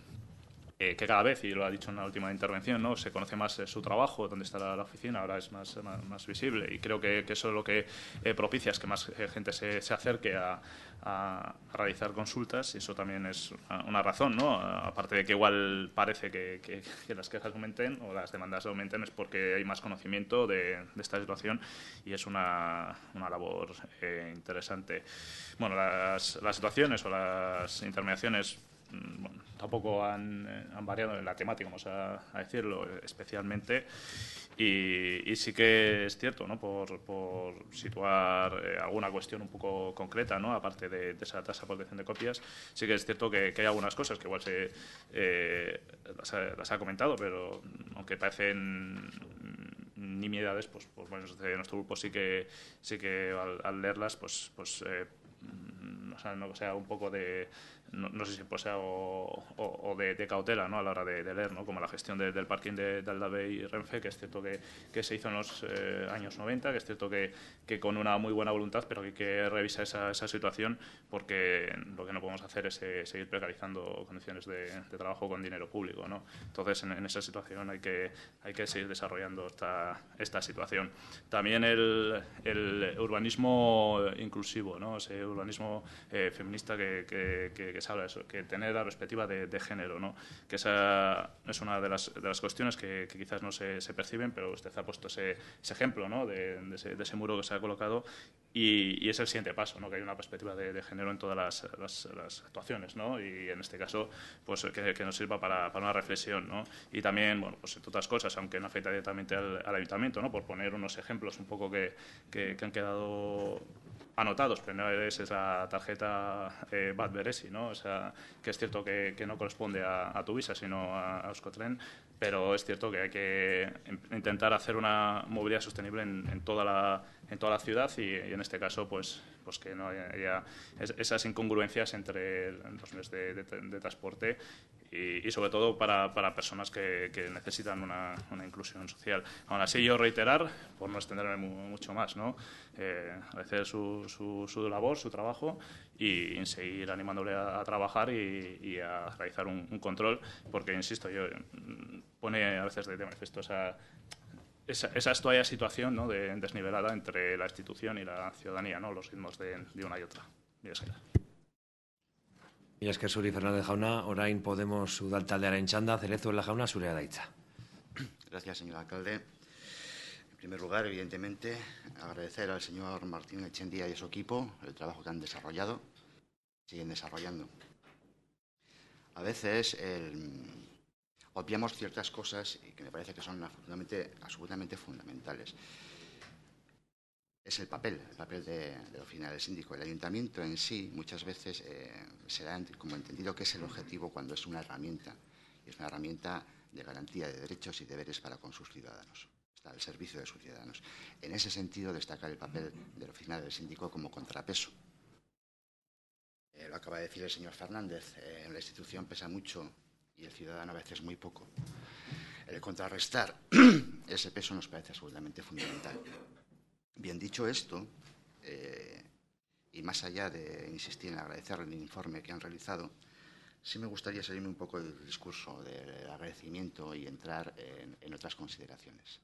eh, que cada vez, y lo ha dicho en la última intervención, ¿no? se conoce más eh, su trabajo, dónde está la, la oficina, ahora es más, más, más visible y creo que, que eso es lo que eh, propicia es que más eh, gente se, se acerque a, a- realizar consultas y eso también es una, razón, ¿no? aparte de que igual parece que, que- que las quejas aumenten o las demandas aumenten es porque hay más conocimiento de, de esta situación y es una, una labor eh, interesante. Bueno, las, las situaciones o las intermediaciones bueno, tampoco han, eh, han variado en la temática, vamos a, a decirlo, especialmente. Y, y sí que es cierto, ¿no? por, situar eh, alguna cuestión un poco concreta, ¿no? aparte de, esa tasa por obtención de copias, sí que es cierto que, hay algunas cosas que igual se eh, las, ha, comentado, pero aunque parecen nimiedades, pues, pues bueno, desde nuestro grupo sí que, sí que al, al leerlas, pues, pues eh, mm, no sea un poco de, no, no sé si pues sea o, de, cautela ¿no? a la hora de, de leer, ¿no? como la gestión de- del parking de, Aldave y Renfe, que es cierto que, que se hizo en los eh, años 90, que es cierto que, que con una muy buena voluntad, pero que hay que revisar esa, esa situación porque lo que no podemos hacer es eh, seguir precarizando condiciones de, trabajo con dinero público. ¿no? Entonces, en, esa situación hay que, hay que seguir desarrollando esta, esta situación. También el, el urbanismo inclusivo, ¿no? ese urbanismo eh, feminista que- que se habla de eso, que tener la perspectiva de, de género, ¿no? que esa es una de las, de las cuestiones que, que quizás no se, se perciben, pero usted ha puesto ese, ese ejemplo ¿no? de, de ese, de ese muro que se ha colocado y, y es el siguiente paso, ¿no? que hay una perspectiva de, género en todas las, las- las actuaciones ¿no? y en este caso pues que, que nos sirva para, para una reflexión ¿no? y también, bueno, pues entre otras cosas, aunque no afecta directamente al, al ayuntamiento, ¿no? por poner unos ejemplos un poco que, que, que han quedado anotados. Primero es esa tarjeta eh, Bad Beresi, ¿no? O sea, que es cierto que, no corresponde a, a tu visa, sino a, a Euskotren, pero es cierto que hay que intentar hacer una movilidad sostenible en, en toda la la ciudad y, en este caso pues pues que no haya, haya es- esas incongruencias entre los medios de, de- de transporte y, y sobre todo para, para personas que, que necesitan una, una inclusión social. Aún así, yo reiterar, por no extenderme mu- mucho más, ¿no? Eh, agradecer su, su, su labor, su trabajo y seguir animándole a, a trabajar y, y a realizar un, un control, porque, insisto, yo mm, pone a veces de manifiesto esa, esa, esa situación ¿no? de, desnivelada entre la institución y la ciudadanía, ¿no? los ritmos de, de una y otra. Que- Mila esker zuri Fernández jauna, orain Podemos txanda, Zerezuela jauna zurea da hitza. Gracias, señor alcalde. En primer lugar, evidentemente, agradecer al señor Martín Echendía y a su equipo el trabajo que han desarrollado, siguen desarrollando. A veces el, obviamos ciertas cosas que me parece que son absolutamente fundamentales. Es el papel, el papel de, de la oficina del síndico. El ayuntamiento en sí muchas veces eh, se da como entendido que es el objetivo cuando es una herramienta. Y es una herramienta de garantía de derechos y deberes para con sus ciudadanos. Está al servicio de sus ciudadanos. En ese sentido, destacar el papel de la oficina del síndico como contrapeso. Eh, lo acaba de decir el señor Fernández. Eh, la institución pesa mucho y el ciudadano a veces muy poco. El contrarrestar ese peso nos parece absolutamente fundamental. Bien dicho esto, eh, y más allá de insistir en agradecer el informe que han realizado, sí me gustaría salirme un poco del discurso del agradecimiento y entrar en, en otras consideraciones,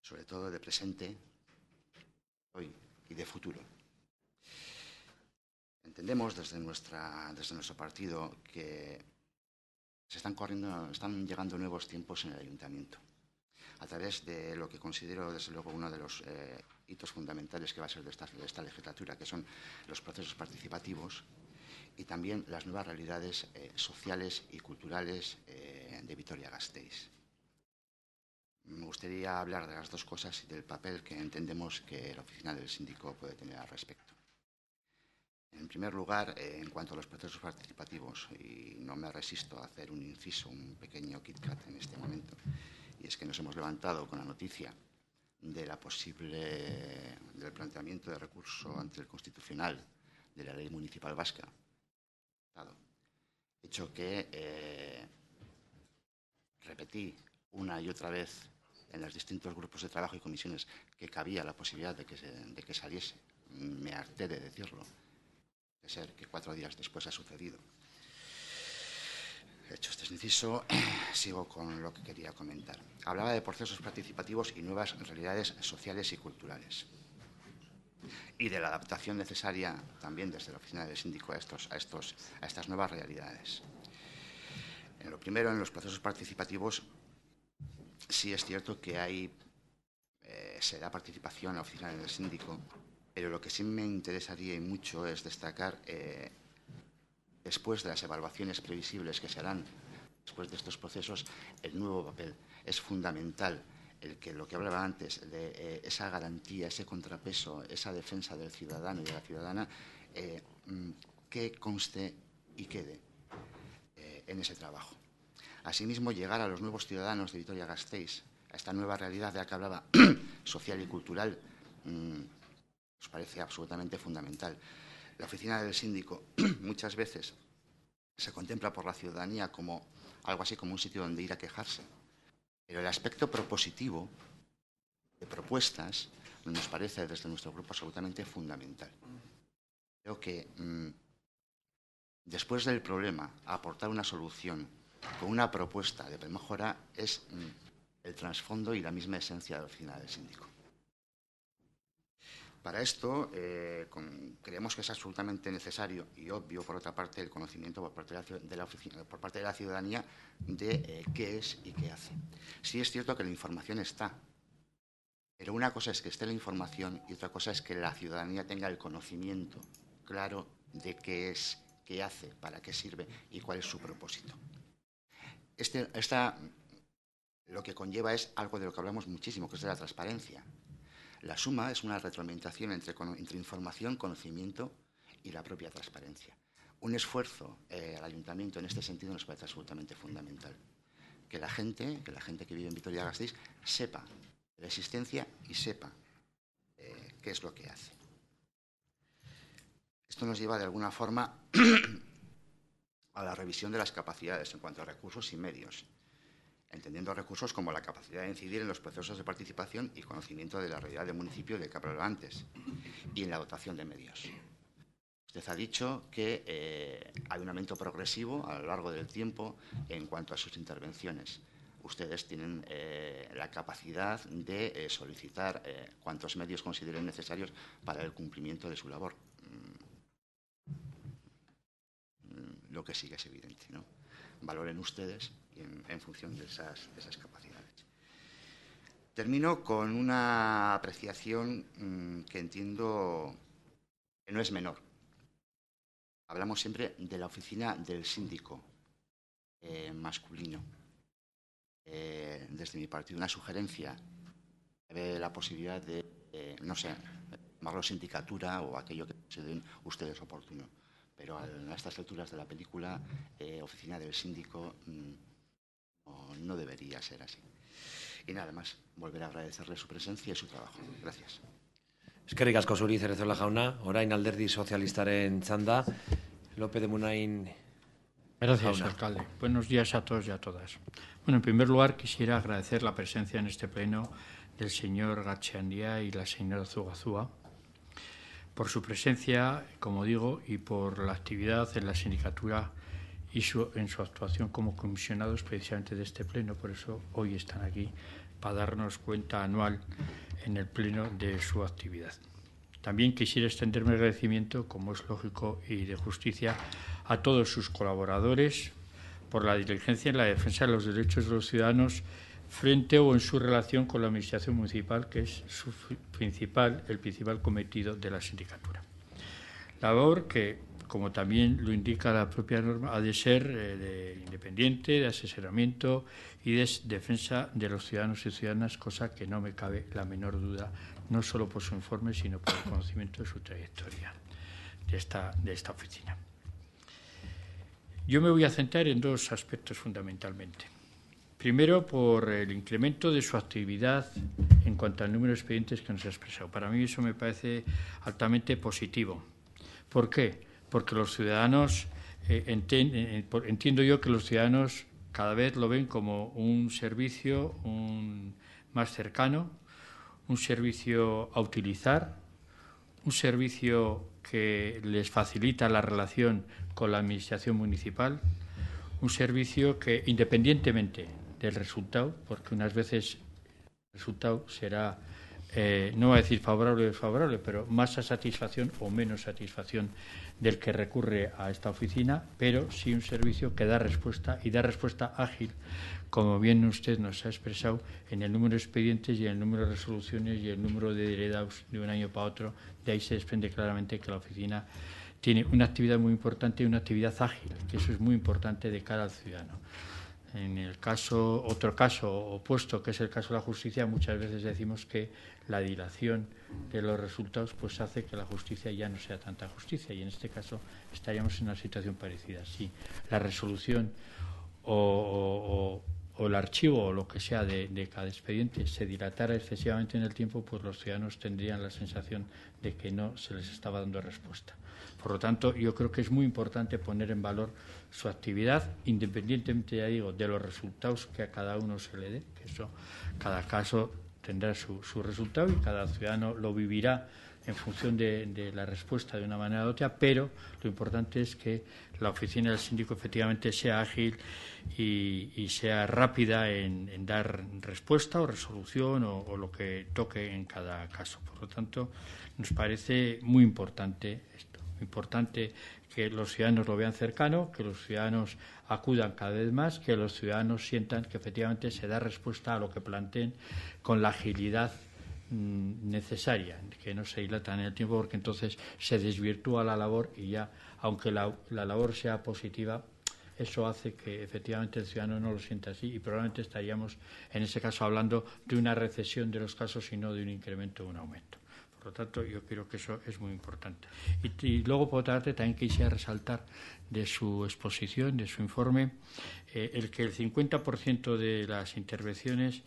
sobre todo de presente, hoy y de futuro. Entendemos desde, nuestra, desde nuestro partido que se están, corriendo, están llegando nuevos tiempos en el ayuntamiento a través de lo que considero, desde luego, uno de los eh, hitos fundamentales que va a ser de esta, legislatura, que son los procesos participativos y también las nuevas realidades eh, sociales y culturales eh, de Vitoria-Gasteiz. Me gustaría hablar de las dos cosas y del papel que entendemos que la oficina del síndico puede tener al respecto. En primer lugar, eh, en cuanto a los procesos participativos, y no me resisto a hacer un inciso, un pequeño KitKat en este momento, y es que nos hemos levantado con la noticia de la posible del planteamiento de recurso ante el Constitucional de la Ley Municipal Vasca, hecho que eh, repetí una y otra vez en los distintos grupos de trabajo y comisiones que cabía la posibilidad de que, se, de que saliese. Me harté de decirlo de ser que cuatro días después ha sucedido. Hecho este inciso, sigo con lo que quería comentar. Hablaba de procesos participativos y nuevas realidades sociales y culturales. Y de la adaptación necesaria también desde la oficina del síndico a, estos, a, a estas nuevas realidades. En lo primero, en los procesos participativos, sí es cierto que hay, eh, se da participación en la oficina del síndico pero lo que sí me interesaría y mucho es destacar, eh, después de las evaluaciones previsibles que se harán después de estos procesos, el nuevo papel. Es fundamental el que lo que hablaba antes, de eh, esa garantía, ese contrapeso, esa defensa del ciudadano y de la ciudadana, eh, mm, que conste y quede eh, en ese trabajo. Asimismo, llegar a los nuevos ciudadanos de Vitoria-Gasteiz, a esta nueva realidad de la que hablaba, social y cultural, mmm, nos parece absolutamente fundamental. La oficina del síndico muchas veces se contempla por la ciudadanía como algo así como un sitio donde ir a quejarse. Pero el aspecto propositivo de propuestas nos parece desde nuestro grupo absolutamente fundamental. Creo que mmm, después del problema, aportar una solución con una propuesta de mejora es mmm, el trasfondo y la misma esencia de la oficina del síndico. Para esto, eh, creemos que es absolutamente necesario y obvio, por otra parte, el conocimiento por parte de la, ciudadanía de eh, qué es y qué hace. Sí es cierto que la información está, pero una cosa es que esté la información y otra cosa es que la ciudadanía tenga el conocimiento claro de qué es, qué hace, para qué sirve y cuál es su propósito. Este, lo que conlleva es algo de lo que hablamos muchísimo, que es de la transparencia. La suma es una retroalimentación entre, información, conocimiento y la propia transparencia. Un esfuerzo eh, al ayuntamiento en este sentido nos parece absolutamente fundamental. Que la gente, que la gente que vive en Vitoria-Gasteiz sepa la existencia y sepa eh, qué es lo que hace. Esto nos lleva de alguna forma a la revisión de las capacidades en cuanto a recursos y medios entendiendo recursos como la capacidad de incidir en los procesos de participación y conocimiento de la realidad del municipio del que hablaba antes, y en la dotación de medios. Usted ha dicho que eh, hay un aumento progresivo a lo largo del tiempo en cuanto a sus intervenciones. Ustedes tienen eh, la capacidad de eh, solicitar cuantos medios consideren necesarios para el cumplimiento de su labor. Mm, lo que sigue es evidente. ¿no? Valoren ustedes en, en función de esas, de capacidades. Termino con una apreciación mm, que entiendo que no es menor. Hablamos siempre de la oficina del síndico eh, masculino. Eh, desde mi partido, una sugerencia. Ve la posibilidad de, eh, no sé, llamarlo sindicatura o aquello que se den ustedes oportuno. Pero a, estas alturas de la película, oficina del síndico mm, no, no debería ser así. Y nada más, volver a agradecerle su presencia y su trabajo. Gracias. Eskerrik asko zuri zerezola jauna, orain alderdi sozialistaren txanda, López de Munain. Gracias, alcalde. Buenos días a todos y a todas. Bueno, en primer lugar quisiera agradecer la presencia en este pleno del señor Gacheandía y la señora Zugazúa por su presencia, como digo, y por la actividad en la sindicatura y en su actuación como comisionados precisamente de este pleno. Por eso hoy están aquí para darnos cuenta anual en el pleno de su actividad. También quisiera extenderme agradecimiento, como es lógico y de justicia, a todos sus colaboradores por la diligencia en la defensa de los derechos de los ciudadanos frente o en su relación con la Administración Municipal, que es su principal, el principal cometido de la sindicatura. Labor que como también lo indica la propia norma, ha de ser eh, de independiente, de asesoramiento y de defensa de los ciudadanos y ciudadanas, cosa que no me cabe la menor duda, no solo por su informe, sino por el conocimiento de su trayectoria de esta, de esta oficina. Yo me voy a centrar en dos aspectos fundamentalmente. Primero, por el incremento de su actividad en cuanto al número de expedientes que nos ha expresado. Para mí eso me parece altamente positivo. ¿Por qué? Porque los ciudadanos, eh, eh, entiendo yo que los ciudadanos cada vez lo ven como un servicio más cercano, un servicio a utilizar, un servicio que les facilita la relación con la Administración municipal, un servicio que, independientemente del resultado, porque unas veces el resultado será eh, no voy a decir favorable o desfavorable, pero más satisfacción o menos satisfacción del que recurre a esta oficina, pero sí un servicio que da respuesta y da respuesta ágil, como bien usted nos ha expresado, en el número de expedientes y en el número de resoluciones y el número de heredados de un año para otro. De ahí se desprende claramente que la oficina tiene una actividad muy importante y una actividad ágil, que eso es muy importante de cara al ciudadano. En el caso, otro caso opuesto, que es el caso de la justicia, muchas veces decimos que la dilación de los resultados pues hace que la justicia ya no sea tanta justicia y en este caso estaríamos en una situación parecida. Si la resolución o, el archivo o lo que sea de, de, cada expediente se dilatara excesivamente en el tiempo, pues los ciudadanos tendrían la sensación de que no se les estaba dando respuesta. Por lo tanto, yo creo que es muy importante poner en valor su actividad, independientemente, ya digo, de los resultados que a cada uno se le dé, que eso, cada caso tendrá su, resultado y cada ciudadano lo vivirá en función de, la respuesta de una manera u otra, pero lo importante es que la oficina del síndico efectivamente sea ágil y, sea rápida en, dar respuesta o resolución o, lo que toque en cada caso. Por lo tanto, nos parece muy importante esto, importante que los ciudadanos lo vean cercano, que los ciudadanos acudan cada vez más, que los ciudadanos sientan que efectivamente se da respuesta a lo que planteen con la agilidad mm, necesaria, que no se dilata en el tiempo, porque entonces se desvirtúa la labor y ya, aunque la, la labor sea positiva, eso hace que efectivamente el ciudadano no lo sienta así y probablemente estaríamos en ese caso hablando de una recesión de los casos y no de un incremento o un aumento. Por lo tanto, yo creo que eso es muy importante. Y, luego, por otra parte, también quisiera resaltar de su exposición, de su informe, eh, el que el 50% de las intervenciones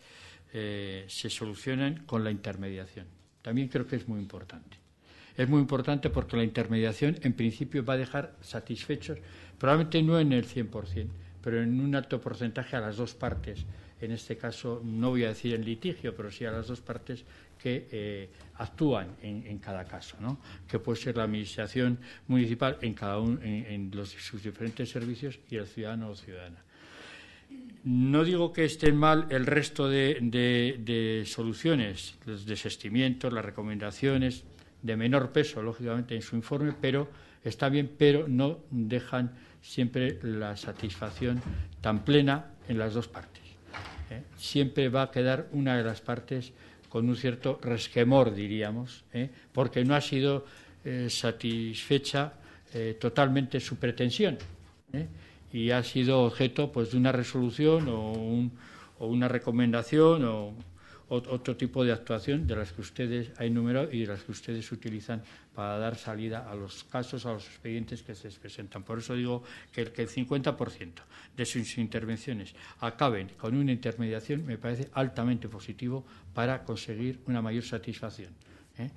eh, se solucionan con la intermediación. También creo que es muy importante. Es muy importante porque la intermediación, en principio, va a dejar satisfechos, probablemente no en el 100%, pero en un alto porcentaje a las dos partes. En este caso, no voy a decir en litigio, pero sí a las dos partes que eh, actúan en, cada caso, ¿no? que puede ser la administración municipal en cada uno, en, sus diferentes servicios y el ciudadano o ciudadana. No digo que estén mal el resto de, de, soluciones, los desestimientos, las recomendaciones, de menor peso, lógicamente, en su informe, pero está bien, pero no dejan siempre la satisfacción tan plena en las dos partes. ¿eh? siempre va a quedar una de las partes con un cierto resquemor, diríamos, ¿eh? porque no ha sido eh, satisfecha totalmente su pretensión y ha sido objeto pues, de una resolución o, o una recomendación o otro tipo de actuación de las que ustedes han enumerado y de las que ustedes utilizan para dar salida a los casos, a los expedientes que se presentan. Por eso digo que el, que el 50% de sus intervenciones acaben con una intermediación me parece altamente positivo para conseguir una mayor satisfacción. ¿eh?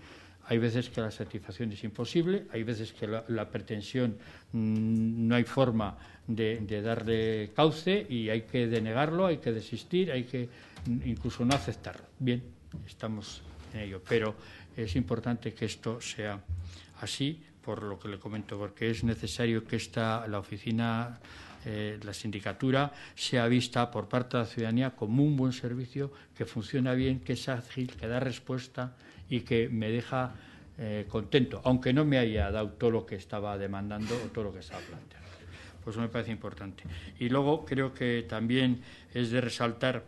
Hay veces que la satisfacción es imposible, hay veces que la, pretensión mm, no hay forma de, darle cauce y hay que denegarlo, hay que desistir, hay que mm, incluso no aceptarlo. Bien, estamos en ello, pero es importante que esto sea así, por lo que le comento, porque es necesario que esta, la oficina eh, la sindicatura sea vista por parte de la ciudadanía como un buen servicio que funciona bien, que es ágil, que da respuesta y que me deja eh, contento, aunque no me haya dado todo lo que estaba demandando o todo lo que estaba planteando. Pues eso me parece importante. Y luego creo que también es de resaltar,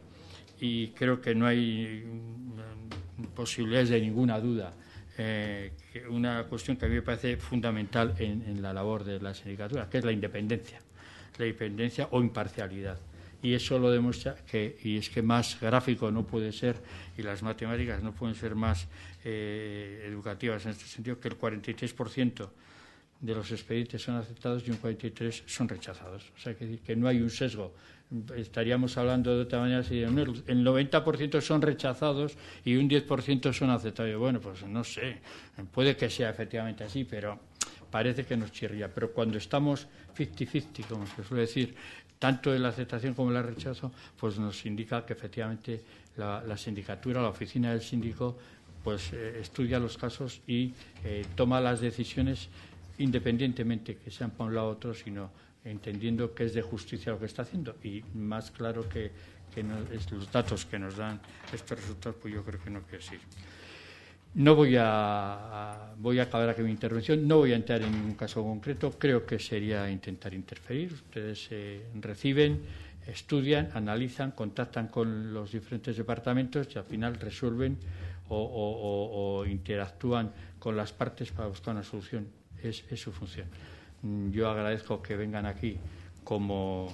y creo que no hay mm, posibilidades de ninguna duda, eh, una cuestión que a mí me parece fundamental en la labor de la sindicatura, que es la independencia, la independencia o imparcialidad y eso lo demuestra que, y es que más gráfico no puede ser, y las matemáticas no pueden ser más eh, educativas en este sentido, que el 43% de los expedientes son aceptados y un 43% son rechazados. O sea, que, que no hay un sesgo. Estaríamos hablando de otra manera si el 90% son rechazados y un 10% son aceptados. Bueno, pues no sé, puede que sea efectivamente así, pero parece que nos chirría. Pero cuando estamos 50-50, como se suele decir, tanto en la aceptación como el rechazo, pues nos indica que efectivamente la, sindicatura, la oficina del síndico, pues eh, estudia los casos y eh, toma las decisiones independientemente que sean para un lado u otro, sino entendiendo que es de justicia lo que está haciendo. Y más claro que, los datos que nos dan estos resultados, pues yo creo que no quiere decir. No voy a, voy a acabar aquí mi intervención, no voy a entrar en ningún caso concreto, creo que sería intentar interferir. Ustedes eh, reciben, estudian, analizan, contactan con los diferentes departamentos y al final resuelven o, interactúan con las partes para buscar una solución. Es, su función. Mm, yo agradezco que vengan aquí como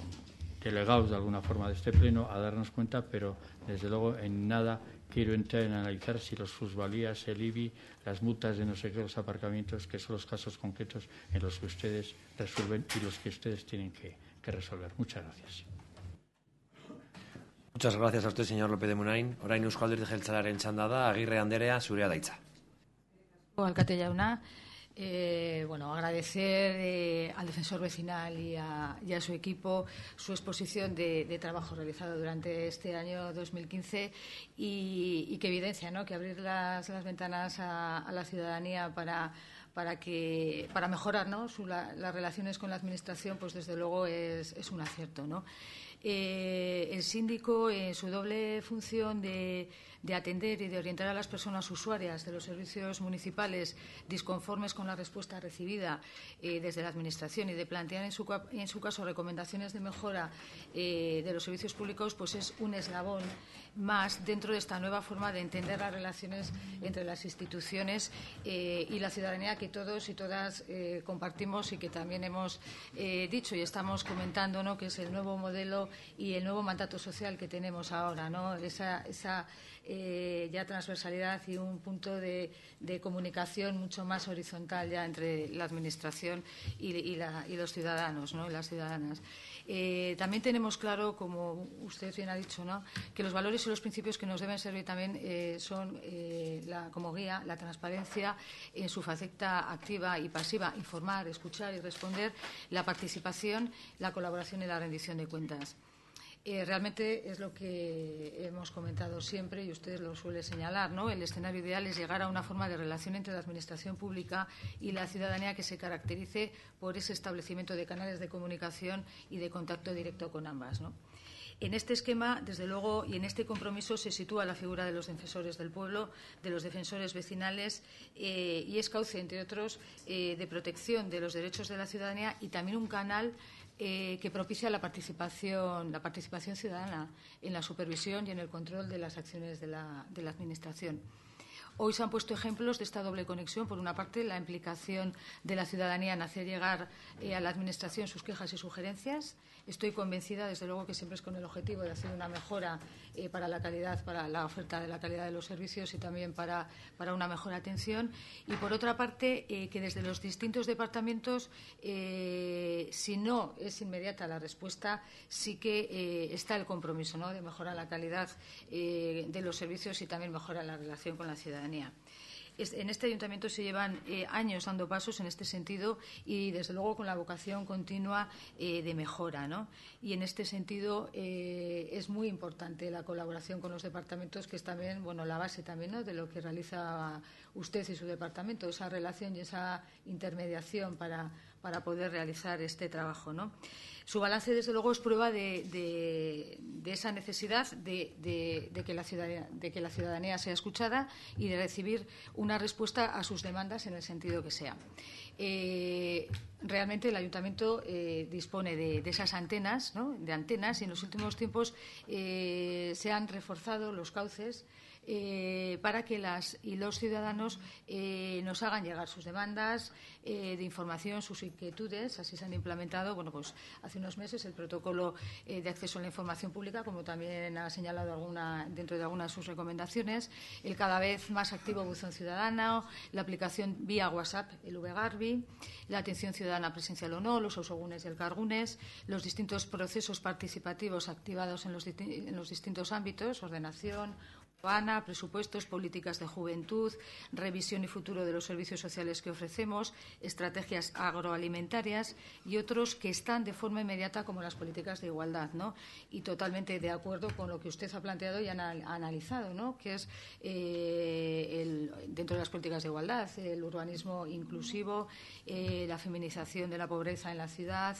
delegados de alguna forma de este pleno a darnos cuenta, pero desde luego en nada quiero entrar en analizar si los fusvalías, el IBI, las multas de no sé qué, los aparcamientos, que son los casos concretos en los que ustedes resuelven y los que ustedes tienen que, resolver. Muchas gracias. Muchas gracias a usted, señor López de Munain. Orain Euskalder de Geltzalaren txanda Agirre Anderea, zurea daitza. Alkate jauna, eh, bueno, agradecer eh, al defensor vecinal y a, su equipo su exposición de, trabajo realizado durante este año 2015 y, que evidencia ¿no? que abrir las, ventanas a, la ciudadanía para para que para mejorar ¿no? las relaciones con la administración pues desde luego es, es un acierto ¿no? Eh, el síndico en su doble función de de atender y de orientar a las personas usuarias de los servicios municipales disconformes con la respuesta recibida eh, desde la Administración y de plantear en su, en su caso recomendaciones de mejora eh, de los servicios públicos, pues es un eslabón más dentro de esta nueva forma de entender las relaciones entre las instituciones eh, y la ciudadanía que todos y todas compartimos y que también hemos dicho y estamos comentando, ¿no? que es el nuevo modelo y el nuevo mandato social que tenemos ahora, ¿no? esa, esa eh, ya transversalidad y un punto de, comunicación mucho más horizontal ya entre la Administración y, los ciudadanos ¿no? y las ciudadanas. Eh, también tenemos claro, como usted bien ha dicho, ¿no? que los valores y los principios que nos deben servir también eh, son la, como guía la transparencia en su faceta activa y pasiva, informar, escuchar y responder, la participación, la colaboración y la rendición de cuentas. Eh, realmente es lo que hemos comentado siempre y ustedes lo suelen señalar, ¿no? El escenario ideal es llegar a una forma de relación entre la Administración pública y la ciudadanía que se caracterice por ese establecimiento de canales de comunicación y de contacto directo con ambas, En este esquema, desde luego, y en este compromiso se sitúa la figura de los defensores del pueblo, de los defensores vecinales, eh, y es cauce, entre otros, eh, de protección de los derechos de la ciudadanía y también un canal eh, que propicia la participación, la participación ciudadana en la supervisión y en el control de las acciones de la, de la Administración. Hoy se han puesto ejemplos de esta doble conexión. Por una parte, la implicación de la ciudadanía en hacer llegar eh, a la Administración sus quejas y sugerencias. Estoy convencida, desde luego, que siempre es con el objetivo de hacer una mejora eh, para la calidad, para la oferta de la calidad de los servicios y también para, para una mejor atención. Y, por otra parte, eh, que desde los distintos departamentos, si no es inmediata la respuesta, sí que está el compromiso ¿no? de mejorar la calidad de los servicios y también mejorar la relación con la ciudadanía. En este ayuntamiento se llevan eh, años dando pasos en este sentido y, desde luego, con la vocación continua eh, de mejora. Y, en este sentido, eh, es muy importante la colaboración con los departamentos, que es también bueno, la base también de lo que realiza usted y su departamento, esa relación y esa intermediación para, para poder realizar este trabajo. ¿no? Su balance, desde luego, es prueba de, esa necesidad de, que la ciudadanía, sea escuchada y de recibir una respuesta a sus demandas en el sentido que sea. Eh, realmente el ayuntamiento eh, dispone de, esas antenas, de antenas, y en los últimos tiempos eh, se han reforzado los cauces eh, para que las y los ciudadanos eh, nos hagan llegar sus demandas eh, de información, sus inquietudes. Así se han implementado, bueno, pues hace unos meses el protocolo de acceso a la información pública, como también ha señalado alguna, dentro de algunas de sus recomendaciones, el cada vez más activo buzón ciudadano, la aplicación vía WhatsApp, el VGarbi, la atención ciudadana presencial o no, los osogunes y el cargunes, los distintos procesos participativos activados en los, en los distintos ámbitos, ordenación, urbana, presupuestos, políticas de juventud, revisión y futuro de los servicios sociales que ofrecemos, estrategias agroalimentarias y otros que están de forma inmediata como las políticas de igualdad, ¿no? Y totalmente de acuerdo con lo que usted ha planteado y ha analizado, ¿no? Que es eh, dentro de las políticas de igualdad el urbanismo inclusivo, eh, la feminización de la pobreza en la ciudad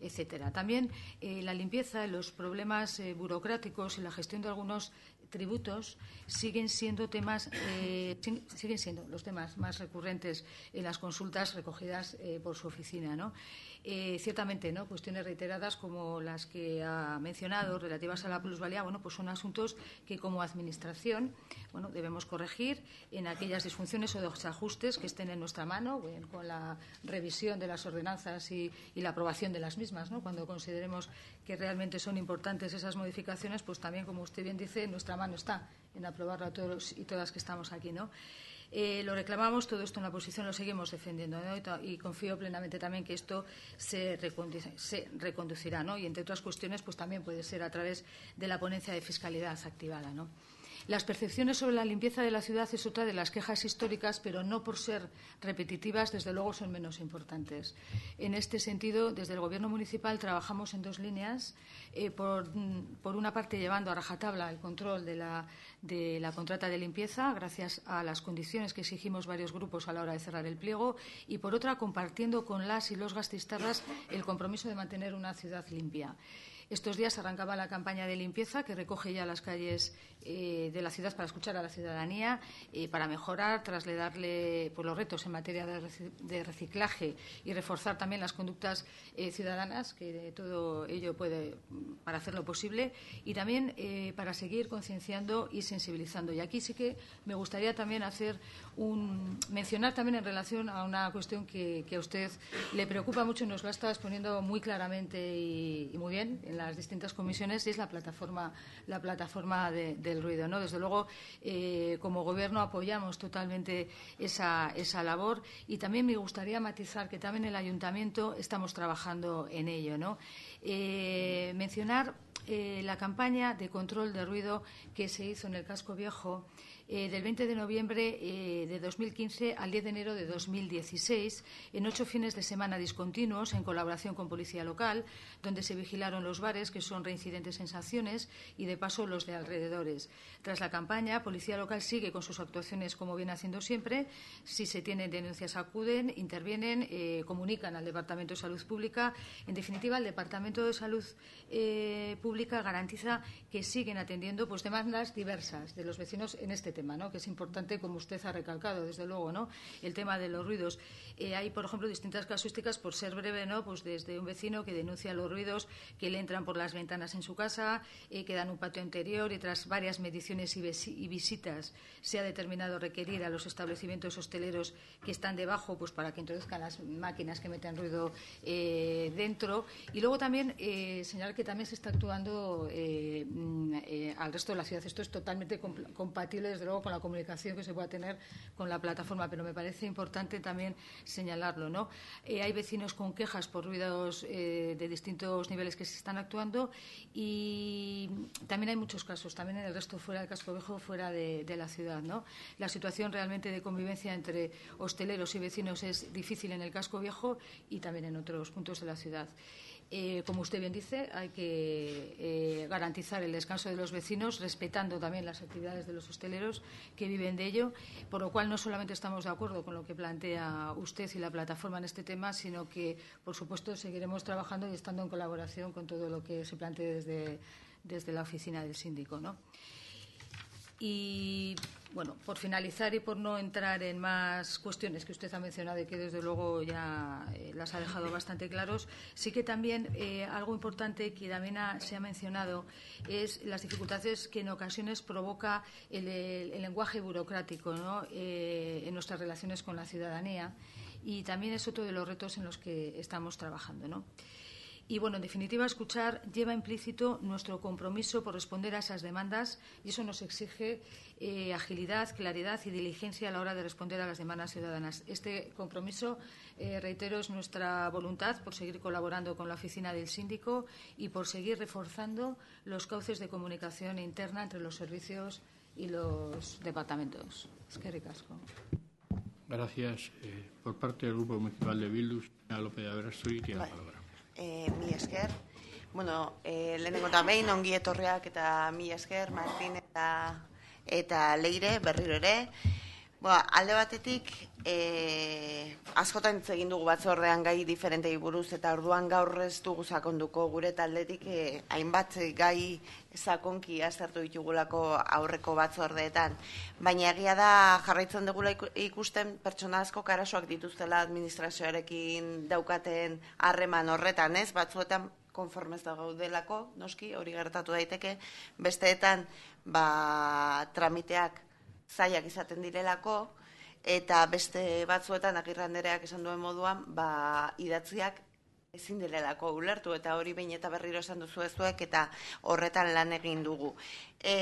etcétera. También eh, la limpieza, los problemas burocráticos y la gestión de algunos tributos siguen siendo temas eh, siguen siendo los temas más recurrentes en las consultas recogidas eh, por su oficina ¿no? Eh, ciertamente no cuestiones reiteradas como las que ha mencionado relativas a la plusvalía bueno pues son asuntos que como administración bueno debemos corregir en aquellas disfunciones o desajustes que estén en nuestra mano con la revisión de las ordenanzas y, la aprobación de las mismas ¿no? cuando consideremos que realmente son importantes esas modificaciones pues también como usted bien dice nuestra mano está en aprobarlo a todos y todas que estamos aquí, ¿no? Eh, lo reclamamos, todo esto en la oposición lo seguimos defendiendo y, confío plenamente también que esto se, reconducirá, ¿no? Y entre otras cuestiones, pues también puede ser a través de la ponencia de fiscalidad activada, ¿no? Las percepciones sobre la limpieza de la ciudad es otra de las quejas históricas, pero no por ser repetitivas, desde luego son menos importantes. En este sentido, desde el Gobierno municipal trabajamos en dos líneas. Eh, por, una parte, llevando a rajatabla el control de la, de la contrata de limpieza, gracias a las condiciones que exigimos varios grupos a la hora de cerrar el pliego, y por otra, compartiendo con las y los gastistarras el compromiso de mantener una ciudad limpia. Estos días arrancaba la campaña de limpieza que recoge ya las calles eh, de la ciudad para escuchar a la ciudadanía, eh, para mejorar, trasladarle pues, los retos en materia de reciclaje y reforzar también las conductas eh, ciudadanas, que todo ello puede, para hacerlo posible, y también para seguir concienciando y sensibilizando. Y aquí sí que me gustaría también hacer un, mencionar también en relación a una cuestión que, a usted le preocupa mucho y nos lo está exponiendo muy claramente y, muy bien las distintas comisiones y es la plataforma, la plataforma del ruido. ¿no? Desde luego, eh, como Gobierno apoyamos totalmente esa, esa labor y también me gustaría matizar que también el Ayuntamiento estamos trabajando en ello. ¿no? Eh, mencionar eh, la campaña de control de ruido que se hizo en el casco viejo eh, del 20 de noviembre eh, de 2015 al 10 de enero de 2016, en ocho fines de semana discontinuos, en colaboración con Policía Local, donde se vigilaron los bares, que son reincidentes en sanciones, y de paso los de alrededores. Tras la campaña, Policía Local sigue con sus actuaciones como viene haciendo siempre. Si se tienen denuncias, acuden, intervienen, eh, comunican al Departamento de Salud Pública. En definitiva, el Departamento de Salud Pública garantiza que siguen atendiendo pues, demandas diversas de los vecinos en este tema tema, que es importante, como usted ha recalcado, desde luego, ¿no? el tema de los ruidos. Eh, hay, por ejemplo, distintas casuísticas, por ser breve, ¿no? pues desde un vecino que denuncia los ruidos que le entran por las ventanas en su casa, eh, que dan un patio interior y tras varias mediciones y, visitas se ha determinado requerir a los establecimientos hosteleros que están debajo pues para que introduzcan las máquinas que meten ruido eh, dentro. Y luego también señalar que también se está actuando mm, al resto de la ciudad. Esto es totalmente compatible, desde con la comunicación que se pueda tener con la plataforma, pero me parece importante también señalarlo. ¿no? Eh, hay vecinos con quejas por ruidos eh, de distintos niveles que se están actuando y también hay muchos casos, también en el resto fuera del casco viejo, fuera de, de la ciudad. ¿no? La situación realmente de convivencia entre hosteleros y vecinos es difícil en el casco viejo y también en otros puntos de la ciudad. Eh, como usted bien dice, hay que eh, garantizar el descanso de los vecinos, respetando también las actividades de los hosteleros que viven de ello, por lo cual no solamente estamos de acuerdo con lo que plantea usted y la plataforma en este tema, sino que, por supuesto, seguiremos trabajando y estando en colaboración con todo lo que se plantee desde, desde la oficina del síndico. ¿no? Y bueno, por finalizar y por no entrar en más cuestiones que usted ha mencionado y que desde luego ya eh, las ha dejado bastante claros, sí que también eh, algo importante que también se ha mencionado es las dificultades que en ocasiones provoca el, lenguaje burocrático eh, en nuestras relaciones con la ciudadanía y también es otro de los retos en los que estamos trabajando. ¿no? Y, bueno, en definitiva, escuchar lleva implícito nuestro compromiso por responder a esas demandas y eso nos exige eh, agilidad, claridad y diligencia a la hora de responder a las demandas ciudadanas. Este compromiso, eh, reitero, es nuestra voluntad por seguir colaborando con la oficina del síndico y por seguir reforzando los cauces de comunicación interna entre los servicios y los departamentos. Es que ricasco. Gracias. Eh, por parte del Grupo Municipal de Bildus, López de Abrastoy tiene la palabra. E, mi esker. Bueno, e, lehenengo eta behin ongi etorriak eta mi esker, Martin eta, eta leire berriro ere. Ba, alde batetik, e, askotan egin dugu batzordean gai diferentei buruz eta orduan gaur ez dugu sakonduko gure taldetik e, hainbat gai sakonki aztertu ditugulako aurreko batzordeetan. Baina egia da jarraitzen dugula ikusten pertsona asko karasoak dituztela administrazioarekin daukaten harreman horretan, ez? Batzuetan konformez da gaudelako, noski, hori gertatu daiteke, besteetan ba, tramiteak zaiak izaten direlako, eta beste batzuetan agirrandereak esan duen moduan, ba, idatziak ezin direlako ulertu, eta hori behin eta berriro esan duzu ezuek, eta horretan lan egin dugu. E,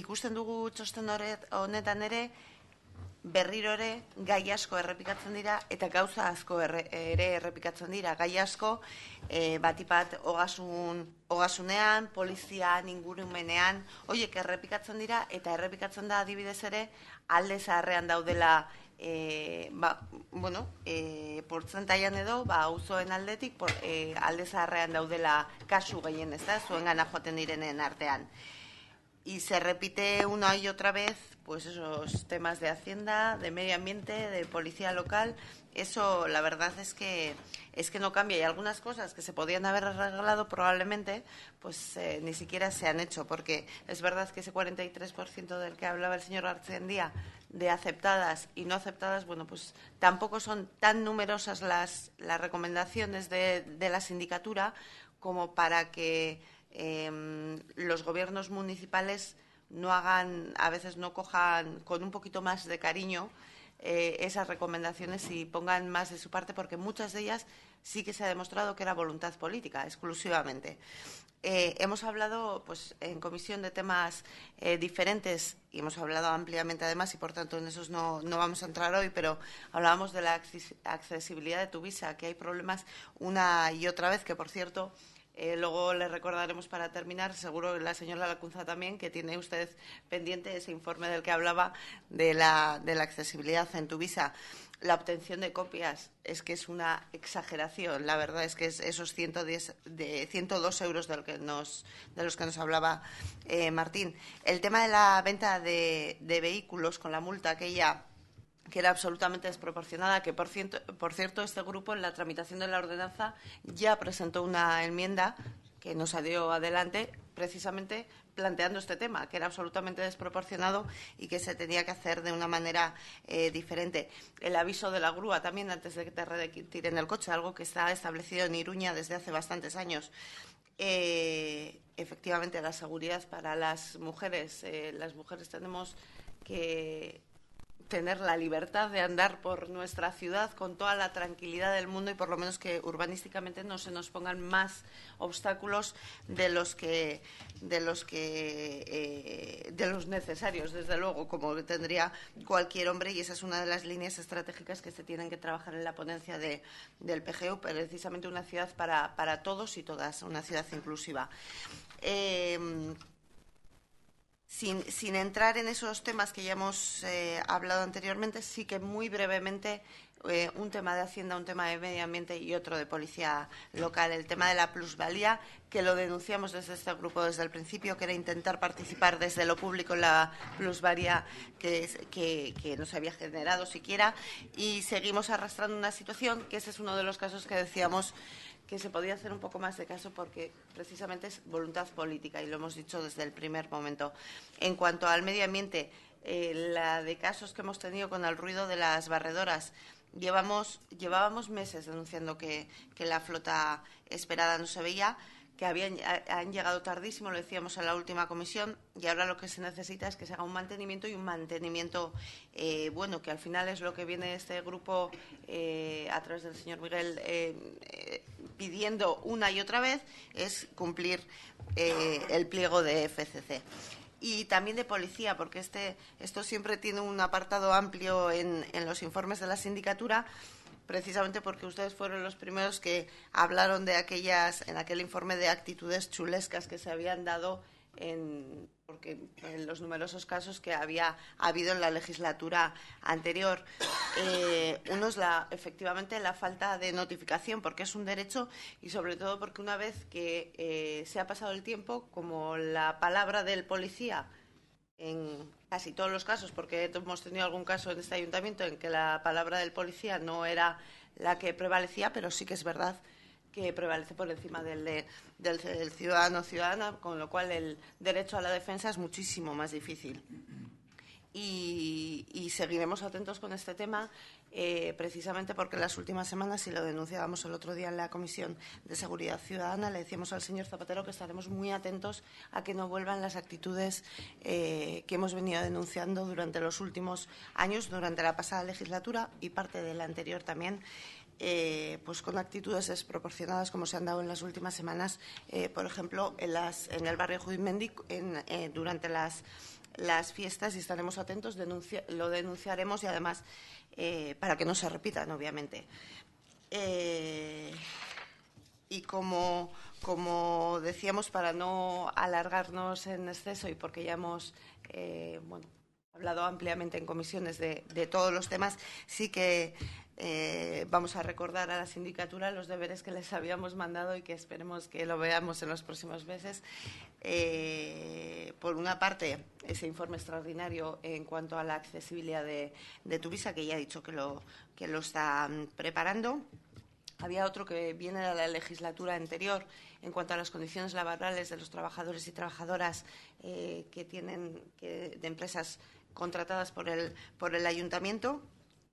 ikusten dugu txosten honetan ere, berriro ere gai asko errepikatzen dira eta gauza asko ere errepikatzen dira. Gai asko e, batipat ogasun, ogasunean, polizian, ingurumenean, horiek errepikatzen dira eta errepikatzen da adibidez ere alde zaharrean daudela e, ba, bueno, e, portzentaian edo, ba, auzoen aldetik, por, e, alde zaharrean daudela kasu gehien ez da, zuen gana joaten direnen artean. Y se repite una y otra vez pues esos temas de Hacienda, de medio ambiente, de policía local, eso la verdad es que es que no cambia. Y algunas cosas que se podían haber arreglado probablemente pues eh, ni siquiera se han hecho porque es verdad que ese 43% del que hablaba el señor Arcendía de aceptadas y no aceptadas, bueno, pues tampoco son tan numerosas las, las recomendaciones de, de la sindicatura como para que eh, los gobiernos municipales no hagan, a veces no cojan con un poquito más de cariño eh, esas recomendaciones y pongan más de su parte, porque muchas de ellas sí que se ha demostrado que era voluntad política, exclusivamente. Eh, hemos hablado pues, en comisión de temas eh, diferentes y hemos hablado ampliamente además y por tanto en esos no, no, vamos a entrar hoy, pero hablábamos de la accesibilidad de tu visa, que hay problemas una y otra vez, que por cierto eh, luego le recordaremos para terminar, seguro la señora Lacunza también, que tiene usted pendiente ese informe del que hablaba de la, de la accesibilidad en tu visa. La obtención de copias es que es una exageración. La verdad es que es esos 110, de 102 euros de, que los que nos hablaba eh, Martín. El tema de la venta de, de vehículos con la multa aquella que era absolutamente desproporcionada, que por, por cierto este grupo en la tramitación de la ordenanza ya presentó una enmienda que no salió adelante precisamente planteando este tema, que era absolutamente desproporcionado y que se tenía que hacer de una manera eh, diferente. El aviso de la grúa también antes de que te retiren el coche, algo que está establecido en Iruña desde hace bastantes años. Eh, efectivamente, la seguridad para las mujeres. Eh, las mujeres tenemos que tener la libertad de andar por nuestra ciudad con toda la tranquilidad del mundo y por lo menos que urbanísticamente no se nos pongan más obstáculos de los que de los que eh, de los necesarios desde luego como tendría cualquier hombre y esa es una de las líneas estratégicas que se tienen que trabajar en la ponencia de, del PGU precisamente una ciudad para, para todos y todas una ciudad inclusiva. Eh, sin, entrar en esos temas que ya hemos eh, hablado anteriormente, sí que muy brevemente eh, un tema de Hacienda, un tema de medio ambiente y otro de policía local. El tema de la plusvalía, que lo denunciamos desde este grupo desde el principio, que era intentar participar desde lo público en la plusvalía que, que, que no se había generado siquiera. Y seguimos arrastrando una situación que ese es uno de los casos que decíamos que se podía hacer un poco más de caso porque precisamente es voluntad política y lo hemos dicho desde el primer momento. En cuanto al medio ambiente, eh, la de casos que hemos tenido con el ruido de las barredoras, llevamos, llevábamos meses denunciando que, que la flota esperada no se veía que habían, han llegado tardísimo, lo decíamos en la última comisión, y ahora lo que se necesita es que se haga un mantenimiento y un mantenimiento eh, bueno, que al final es lo que viene este grupo eh, a través del señor Miguel eh, pidiendo una y otra vez, es cumplir el pliego de FCC. Y también de policía, porque este, esto siempre tiene un apartado amplio en, en los informes de la sindicatura precisamente porque ustedes fueron los primeros que hablaron de aquellas, en aquel informe de actitudes chulescas que se habían dado en, porque en los numerosos casos que había habido en la legislatura anterior. Eh, uno es la, efectivamente la falta de notificación, porque es un derecho y sobre todo porque una vez que eh, se ha pasado el tiempo, como la palabra del policía en casi todos los casos, porque hemos tenido algún caso en este ayuntamiento en que la palabra del policía no era la que prevalecía, pero sí que es verdad que prevalece por encima del, del, ciudadano ciudadana, con lo cual el derecho a la defensa es muchísimo más difícil. y seguiremos atentos con este tema eh, precisamente porque en las últimas semanas, y lo denunciábamos el otro día en la Comisión de Seguridad Ciudadana, le decíamos al señor Zapatero que estaremos muy atentos a que no vuelvan las actitudes eh, que hemos venido denunciando durante los últimos años, durante la pasada legislatura y parte de la anterior también. Eh, pues con actitudes desproporcionadas como se han dado en las últimas semanas, por ejemplo, en, las, en el barrio Judimendi, durante las, las fiestas y estaremos atentos, lo denunciaremos y además eh, para que no se repitan, obviamente. Eh, y como, como, decíamos, para no alargarnos en exceso y porque ya hemos eh, hablado ampliamente en comisiones de, de, todos los temas, sí que eh, vamos a recordar a la sindicatura los deberes que les habíamos mandado y que esperemos que lo veamos en los próximos meses. Eh, por una parte, ese informe extraordinario en cuanto a la accesibilidad de, de Tuvisa, que ya he dicho que lo, que están preparando. Había otro que viene de la legislatura anterior en cuanto a las condiciones laborales de los trabajadores y trabajadoras eh, que tienen de empresas contratadas por el ayuntamiento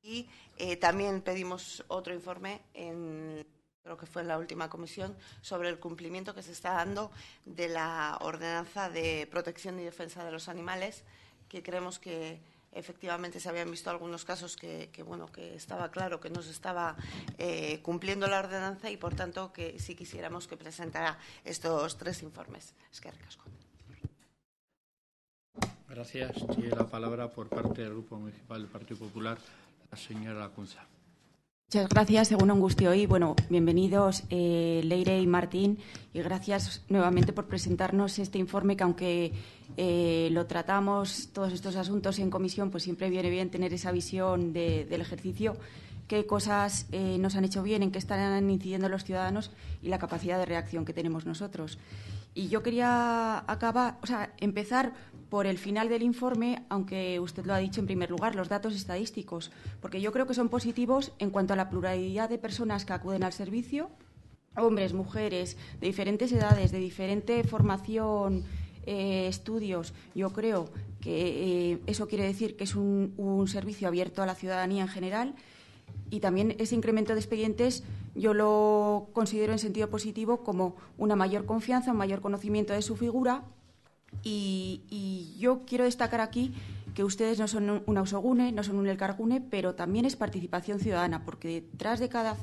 y eh, también pedimos otro informe, en, creo que fue en la última comisión, sobre el cumplimiento que se está dando de la ordenanza de protección y defensa de los animales, que creemos que efectivamente se habían visto algunos casos que, bueno que estaba claro que no se estaba eh, cumpliendo la ordenanza y por tanto que sí quisiéramos que presentara estos tres informes. Es que. Gracias. Tiene la palabra por parte del Grupo Municipal del Partido Popular señora Cunza. Muchas gracias, según Angustio. Y bueno, bienvenidos eh, Leire y Martín, y gracias nuevamente por presentarnos este informe que aunque eh, lo tratamos todos estos asuntos en comisión, pues siempre viene bien tener esa visión del ejercicio, qué cosas eh, nos han hecho bien, en qué están incidiendo los ciudadanos y la capacidad de reacción que tenemos nosotros. Y yo quería acabar, o sea, empezar por el final del informe, aunque usted lo ha dicho en primer lugar, los datos estadísticos, porque yo creo que son positivos en cuanto a la pluralidad de personas que acuden al servicio, hombres, mujeres, de diferentes edades, de diferente formación, eh, estudios, yo creo que eh, eso quiere decir que es un, un servicio abierto a la ciudadanía en general y también ese incremento de expedientes yo lo considero en sentido positivo como una mayor confianza, un mayor conocimiento de su figura. Y, yo quiero destacar aquí que ustedes no son un ausogune, no son un elcargune, pero también es participación ciudadana, porque detrás de cada,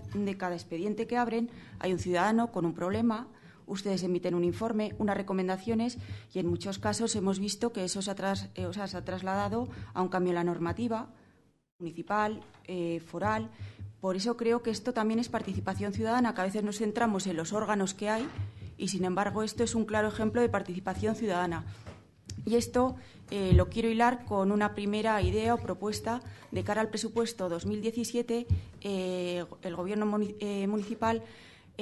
expediente que abren hay un ciudadano con un problema, ustedes emiten un informe, unas recomendaciones y en muchos casos hemos visto que eso se ha, eh, se ha trasladado a un cambio en la normativa municipal, eh, foral. Por eso creo que esto también es participación ciudadana, que a veces nos centramos en los órganos que hay y, sin embargo, esto es un claro ejemplo de participación ciudadana. Y esto eh, lo quiero hilar con una primera idea o propuesta de cara al presupuesto 2017. Eh, el Gobierno municipal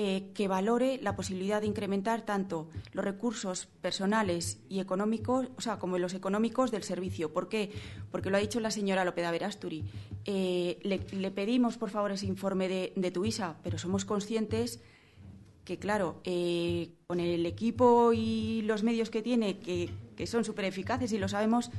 eh, que valore la posibilidad de incrementar tanto los recursos personales y económicos, o sea, como los económicos del servicio. ¿Por qué? Porque lo ha dicho la señora López Verasturi. Eh, le, pedimos, por favor, ese informe de, de Tuisa, pero somos conscientes que, claro, eh, con el equipo y los medios que tiene, que, que son súper eficaces y lo sabemos,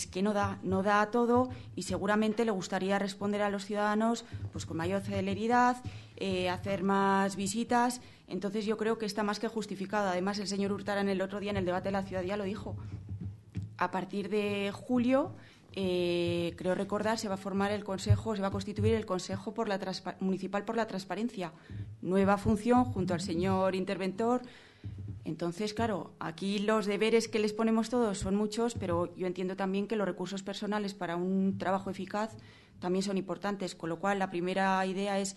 es que no da, no da a todo y seguramente le gustaría responder a los ciudadanos pues con mayor celeridad, eh, hacer más visitas. Entonces yo creo que está más que justificado. Además, el señor Hurtara en el otro día en el debate de la ciudad ya lo dijo. A partir de julio, eh, creo recordar, se va a formar el Consejo, se va a constituir el Consejo por la Municipal por la Transparencia. Nueva función junto al señor interventor entonces, claro, aquí los deberes que les ponemos todos son muchos, pero yo entiendo también que los recursos personales para un trabajo eficaz también son importantes, con lo cual la primera idea es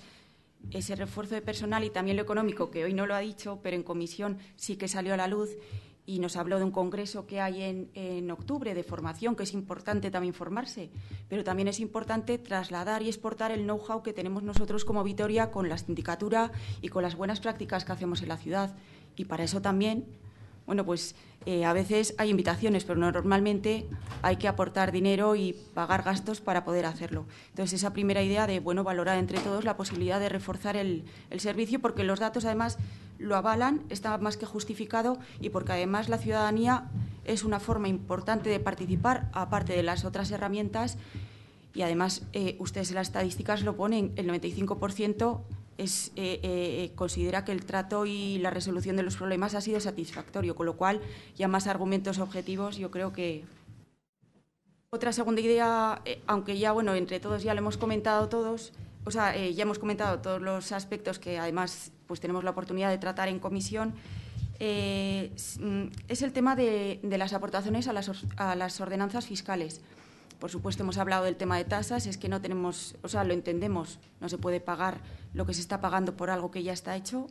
ese refuerzo de personal y también lo económico, que hoy no lo ha dicho, pero en comisión sí que salió a la luz y nos habló de un congreso que hay en, en, octubre de formación, que es importante también formarse, pero también es importante trasladar y exportar el know-how que tenemos nosotros como Vitoria con la sindicatura y con las buenas prácticas que hacemos en la ciudad y para eso también, bueno, pues eh, a veces hay invitaciones, pero normalmente hay que aportar dinero y pagar gastos para poder hacerlo. Entonces, esa primera idea de, bueno, valorar entre todos la posibilidad de reforzar el, servicio, porque los datos además lo avalan, está más que justificado y porque además la ciudadanía es una forma importante de participar, aparte de las otras herramientas, y además eh, ustedes en las estadísticas lo ponen, el 95% es, eh, eh, considera que el trato y la resolución de los problemas ha sido satisfactorio, con lo cual ya más argumentos objetivos yo creo que... Otra segunda idea, eh, aunque ya bueno, entre todos ya lo hemos comentado todos, o sea, ya hemos comentado todos los aspectos que además pues tenemos la oportunidad de tratar en comisión, mm, es el tema de, las aportaciones a las, a las ordenanzas fiscales. Por supuesto, hemos hablado del tema de tasas, es que no tenemos, o sea, lo entendemos, no se puede pagar lo que se está pagando por algo que ya está hecho.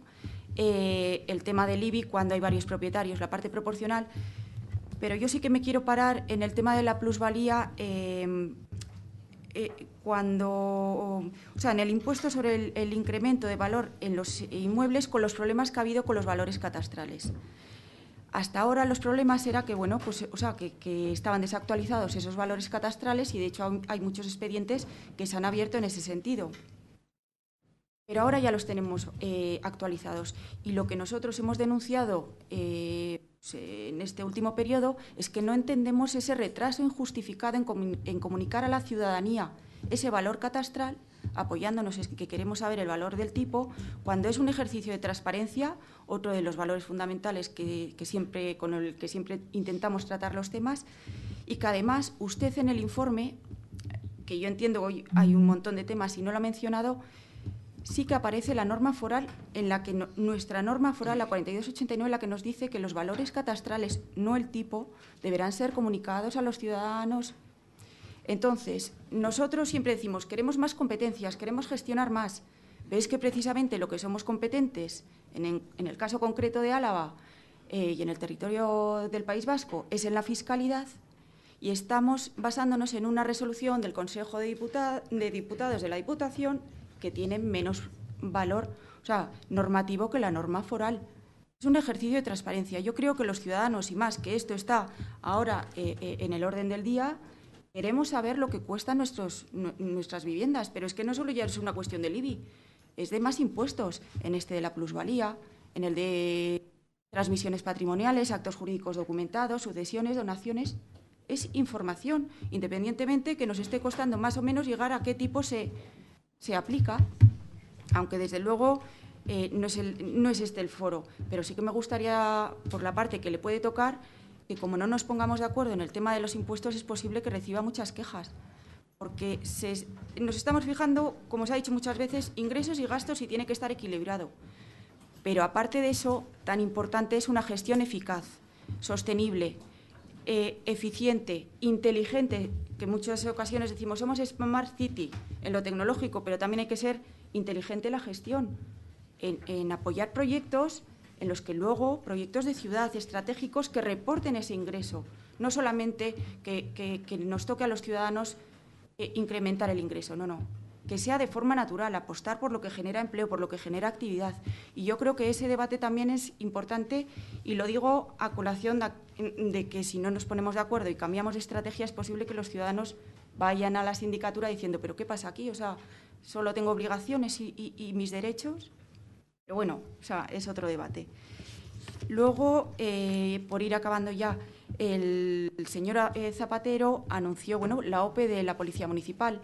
Eh, el tema del IBI, cuando hay varios propietarios, la parte proporcional. Pero yo sí que me quiero parar en el tema de la plusvalía. Eh, eh, cuando, o sea, en el impuesto sobre el, el, incremento de valor en los inmuebles con los problemas que ha habido con los valores catastrales. Hasta ahora los problemas era que, bueno, pues, o sea, que, estaban desactualizados esos valores catastrales y, de hecho, hay muchos expedientes que se han abierto en ese sentido. Pero ahora ya los tenemos eh, actualizados. Y lo que nosotros hemos denunciado eh, en este último periodo es que no entendemos ese retraso injustificado en comunicar a la ciudadanía ese valor catastral apoyándonos en que queremos saber el valor del tipo, cuando es un ejercicio de transparencia, otro de los valores fundamentales que, que siempre, con el que siempre intentamos tratar los temas, y que además usted en el informe, que yo entiendo hoy hay un montón de temas y no lo ha mencionado, sí que aparece la norma foral en la que nuestra norma foral, la 4289, la que nos dice que los valores catastrales, no el tipo, deberán ser comunicados a los ciudadanos entonces, nosotros siempre decimos, queremos más competencias, queremos gestionar más, pero es que precisamente lo que somos competentes, en, en el caso concreto de Álava eh, y en el territorio del País Vasco, es en la fiscalidad y estamos basándonos en una resolución del Consejo de, Diputad de Diputados de la Diputación que tiene menos valor o sea, normativo que la norma foral. Es un ejercicio de transparencia. Yo creo que los ciudadanos, y más que esto está ahora eh, eh, en el orden del día, Queremos saber lo que cuestan nuestras viviendas, pero es que no solo ya es una cuestión del IBI, es de más impuestos, en este de la plusvalía, en el de transmisiones patrimoniales, actos jurídicos documentados, sucesiones, donaciones. Es información, independientemente que nos esté costando más o menos llegar a qué tipo se, se aplica, aunque desde luego eh, no, es no es este el foro, pero sí que me gustaría, por la parte que le puede tocar, que como no nos pongamos de acuerdo en el tema de los impuestos, es posible que reciba muchas quejas porque nos estamos fijando, como se ha dicho muchas veces, ingresos y gastos y tiene que estar equilibrado. Pero aparte de eso, tan importante es una gestión eficaz, sostenible, eh, eficiente, inteligente, que en muchas ocasiones decimos somos Smart City en lo tecnológico, pero también hay que ser inteligente en la gestión, en, apoyar proyectos en los que luego, proyectos de ciudad estratégicos que reporten ese ingreso, no solamente que, nos toque a los ciudadanos eh, incrementar el ingreso, no, no. Que sea de forma natural, apostar por lo que genera empleo, por lo que genera actividad. Y yo creo que ese debate también es importante y lo digo a colación de, que si no nos ponemos de acuerdo y cambiamos de estrategia, es posible que los ciudadanos vayan a la sindicatura diciendo, pero ¿qué pasa aquí? O sea, solo tengo obligaciones y, mis derechos. Pero bueno, o sea, es otro debate. Luego, eh, por ir acabando ya, el, señor eh, Zapatero anunció bueno, la OPE de la Policía Municipal,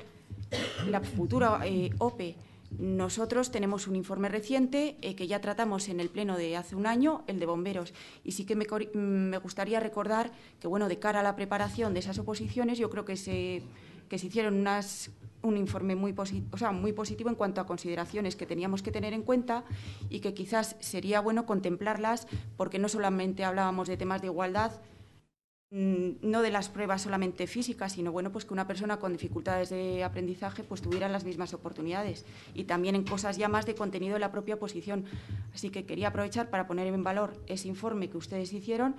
la futura eh, OPE. Nosotros tenemos un informe reciente que ya tratamos en el pleno de hace un año, el de bomberos, y sí que me, me, gustaría recordar que, bueno, de cara a la preparación de esas oposiciones, yo creo que se, que se hicieron unas, un informe muy, o sea, muy positivo en cuanto a consideraciones que teníamos que tener en cuenta y que quizás sería bueno contemplarlas, porque no solamente hablábamos de temas de igualdad, Mm, no de las pruebas solamente físicas, sino bueno, pues que una persona con dificultades de aprendizaje pues tuviera las mismas oportunidades y también en cosas ya más de contenido de la propia posición. Así que quería aprovechar para poner en valor ese informe que ustedes hicieron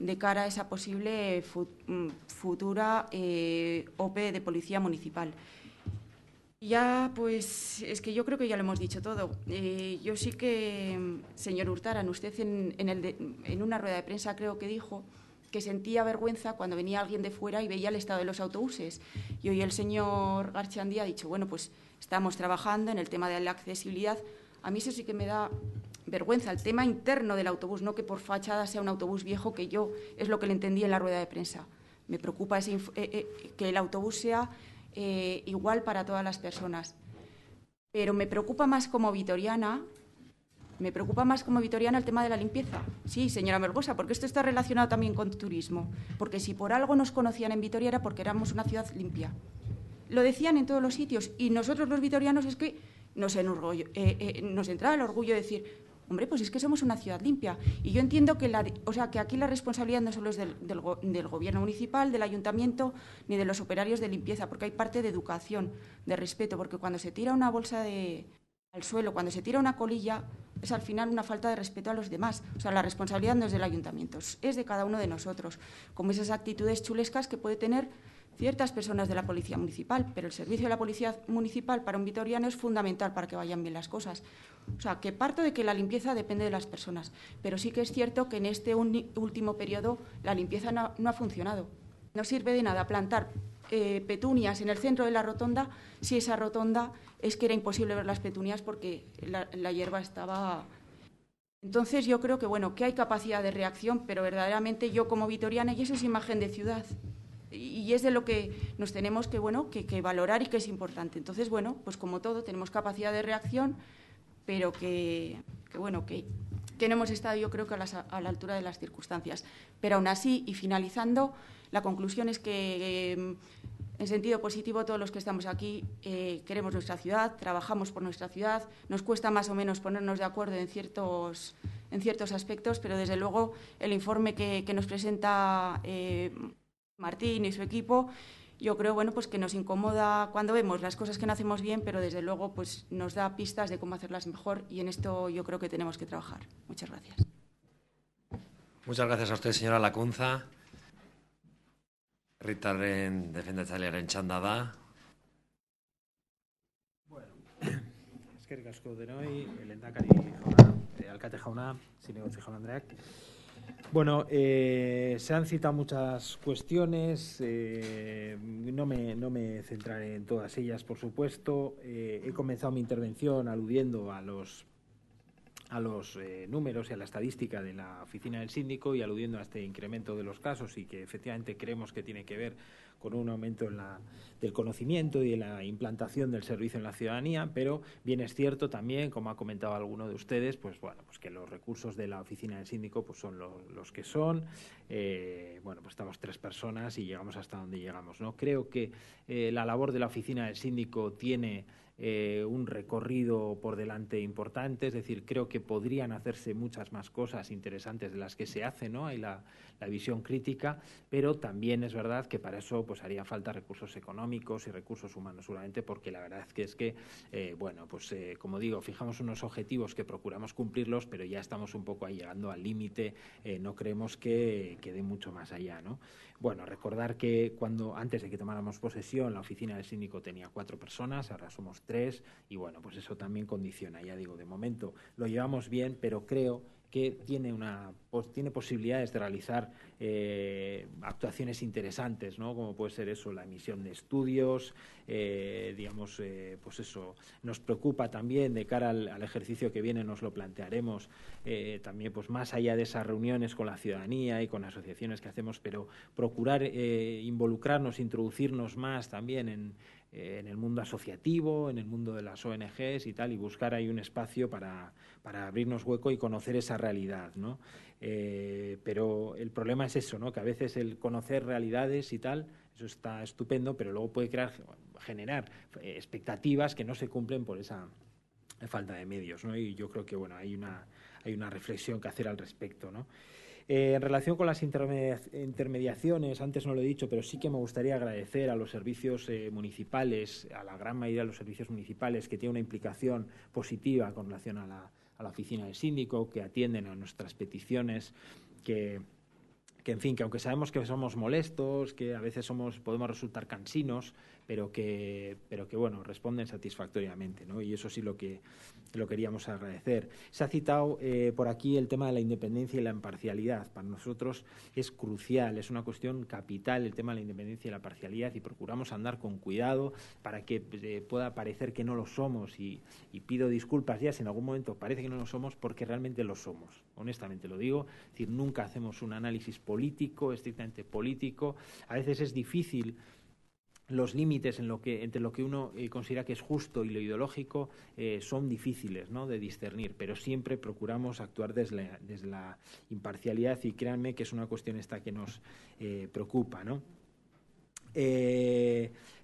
de cara a esa posible mm, futura eh, OPE de Policía Municipal. Ya, pues es que yo creo que ya lo hemos dicho todo. Eh, yo sí que, señor Hurtaran, usted en, en una rueda de prensa creo que dijo que sentía vergüenza cuando venía alguien de fuera y veía el estado de los autobuses. Y hoy el señor Garchandía ha dicho, bueno, pues estamos trabajando en el tema de la accesibilidad. A mí eso sí que me da vergüenza, el tema interno del autobús, no que por fachada sea un autobús viejo, que yo es lo que le entendí en la rueda de prensa. Me preocupa eh, eh, que el autobús sea eh, igual para todas las personas. Pero me preocupa más como vitoriana me preocupa más como vitoriana el tema de la limpieza. Sí, señora Melgosa, porque esto está relacionado también con turismo. Porque si por algo nos conocían en Vitoria era porque éramos una ciudad limpia. Lo decían en todos los sitios. Y nosotros los vitorianos es que nos, nos entraba el orgullo de decir, hombre, pues es que somos una ciudad limpia. Y yo entiendo que, o sea, que aquí la responsabilidad no solo es del, del, gobierno municipal, del ayuntamiento, ni de los operarios de limpieza, porque hay parte de educación, de respeto, porque cuando se tira una bolsa de, al suelo, cuando se tira una colilla, es al final una falta de respeto a los demás. O sea, la responsabilidad no es del ayuntamiento, es de cada uno de nosotros, como esas actitudes chulescas que puede tener ciertas personas de la policía municipal, pero el servicio de la policía municipal para un vitoriano es fundamental para que vayan bien las cosas. O sea, que parto de que la limpieza depende de las personas, pero sí que es cierto que en este último periodo la limpieza no, ha funcionado. No sirve de nada plantar eh, petunias en el centro de la rotonda si esa rotonda es que era imposible ver las petunias porque la, hierba estaba... Entonces yo creo que bueno que hay capacidad de reacción, pero verdaderamente yo como vitoriana y eso es imagen de ciudad y es de lo que nos tenemos que bueno que, valorar y que es importante. Entonces bueno pues como todo tenemos capacidad de reacción, pero que, bueno que, que no hemos estado yo creo que a, a la altura de las circunstancias. Pero aún así y finalizando la conclusión es que, em, en sentido positivo, todos los que estamos aquí eh, queremos nuestra ciudad, trabajamos por nuestra ciudad, nos cuesta más o menos ponernos de acuerdo en ciertos, en ciertos aspectos, pero desde luego el informe que, nos presenta eh, Martín y su equipo yo creo bueno pues que nos incomoda cuando vemos las cosas que no hacemos bien pero desde luego pues nos da pistas de cómo hacerlas mejor y en esto yo creo que tenemos que trabajar muchas gracias muchas gracias a usted señora Lacunza Herritarren defendatzailearen txanda da. Bueno, eskerrik asko denoi, lendakari jauna, eh, alkate jauna, zinegotzi jaun Andreak. Bueno, eh, se han citado muchas cuestiones, eh, no, me, no, me, centraré en todas ellas, por supuesto. Eh, he comenzado mi intervención aludiendo a los, a los eh, números y a la estadística de la oficina del síndico y aludiendo a este incremento de los casos y que efectivamente creemos que tiene que ver con un aumento en la, del conocimiento y de la implantación del servicio en la ciudadanía, pero bien es cierto también, como ha comentado alguno de ustedes, pues bueno, pues que los recursos de la oficina del síndico pues son lo, los que son. Eh, bueno, pues estamos tres personas y llegamos hasta donde llegamos. ¿no? Creo que eh, la labor de la oficina del síndico tiene eh, un recorrido por delante importante, es decir, creo que podrían hacerse muchas más cosas interesantes de las que se hacen, ¿no? Hay la, la, visión crítica, pero también es verdad que para eso pues haría falta recursos económicos y recursos humanos, seguramente, porque la verdad que es que, eh, bueno, pues eh, como digo, fijamos unos objetivos que procuramos cumplirlos, pero ya estamos un poco ahí llegando al límite, eh, no creemos que, que dé mucho más allá, ¿no? Bueno, recordar que cuando antes de que tomáramos posesión, la oficina del síndico tenía cuatro personas, ahora somos tres, y bueno, pues eso también condiciona. Ya digo, de momento lo llevamos bien, pero creo que tiene, una, tiene posibilidades de realizar eh, actuaciones interesantes, ¿no? como puede ser eso, la emisión de estudios, eh, digamos, eh, pues eso, nos preocupa también de cara al, al ejercicio que viene, nos lo plantearemos, eh, también pues más allá de esas reuniones con la ciudadanía y con asociaciones que hacemos, pero procurar involucrarnos, introducirnos más también en, en el mundo asociativo, en el mundo de las ONGs y tal, y buscar ahí un espacio para, para abrirnos hueco y conocer esa realidad, ¿no? Eh, pero el problema es eso, ¿no? Que a veces el conocer realidades y tal, eso está estupendo, pero luego puede crear, generar eh, expectativas que no se cumplen por esa falta de medios, ¿no? Y yo creo que, bueno, hay una, hay una reflexión que hacer al respecto, ¿no? Eh, en relación con las intermediaciones, antes no lo he dicho, pero sí que me gustaría agradecer a los servicios eh, municipales, a la gran mayoría de los servicios municipales que tienen una implicación positiva con relación a la, a la oficina del síndico, que atienden a nuestras peticiones, que, que, en fin, que aunque sabemos que somos molestos, que a veces somos, podemos resultar cansinos, pero que, pero que bueno, responden satisfactoriamente, ¿no? Y eso sí lo que lo queríamos agradecer. Se ha citado eh, por aquí el tema de la independencia y la imparcialidad. Para nosotros es crucial, es una cuestión capital el tema de la independencia y la parcialidad y procuramos andar con cuidado para que eh, pueda parecer que no lo somos y, y, pido disculpas ya si en algún momento parece que no lo somos porque realmente lo somos, honestamente lo digo. Es decir, nunca hacemos un análisis político, estrictamente político. A veces es difícil los límites entre lo que uno eh, considera que es justo y lo ideológico eh, son difíciles de discernir, pero siempre procuramos actuar desde la, imparcialidad y créanme que es una cuestión esta que nos eh, preocupa. ¿no?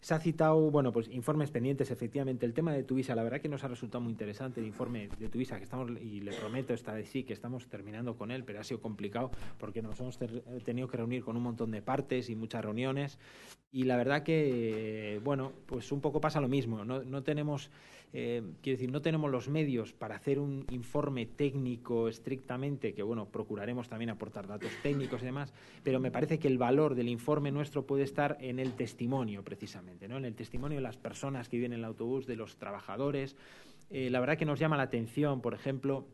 Se ha citado, bueno, pues informes pendientes, efectivamente. El tema de Tuvisa, la verdad que nos ha resultado muy interesante el informe de Tuvisa, que estamos, y le prometo esta vez sí que estamos terminando con él, pero ha sido complicado porque nos hemos tenido que reunir con un montón de partes y muchas reuniones. Y la verdad que, bueno, pues un poco pasa lo mismo. No, no tenemos, eh, quiero decir, no tenemos los medios para hacer un informe técnico estrictamente, que bueno, procuraremos también aportar datos técnicos y demás, pero me parece que el valor del informe nuestro puede estar en el testimonio, precisamente, ¿no? en el testimonio de las personas que viven en el autobús, de los trabajadores. Eh, la verdad que nos llama la atención, por ejemplo,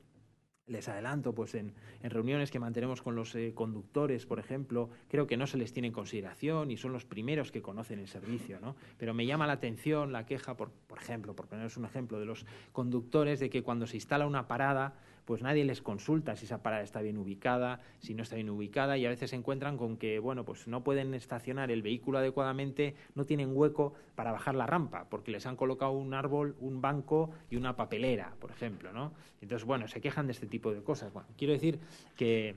les adelanto, pues en, en, reuniones que mantenemos con los eh, conductores, por ejemplo, creo que no se les tiene en consideración y son los primeros que conocen el servicio, ¿no? Pero me llama la atención la queja, por, por ejemplo, por poneros un ejemplo, de los conductores de que cuando se instala una parada, pues nadie les consulta si esa parada está bien ubicada, si no está bien ubicada, y a veces se encuentran con que, bueno, pues no pueden estacionar el vehículo adecuadamente, no tienen hueco para bajar la rampa, porque les han colocado un árbol, un banco y una papelera, por ejemplo, ¿no? Entonces, bueno, se quejan de este tipo de cosas. Bueno, quiero decir que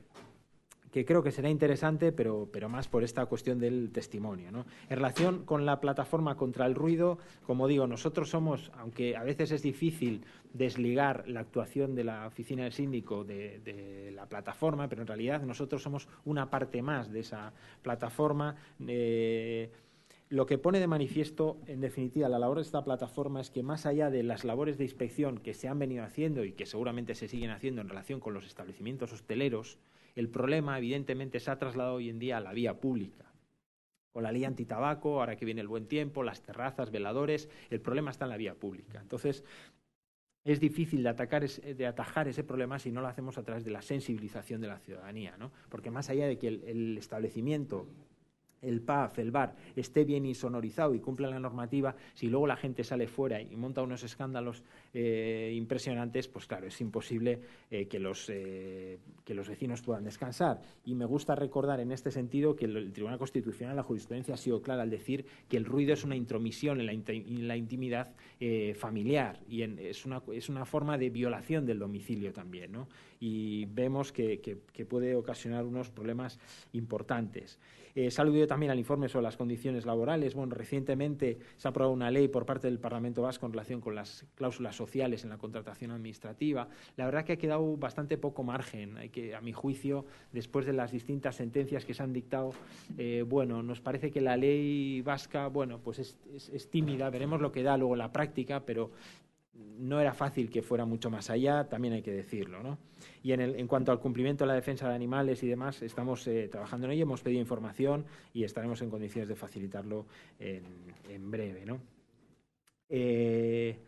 que creo que será interesante, pero, pero más por esta cuestión del testimonio. ¿no? En relación con la plataforma contra el ruido, como digo, nosotros somos, aunque a veces es difícil desligar la actuación de la oficina del síndico de, la plataforma, pero en realidad nosotros somos una parte más de esa plataforma. Eh, lo que pone de manifiesto, en definitiva, la labor de esta plataforma es que más allá de las labores de inspección que se han venido haciendo y que seguramente se siguen haciendo en relación con los establecimientos hosteleros, el problema, evidentemente, se ha trasladado hoy en día a la vía pública. Con la ley antitabaco, ahora que viene el buen tiempo, las terrazas, veladores, el problema está en la vía pública. Entonces, es difícil de, atacar, de atajar ese problema si no lo hacemos a través de la sensibilización de la ciudadanía, ¿no? Porque más allá de que el, el establecimiento el PAF, el bar, esté bien insonorizado y cumpla la normativa, si luego la gente sale fuera y monta unos escándalos eh, impresionantes, pues claro, es imposible eh, que, los, eh, que los vecinos puedan descansar. Y me gusta recordar en este sentido que el, Tribunal Constitucional, la jurisprudencia ha sido clara al decir que el ruido es una intromisión en la, intimidad familiar y es, una, es una forma de violación del domicilio también. ¿no? Y vemos que puede ocasionar unos problemas importantes. Eh, se ha aludido también al informe sobre las condiciones laborales. Bueno, recientemente se ha aprobado una ley por parte del Parlamento Vasco en relación con las cláusulas sociales en la contratación administrativa. La verdad que ha quedado bastante poco margen. Hay que, a mi juicio, después de las distintas sentencias que se han dictado, eh, bueno, nos parece que la ley vasca, bueno, pues es, es tímida. Veremos lo que da luego la práctica, pero no era fácil que fuera mucho más allá, también hay que decirlo. ¿no? Y en, el, en cuanto al cumplimiento de la defensa de animales y demás, estamos eh, trabajando en ello, hemos pedido información y estaremos en condiciones de facilitarlo en, breve. ¿no? Eh,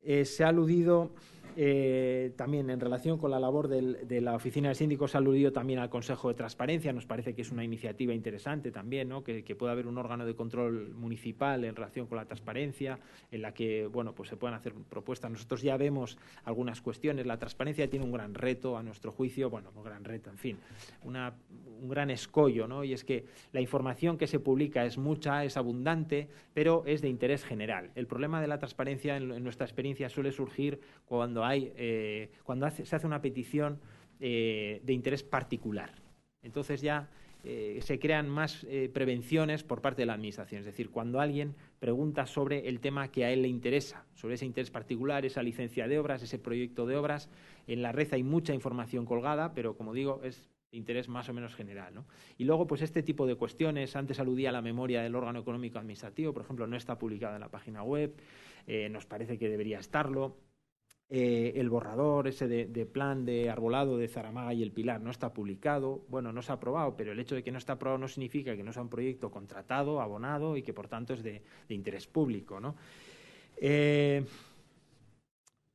eh, se ha aludido eh, también en relación con la labor de la oficina de síndicos se ha aludido también al Consejo de Transparencia. Nos parece que es una iniciativa interesante también, ¿no? que, pueda haber un órgano de control municipal en relación con la transparencia, en la que bueno, pues se puedan hacer propuestas. Nosotros ya vemos algunas cuestiones. La transparencia tiene un gran reto, a nuestro juicio, bueno, un gran reto, en fin, una, un gran escollo, ¿no? y es que la información que se publica es mucha, es abundante, pero es de interés general. El problema de la transparencia, en nuestra experiencia, suele surgir cuando hay, eh, cuando se hace una petición eh, de interés particular. Entonces ya eh, se crean más prevenciones por parte de la Administración. Es decir, cuando alguien pregunta sobre el tema que a él le interesa, sobre ese interés particular, esa licencia de obras, ese proyecto de obras, en la red hay mucha información colgada, pero como digo, es interés más o menos general. Y luego, pues este tipo de cuestiones, antes aludía a la memoria del órgano económico administrativo, por ejemplo, no está publicada en la página web, nos parece que debería estarlo. Eh, el borrador ese de, plan de arbolado de Zaramaga y el Pilar no está publicado, bueno, no se ha aprobado, pero el hecho de que no está aprobado no significa que no sea un proyecto contratado, abonado y que por tanto es de, interés público. ¿no? Eh,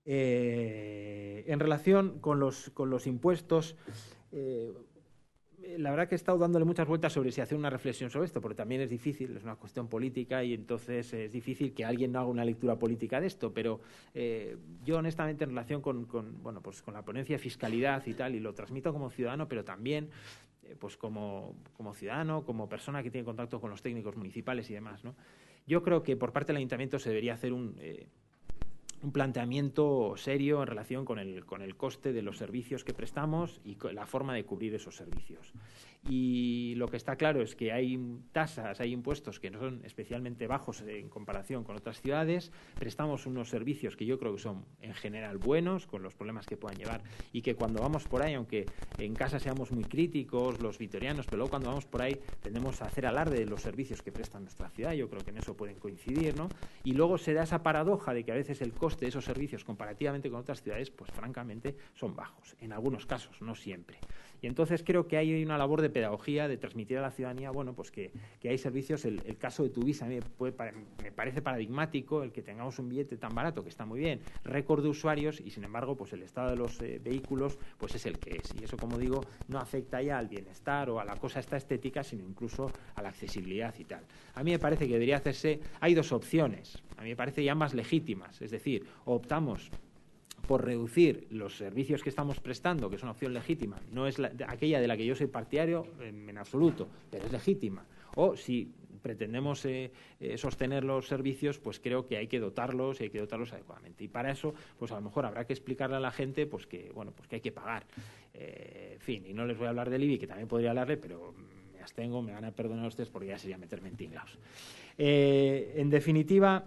eh, en relación con los, con los impuestos, la verdad que he estado dándole muchas vueltas sobre si hacer una reflexión sobre esto, porque también es difícil, es una cuestión política y entonces es difícil que alguien no haga una lectura política de esto. Pero eh, yo, honestamente, en relación con, bueno, pues con la ponencia de fiscalidad y tal, y lo transmito como ciudadano, pero también eh, pues como, como, ciudadano, como persona que tiene contacto con los técnicos municipales y demás, ¿no? Yo creo que por parte del ayuntamiento se debería hacer un. Eh, un planteamiento serio en relación con el, con el coste de los servicios que prestamos y la forma de cubrir esos servicios. Y lo que está claro es que hay tasas, hay impuestos que no son especialmente bajos en comparación con otras ciudades. Prestamos unos servicios que yo creo que son en general buenos, con los problemas que puedan llevar, y que cuando vamos por ahí, aunque en casa seamos muy críticos, los vitorianos, pero luego cuando vamos por ahí tendemos a hacer alarde de los servicios que presta nuestra ciudad. Yo creo que en eso pueden coincidir, ¿no? Y luego se da esa paradoja de que a veces el coste de esos servicios comparativamente con otras ciudades, pues francamente son bajos, en algunos casos, no siempre. Y entonces creo que hay una labor de pedagogía, de transmitir a la ciudadanía, bueno, pues que, hay servicios, el, caso de Tuvisa a mí me, parece paradigmático, el que tengamos un billete tan barato, que está muy bien, récord de usuarios y sin embargo, pues el estado de los eh, vehículos, pues es el que es. Y eso, como digo, no afecta ya al bienestar o a la cosa esta estética, sino incluso a la accesibilidad y tal. A mí me parece que debería hacerse, hay dos opciones, a mí me parece ya más legítimas, es decir, optamos por reducir los servicios que estamos prestando, que es una opción legítima, no es aquella de la que yo soy partidario en, absoluto, pero es legítima. O si pretendemos eh, eh, sostener los servicios, pues creo que hay que dotarlos y hay que dotarlos adecuadamente. Y para eso, pues a lo mejor habrá que explicarle a la gente pues que, bueno, pues que hay que pagar. Eh, en fin, y no les voy a hablar del IBI, que también podría hablarle, pero me abstengo, me van a perdonar ustedes porque ya sería meterme en tinglaos. en definitiva,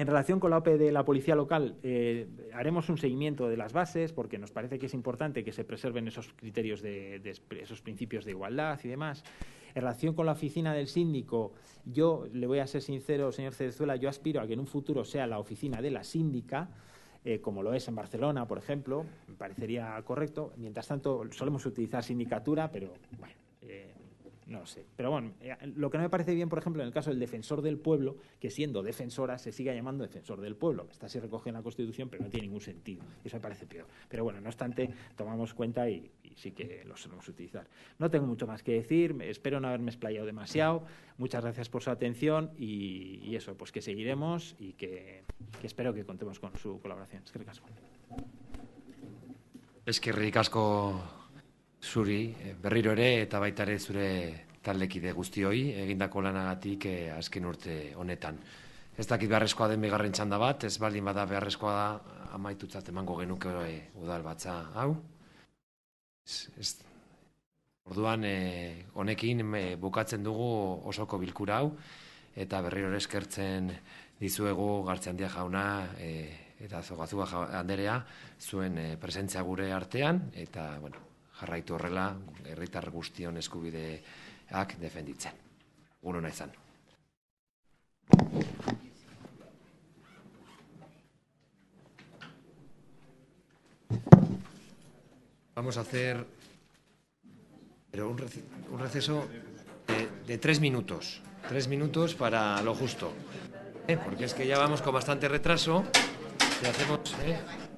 en relación con la OPE de la Policía Local, eh, haremos un seguimiento de las bases porque nos parece que es importante que se preserven esos criterios, de, esos principios de igualdad y demás. En relación con la oficina del síndico, yo le voy a ser sincero, señor Cedezuela, yo aspiro a que en un futuro sea la oficina de la síndica, eh, como lo es en Barcelona, por ejemplo, me parecería correcto. Mientras tanto, solemos utilizar sindicatura, pero bueno, eh, no sé. Pero bueno, eh, lo que no me parece bien, por ejemplo, en el caso del defensor del pueblo, que siendo defensora se siga llamando defensor del pueblo. Está así recoge en la Constitución, pero no tiene ningún sentido. Eso me parece peor. Pero bueno, no obstante, tomamos cuenta y, sí que lo solemos utilizar. No tengo mucho más que decir. Espero no haberme explayado demasiado. Muchas gracias por su atención y, eso, pues que seguiremos y que, espero que contemos con su colaboración. Es que ricasco. Es que ricasco zuri eh, berriro ere eta baita ere zure taldekide guztioi egindako lanagatik e, azken urte honetan. Ez dakit beharrezkoa den bigarren txanda bat, ez baldin bada beharrezkoa da amaitutzat emango genuke e, udal batza hau. Ez, orduan honekin bukatzen dugu osoko bilkura hau eta berriro ere eskertzen dizuegu gartzean dia jauna eta zogazua handerea zuen e, presentzia gure artean eta bueno, jarraitu horrela herritar guztion eskubideak defenditzen. Uno izan. Vamos a hacer pero un, receso de, tres minutos. Tres minutos para lo justo. ¿Eh? Porque es que ya vamos con bastante retraso. Y hacemos. ¿eh?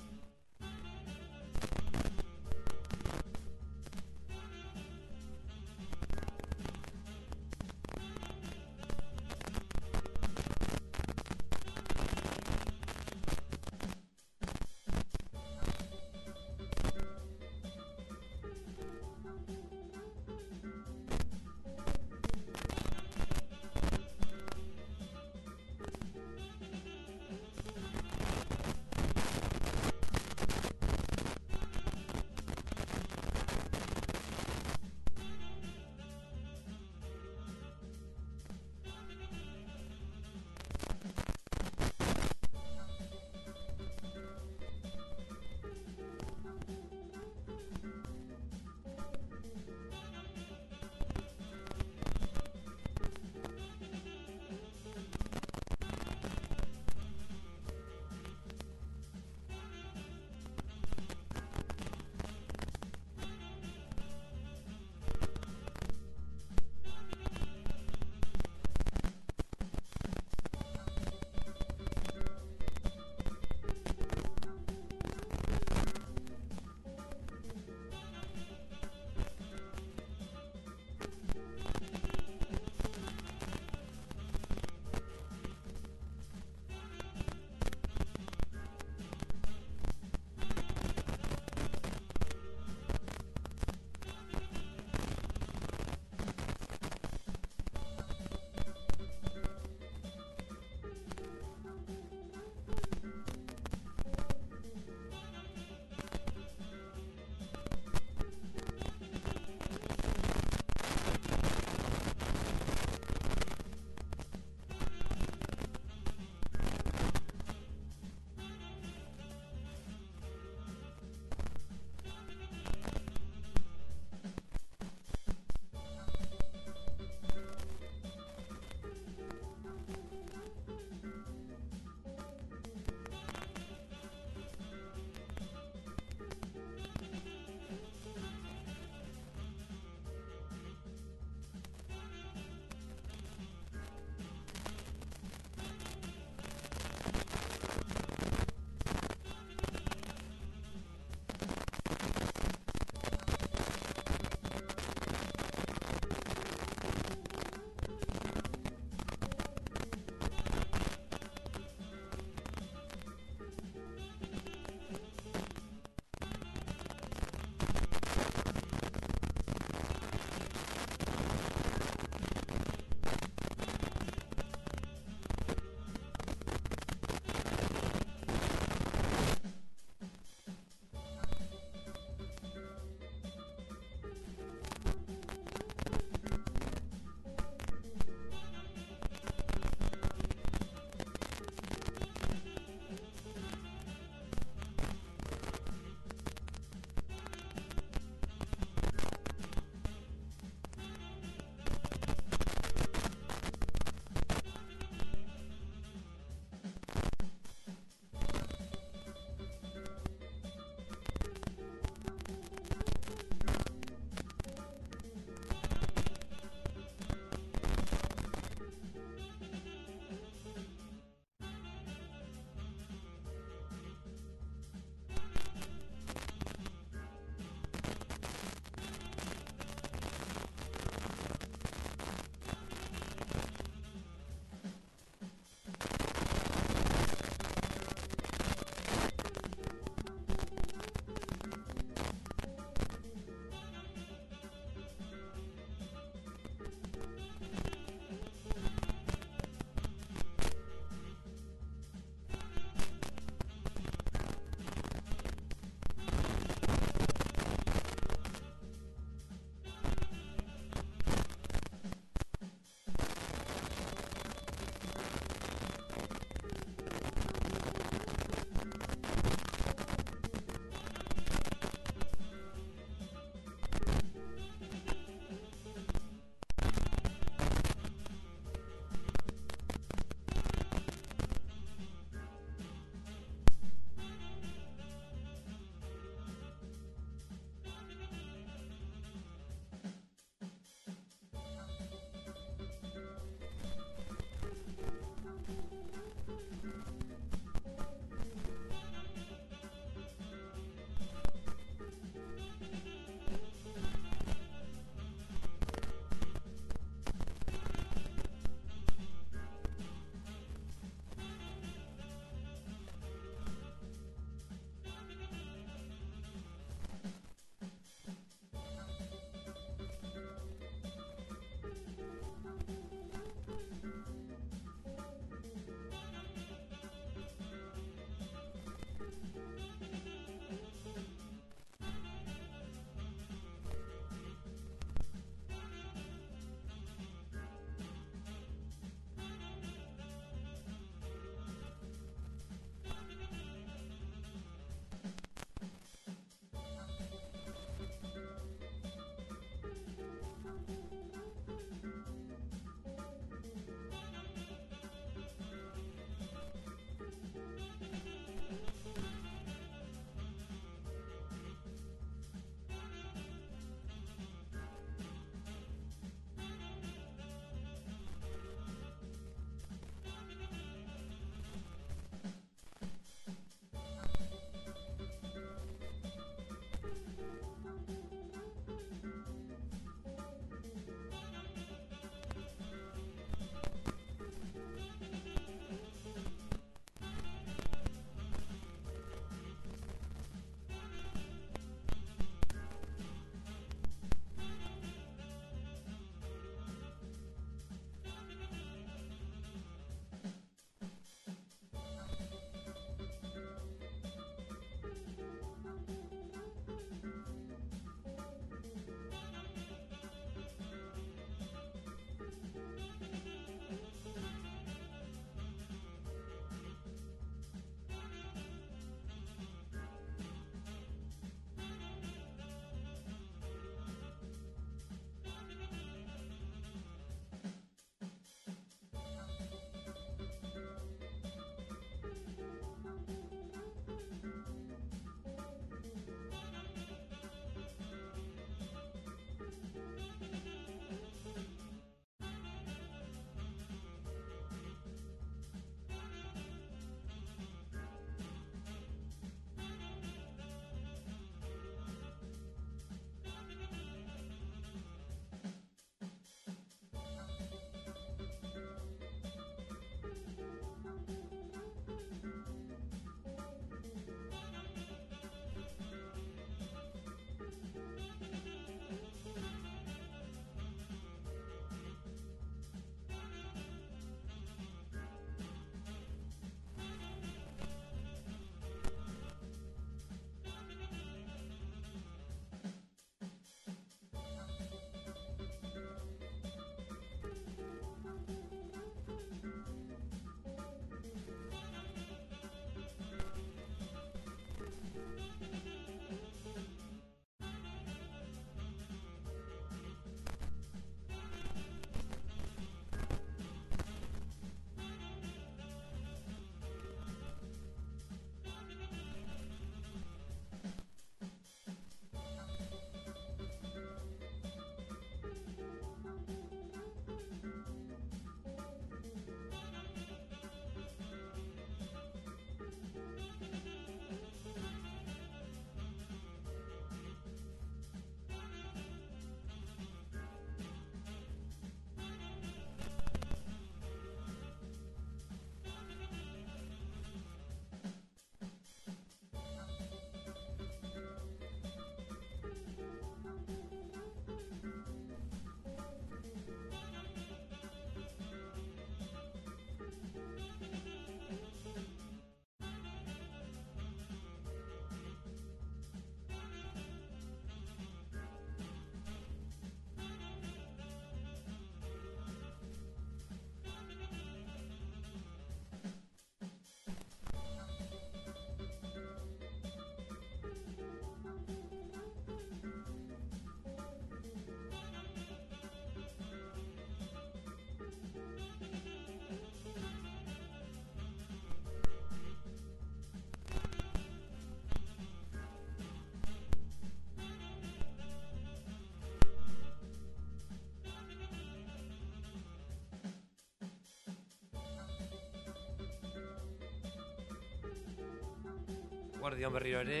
Guardian berriro ere.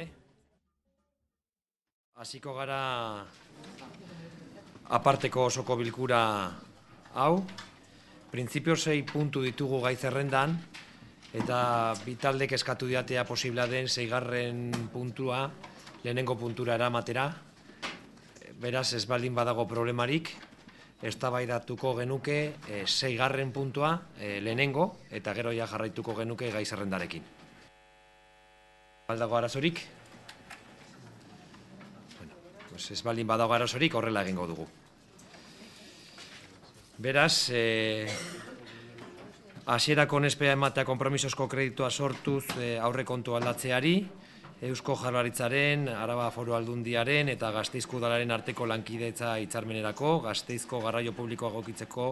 Hasiko gara aparteko osoko bilkura hau. Printzipio sei puntu ditugu gai zerrendan, eta bitaldek eskatu diatea posibla den zeigarren puntua, lehenengo puntura eramatera. Beraz, ez baldin badago problemarik, eztabaidatuko genuke e, zeigarren puntua e, lehenengo, eta gero ja jarraituko genuke gai zerrendarekin. Baldago arazorik? Bueno, pues ez baldin badago arazorik horrela egingo dugu. Beraz, e, hasierako nespea ematea kompromisosko kreditua sortuz e, aurrekontu aldatzeari, Eusko Jaurlaritzaren, Araba Foru Aldundiaren eta Gasteizko Udalaren arteko lankidetza hitzarmenerako, Gasteizko garraio publikoa gokitzeko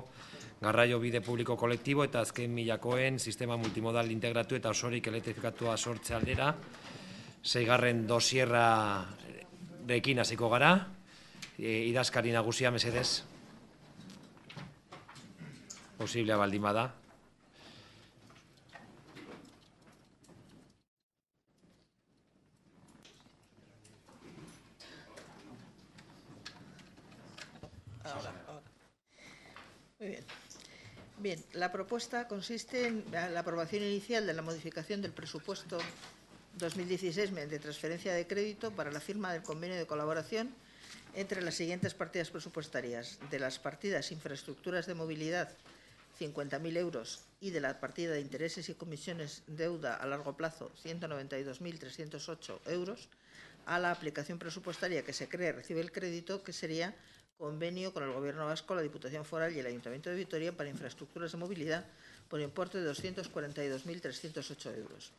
garraio bide publiko kolektibo eta azken milakoen sistema multimodal integratu eta osorik elektrifikatua sortze aldera, zeigarren dosierra rekin hasiko gara, e, idazkari nagusia mesedez, posiblea baldin bada. Muy bien. Bien, la propuesta consiste en la aprobación inicial de la modificación del presupuesto 2016 mediante transferencia de crédito para la firma del convenio de colaboración entre las siguientes partidas presupuestarias. De las partidas infraestructuras de movilidad, 50.000 euros, y de la partida de intereses y comisiones deuda a largo plazo, 192.308 euros, a la aplicación presupuestaria que se cree recibe el crédito, que sería convenio con el Gobierno vasco, la Diputación Foral y el Ayuntamiento de Vitoria para infraestructuras de movilidad por importe de 242.308 euros.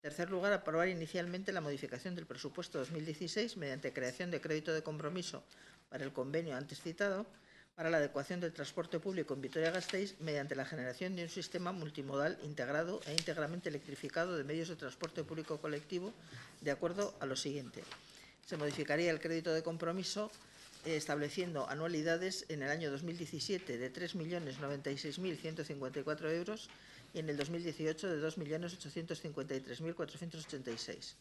Tercer lugar, aprobar inicialmente la modificación del presupuesto 2016 mediante creación de crédito de compromiso para el convenio antes citado para la adecuación del transporte público en Vitoria-Gasteiz mediante la generación de un sistema multimodal integrado e íntegramente electrificado de medios de transporte público colectivo de acuerdo a lo siguiente. Se modificaría el crédito de compromiso eh, estableciendo anualidades en el año 2017 de 3.096.154 euros y en el 2018 de 2.853.486.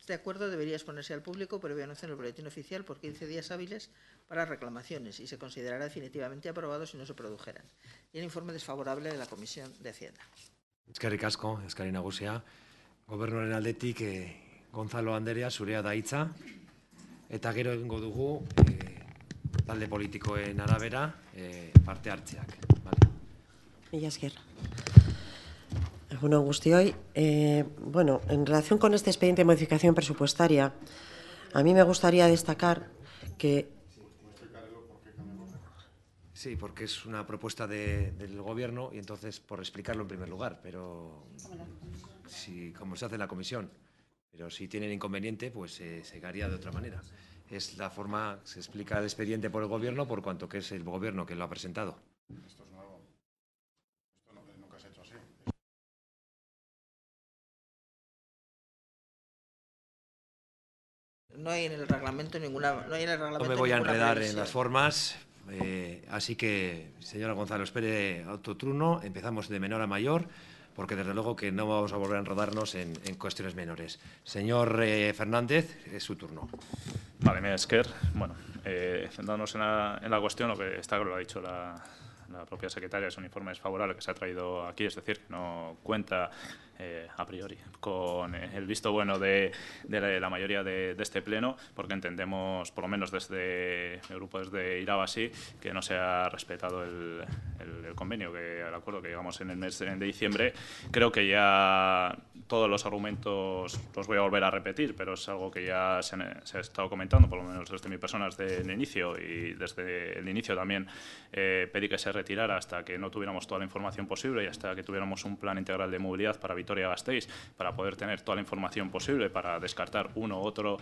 Este acuerdo debería exponerse al público previo anuncio en el boletín oficial por 15 días hábiles para reclamaciones y se considerará definitivamente aprobado si no se produjeran. Y el informe desfavorable de la Comisión de Hacienda. Eskerrik asko, eskari nagusia. Gobernuaren aldetik eh, Gonzalo Anderea zurea da hitza eta gero egingo dugu eh, talde politikoen arabera eh, parte hartzeak. Vale. Mila esker. Bueno, Gustioy, eh, bueno, en relación con este expediente de modificación presupuestaria, a mí me gustaría destacar que Sí, porque es una propuesta de, del Gobierno y entonces por explicarlo en primer lugar, pero si, como se hace en la comisión, pero si tienen inconveniente, pues eh, se haría de otra manera. Es la forma, se explica el expediente por el Gobierno por cuanto que es el Gobierno que lo ha presentado. No hay en el reglamento ninguna. No hay en el reglamento No me voy a enredar en las formas, eh, así que, señora Gonzalo, espere autoturno. Empezamos de menor a mayor, porque desde luego que no vamos a volver a enredarnos en, en cuestiones menores. Señor eh, Fernández, es su turno. Vale, mira, Esker, bueno, eh, centrándonos en la, en la cuestión, lo que está claro, lo ha dicho la, la propia secretaria, es un informe desfavorable que se ha traído aquí, es decir, que no cuenta eh, a priori con eh, el visto bueno de, de la, mayoría de, de este pleno, porque entendemos, por lo menos desde el grupo desde Irabasi, que no se ha respetado el, el- el convenio, que el acuerdo que llegamos en el mes de diciembre. Creo que ya todos los argumentos los voy a volver a repetir, pero es algo que ya se, se ha estado comentando, por lo menos desde mi persona desde el inicio y desde el inicio también eh, pedí que se retirara hasta que no tuviéramos toda la información posible y hasta que tuviéramos un plan integral de movilidad para Vitoria-Gasteiz, para poder tener toda la información posible, para descartar uno u otro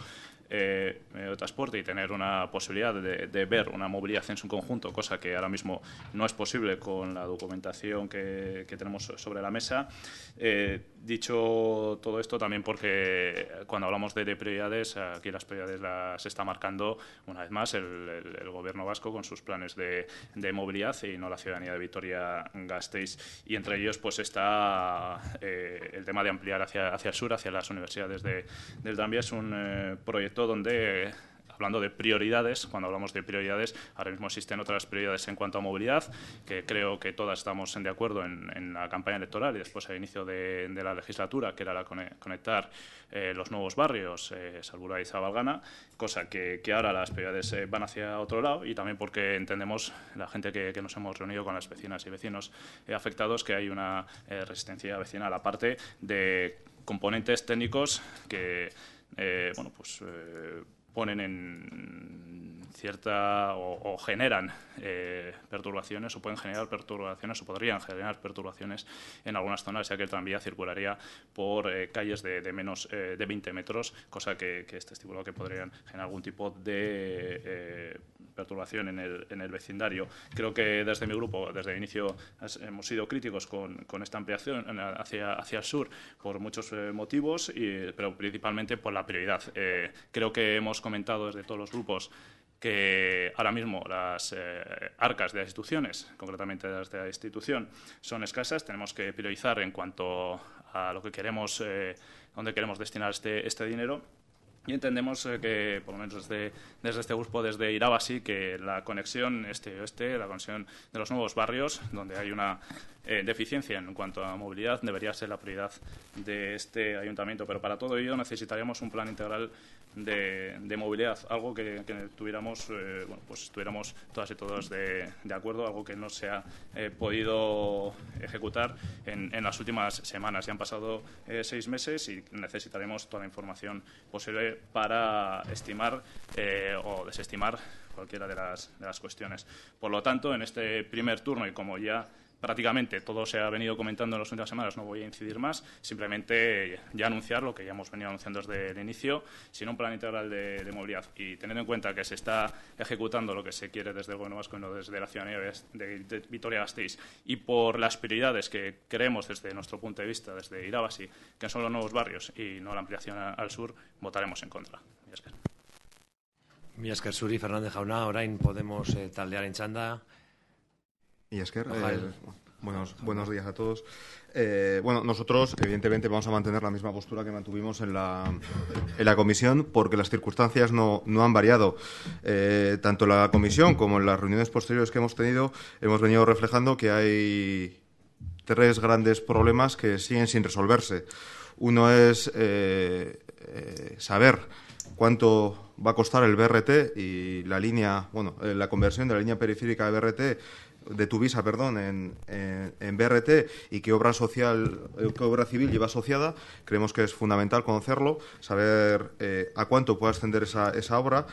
eh, de transporte y tener una posibilidad de, ver una movilidad en su conjunto, cosa que ahora mismo no es posible con la documentación que, tenemos sobre la mesa. Eh, dicho todo esto, también porque cuando hablamos de, prioridades, aquí las prioridades las está marcando una vez más el, Gobierno vasco con sus planes de, movilidad y no la ciudadanía de Vitoria-Gasteiz. Y entre ellos pues está eh, el tema de ampliar hacia, el sur, hacia las universidades del tranvía. Es un proyecto donde hablando de prioridades, cuando hablamos de prioridades, ahora mismo existen otras prioridades en cuanto a movilidad, que creo que todas estamos de acuerdo en, la campaña electoral y después al inicio de, la legislatura, que era la conectar eh, los nuevos barrios, eh, y Zabalgana, cosa que, ahora las prioridades eh, van hacia otro lado y también porque entendemos, la gente que, nos hemos reunido con las vecinas y vecinos eh, afectados, que hay una resistencia vecinal, aparte de componentes técnicos que eh, bueno, pues eh, ponen en cierta o, generan eh, perturbaciones o pueden generar perturbaciones o podrían generar perturbaciones en algunas zonas, ya que el tranvía circularía por calles de, menos de 20 metros, cosa que, que este estipulado que podrían generar algún tipo de perturbación en el, vecindario. Creo que desde mi grupo, desde el inicio, hemos sido críticos con, esta ampliación hacia, hacia el sur por muchos eh, motivos, pero principalmente por la prioridad. Eh, creo que hemos comentado desde todos los grupos que ahora mismo las eh, arcas de las instituciones, concretamente las de la institución, son escasas. Tenemos que priorizar en cuanto a lo que queremos, dónde queremos destinar este, este dinero y entendemos eh, que, por lo menos desde, desde este grupo, desde Irabasi, que la conexión este-oeste, la conexión de los nuevos barrios, donde hay una eh, deficiencia en cuanto a movilidad, debería ser la prioridad de este ayuntamiento. Pero para todo ello necesitaríamos un plan integral de, movilidad, algo que, tuviéramos, eh, bueno, pues estuviéramos todas y todos de, acuerdo, algo que no se ha eh, podido ejecutar en, las últimas semanas. Ya han pasado eh, seis meses y necesitaremos toda la información posible para estimar o desestimar cualquiera de las, de las cuestiones. Por lo tanto, en este primer turno y como ya prácticamente todo se ha venido comentando en las últimas semanas, no voy a incidir más, simplemente ya anunciar lo que ya hemos venido anunciando desde el inicio, sin un plan integral de, movilidad. Y teniendo en cuenta que se está ejecutando lo que se quiere desde el Gobierno vasco y no desde la ciudadanía de, Vitoria-Gasteiz y por las prioridades que creemos desde nuestro punto de vista, desde Irabasi, que son los nuevos barrios y no la ampliación al sur, votaremos en contra. Mi esker. Zuri, Fernández Jauna, orain Podemos eh, taldearen txanda, Y Esker, eh, buenos, buenos días a todos. Eh, bueno, nosotros, evidentemente, vamos a mantener la misma postura que mantuvimos en la, en la comisión, porque las circunstancias no, no han variado. Eh, tanto en la comisión como en las reuniones posteriores que hemos tenido, hemos venido reflejando que hay tres grandes problemas que siguen sin resolverse. Uno es saber cuánto va a costar el BRT y la línea, bueno, la conversión de la línea periférica de BRT de Tuvisa, perdón, en, en, BRT y qué obra social, eh, qué obra civil lleva asociada, creemos que es fundamental conocerlo, saber eh, a cuánto puede ascender esa, esa obra.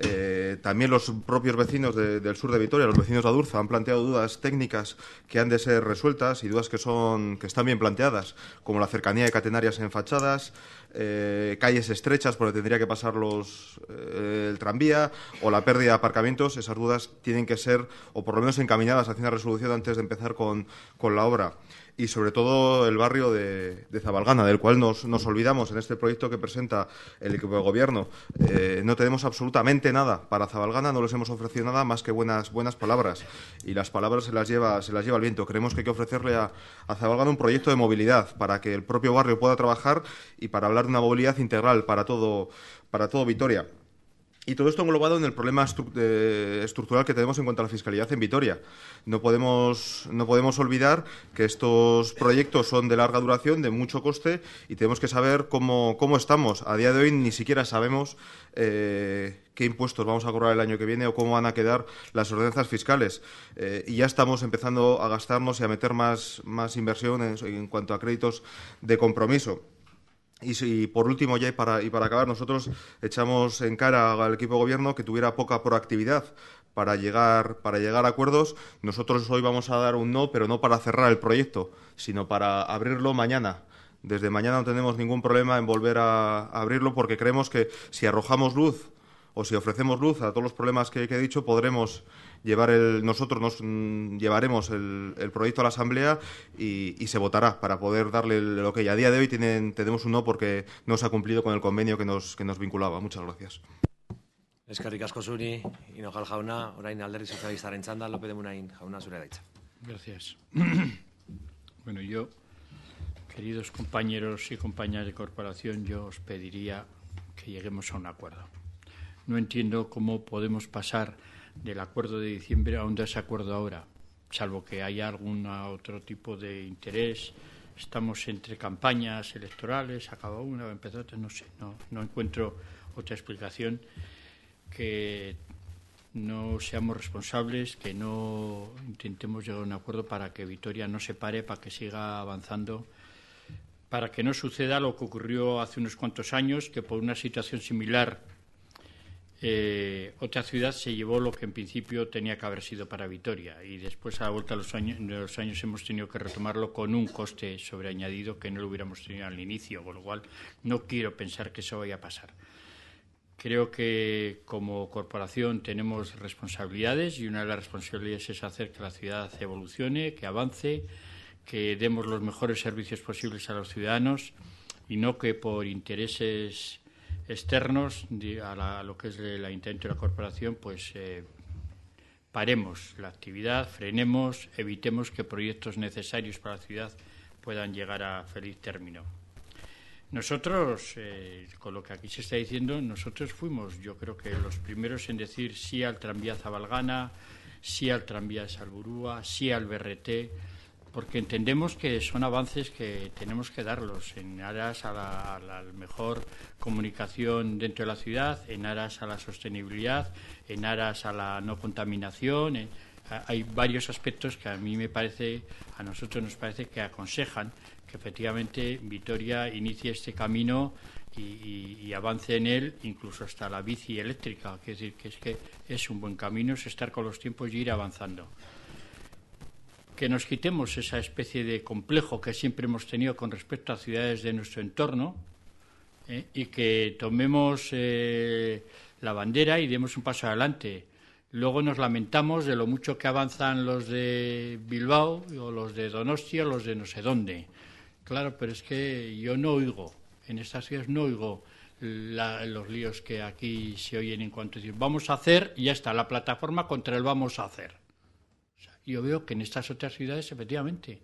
Eh, también los propios vecinos del sur de Vitoria, los vecinos de Adurza, han planteado dudas técnicas que han de ser resueltas y dudas que son que están bien planteadas, como la cercanía de catenarias en fachadas, eh, calles estrechas por donde tendría que pasar los, eh, el tranvía o la pérdida de aparcamientos. Esas dudas tienen que ser, o por lo menos encaminadas hacia una resolución antes de empezar con, con la obra y sobre todo el barrio de, Zabalgana, del cual nos, nos, olvidamos en este proyecto que presenta el equipo de gobierno. Eh, no tenemos absolutamente nada para Zabalgana, no les hemos ofrecido nada más que buenas, buenas palabras y las palabras se las lleva, se las lleva el viento. Creemos que hay que ofrecerle a, a Zabalgana un proyecto de movilidad para que el propio barrio pueda trabajar y para hablar de una movilidad integral para todo, para todo Vitoria. Y todo esto englobado en el problema estructural que tenemos en cuanto a la fiscalidad en Vitoria. No podemos, no podemos olvidar que estos proyectos son de larga duración, de mucho coste, y tenemos que saber cómo, cómo estamos. A día de hoy ni siquiera sabemos eh, qué impuestos vamos a cobrar el año que viene o cómo van a quedar las ordenanzas fiscales. Eh, y ya estamos empezando a gastarnos y a meter más, más inversión en cuanto a créditos de compromiso. Y, por último, ya y para, y para acabar, nosotros echamos en cara al equipo de gobierno que tuviera poca proactividad para llegar, para llegar a acuerdos. Nosotros hoy vamos a dar un no, pero no para cerrar el proyecto, sino para abrirlo mañana desde mañana no tenemos ningún problema en volver a, abrirlo porque creemos que si arrojamos luz o si ofrecemos luz a todos los problemas que, he dicho, podremos llevar el, nosotros nos mm, llevaremos el, proyecto a la Asamblea y, se votará para poder darle lo que ya a día de hoy tienen, tenemos un no porque no se ha cumplido con el convenio que nos, que nos vinculaba. Muchas gracias. Eskerrik asko zuri, Inojal jauna, orain alderdi sozialistaren txanda, López de Munain jauna zure daitza. Gracias. bueno, yo, queridos compañeros y compañeras de corporación, yo os pediría que lleguemos a un acuerdo. No entiendo cómo podemos pasar del acuerdo de diciembre a un desacuerdo ahora, salvo que haya algún otro tipo de interés. Estamos entre campañas electorales, acaba una, empezó otra, no sé, no, no encuentro otra explicación que no seamos responsables, que no intentemos llegar a un acuerdo para que Vitoria no se pare, para que siga avanzando, para que no suceda lo que ocurrió hace unos cuantos años, que por una situación similar eh, otra ciudad se llevó lo que en principio tenía que haber sido para Vitoria y después a la vuelta de los años, de los años hemos tenido que retomarlo con un coste sobreañadido que no lo hubiéramos tenido al inicio, con lo cual no quiero pensar que eso vaya a pasar. Creo que como corporación tenemos responsabilidades y una de las responsabilidades es hacer que la ciudad evolucione, que avance, que demos los mejores servicios posibles a los ciudadanos y no que por intereses externos a, lo que es la intento de la corporación, pues eh, paremos la actividad, frenemos, evitemos que proyectos necesarios para la ciudad puedan llegar a feliz término. Nosotros, eh, con lo que aquí se está diciendo, nosotros fuimos, yo creo que los primeros en decir sí al tranvía Zabalgana, sí al tranvía Salburúa, sí al BRT, porque entendemos que son avances que tenemos que darlos en aras a la, mejor comunicación dentro de la ciudad, en aras a la sostenibilidad, en aras a la no contaminación. Eh, hay varios aspectos que a mí me parece, a nosotros nos parece que aconsejan que efectivamente Vitoria inicie este camino y, avance en él, incluso hasta la bici eléctrica, es decir, que es que es un buen camino, es estar con los tiempos y ir avanzando. Que nos quitemos esa especie de complejo que siempre hemos tenido con respecto a ciudades de nuestro entorno ¿eh? y que tomemos eh, la bandera y demos un paso adelante. Luego nos lamentamos de lo mucho que avanzan los de Bilbao o los de Donostia los de no sé dónde. Claro, pero es que yo no oigo, en estas ciudades no oigo los líos que aquí se oyen en cuanto a decir vamos a hacer y ya está, la plataforma contra el vamos a hacer. Yo veo que en estas otras ciudades efectivamente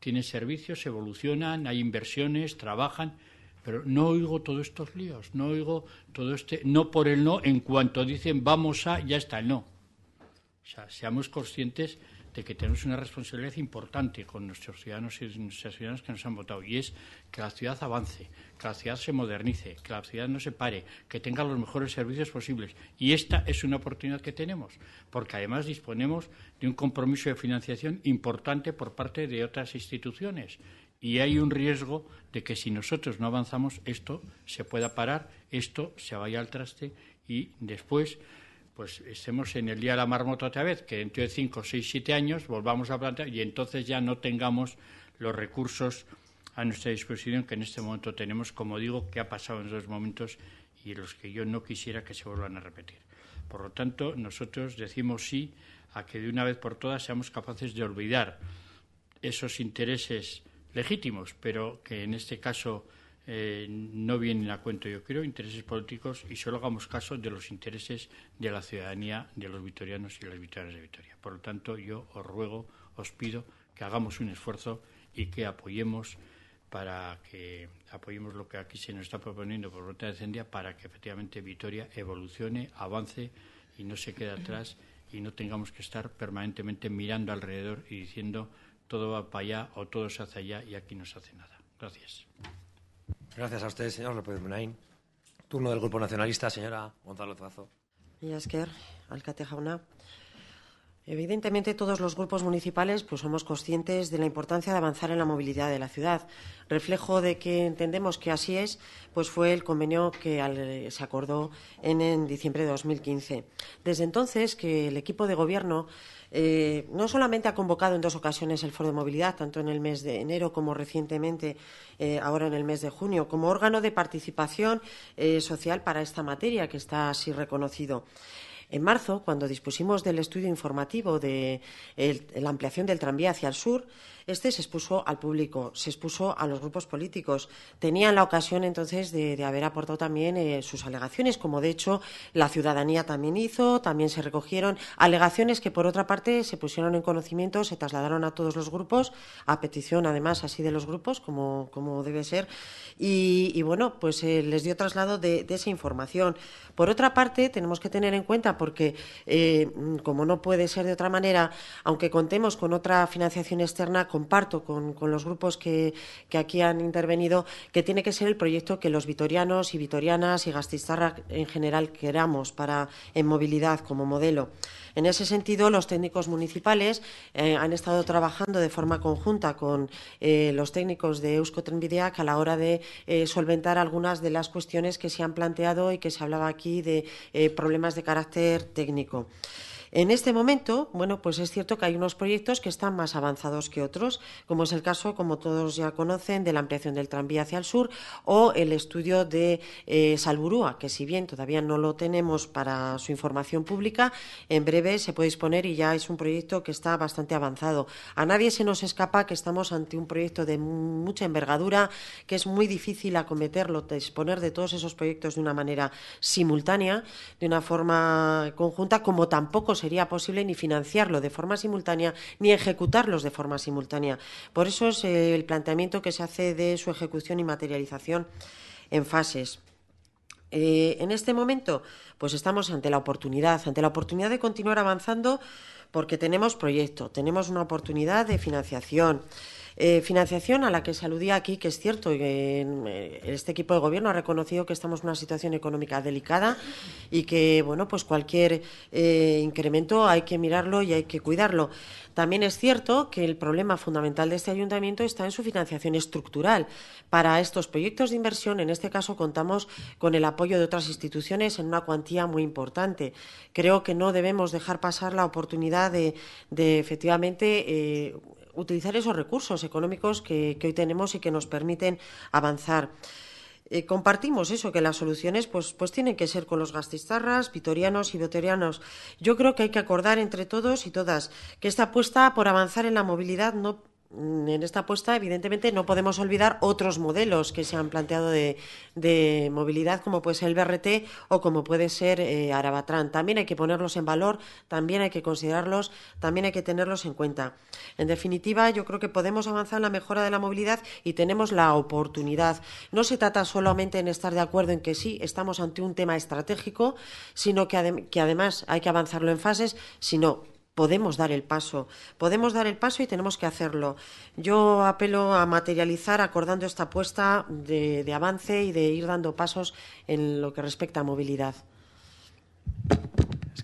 tienen servicios, evolucionan, hay inversiones, trabajan, pero no oigo todos estos líos, no oigo todo este no por el no en cuanto dicen vamos a, ya está el no. O sea, seamos conscientes que tenemos una responsabilidad importante con nuestros ciudadanos y nuestras ciudadanas que nos han votado, y es que la ciudad avance, que la ciudad se modernice, que la ciudad no se pare, que tenga los mejores servicios posibles. Y esta es una oportunidad que tenemos, porque además disponemos de un compromiso de financiación importante por parte de otras instituciones. Y hay un riesgo de que si nosotros no avanzamos, esto se pueda parar, esto se vaya al traste y después pues estemos en el día de la marmota otra vez, que dentro de cinco, seis, siete años volvamos a plantear y entonces ya no tengamos los recursos a nuestra disposición que en este momento tenemos, como digo, que ha pasado en esos momentos y los que yo no quisiera que se vuelvan a repetir. Por lo tanto, nosotros decimos sí a que de una vez por todas seamos capaces de olvidar esos intereses legítimos, pero que en este caso eh, no vienen a cuento, yo creo, intereses políticos y solo hagamos caso de los intereses de la ciudadanía, de los vitorianos y las vitorianas de Vitoria. Por lo tanto, yo os ruego, os pido que hagamos un esfuerzo y que apoyemos para que apoyemos lo que aquí se nos está proponiendo por Ruta de Cendia para que efectivamente Vitoria evolucione, avance y no se quede atrás y no tengamos que estar permanentemente mirando alrededor y diciendo todo va para allá o todo se hace allá y aquí no se hace nada. Gracias. Gracias a usted, señor López Munain. Turno del Grupo Nacionalista, señora alkate jauna. Evidentemente, todos los grupos municipales pues, somos conscientes de la importancia de avanzar en la movilidad de la ciudad. Reflejo de que entendemos que así es, pues fue el convenio que se acordó en, diciembre de 2015. Desde entonces, que el equipo de gobierno eh, no solamente ha convocado en dos ocasiones el Foro de Movilidad, tanto en el mes de enero como recientemente, eh, ahora en el mes de junio, como órgano de participación eh, social para esta materia, que está así reconocido. En marzo, cuando dispusimos del estudio informativo de la ampliación del tranvía hacia el sur, este se expuso al público, se expuso a los grupos políticos. Tenían la ocasión entonces de, haber aportado también eh, sus alegaciones, como de hecho la ciudadanía también hizo, también se recogieron alegaciones que por otra parte se pusieron en conocimiento, se trasladaron a todos los grupos, a petición además así de los grupos, como, debe ser, y, bueno, pues eh, les dio traslado de, esa información. Por otra parte, tenemos que tener en cuenta, porque eh, como no puede ser de otra manera, aunque contemos con otra financiación externa, comparto con, los grupos que, aquí han intervenido, que tiene que ser el proyecto que los vitorianos y vitorianas y gastistarra en general queramos para en movilidad como modelo. En ese sentido, los técnicos municipales eh, han estado trabajando de forma conjunta con eh, los técnicos de Eusko Trenbideak a la hora de eh, solventar algunas de las cuestiones que se han planteado y que se hablaba aquí de problemas de carácter técnico. En este momento, bueno, pues es cierto que hay unos proyectos que están más avanzados que otros, como es el caso, como todos ya conocen, de la ampliación del tranvía hacia el sur o el estudio de eh, Salburúa, que si bien todavía no lo tenemos para su información pública, en breve se puede disponer y ya es un proyecto que está bastante avanzado. A nadie se nos escapa que estamos ante un proyecto de mucha envergadura, que es muy difícil acometerlo, disponer de todos esos proyectos de una manera simultánea, de una forma conjunta, como tampoco sería posible ni financiarlo de forma simultánea ni ejecutarlos de forma simultánea. Por eso es eh, el planteamiento que se hace de su ejecución y materialización en fases. Eh, en este momento, pues estamos ante la oportunidad, ante la oportunidad de continuar avanzando porque tenemos proyecto, tenemos una oportunidad de financiación. Eh, financiación a la que se aludía aquí, que es cierto, que eh, este equipo de gobierno ha reconocido que estamos en una situación económica delicada y que, bueno, pues cualquier eh, incremento hay que mirarlo y hay que cuidarlo. También es cierto que el problema fundamental de este ayuntamiento está en su financiación estructural. Para estos proyectos de inversión, en este caso, contamos con el apoyo de otras instituciones en una cuantía muy importante. Creo que no debemos dejar pasar la oportunidad de, efectivamente, utilizar esos recursos económicos que, hoy tenemos y que nos permiten avanzar. Eh, compartimos eso, que las soluciones pues, pues tienen que ser con los gastistarras, vitorianos y vitorianos. Yo creo que hay que acordar entre todos y todas que esta apuesta por avanzar en la movilidad no en esta apuesta, evidentemente, no podemos olvidar otros modelos que se han planteado de, movilidad, como puede ser el BRT o como puede ser eh, Arabatran. También hay que ponerlos en valor, también hay que considerarlos, también hay que tenerlos en cuenta. En definitiva, yo creo que podemos avanzar en la mejora de la movilidad y tenemos la oportunidad. No se trata solamente en estar de acuerdo en que sí, estamos ante un tema estratégico, sino que, que además hay que avanzarlo en fases, sino podemos dar el paso, podemos dar el paso y tenemos que hacerlo. Yo apelo a materializar acordando esta apuesta de, de avance y de ir dando pasos en lo que respecta a movilidad.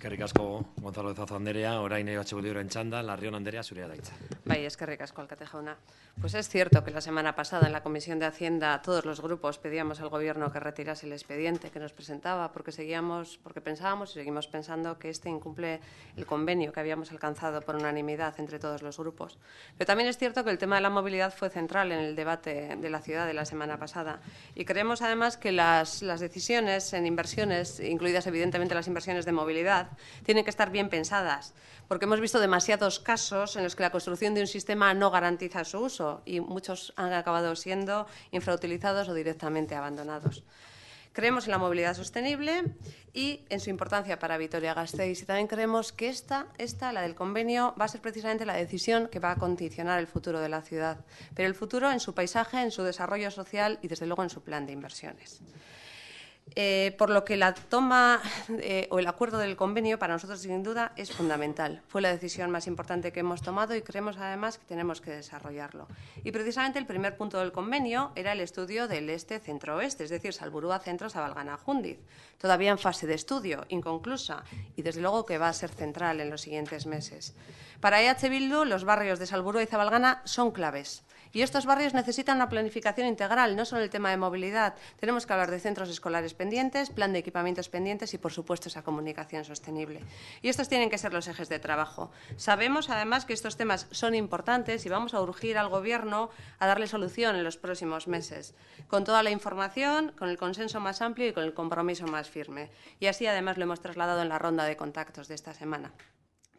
Eskerrik asko Gonzalo Zazo Anderea, orain EH Budiora en txanda, Larrión Anderea, zurea da hitza. Bai, eskerrik asko jauna. Pues es cierto que la semana pasada en la Comisión de Hacienda todos los grupos pedíamos al Gobierno que retirase el expediente que nos presentaba porque seguíamos, porque pensábamos y seguimos pensando que este incumple el convenio que habíamos alcanzado por unanimidad entre todos los grupos. Pero también es cierto que el tema de la movilidad fue central en el debate de la ciudad de la semana pasada y creemos además que las decisiones en inversiones, incluidas evidentemente las inversiones de movilidad, tienen que estar bien pensadas, porque hemos visto demasiados casos en los que la construcción de un sistema no garantiza su uso y muchos han acabado siendo infrautilizados o directamente abandonados. Creemos en la movilidad sostenible y en su importancia para Vitoria-Gasteiz. Y también creemos que esta, esta, la del convenio, va a ser precisamente la decisión que va a condicionar el futuro de la ciudad, pero el futuro en su paisaje, en su desarrollo social y, desde luego, en su plan de inversiones. Eh, por lo que la toma eh, o el acuerdo del convenio para nosotros sin duda es fundamental. Fue la decisión más importante que hemos tomado y creemos además que tenemos que desarrollarlo. Y precisamente el primer punto del convenio era el estudio del este centro-oeste, es decir, Salburúa Centro Sabalgana Jundiz, todavía en fase de estudio, inconclusa y desde luego que va a ser central en los siguientes meses. Para EH Bildu, los barrios de Salburúa y Zabalgana son claves. Y estos barrios necesitan una planificación integral, no solo el tema de movilidad. Tenemos que hablar de centros escolares pendientes, plan de equipamientos pendientes y, por supuesto, esa comunicación sostenible. Y estos tienen que ser los ejes de trabajo. Sabemos, además, que estos temas son importantes y vamos a urgir al Gobierno a darle solución en los próximos meses, con toda la información, con el consenso más amplio y con el compromiso más firme. Y así, además, lo hemos trasladado en la ronda de contactos de esta semana.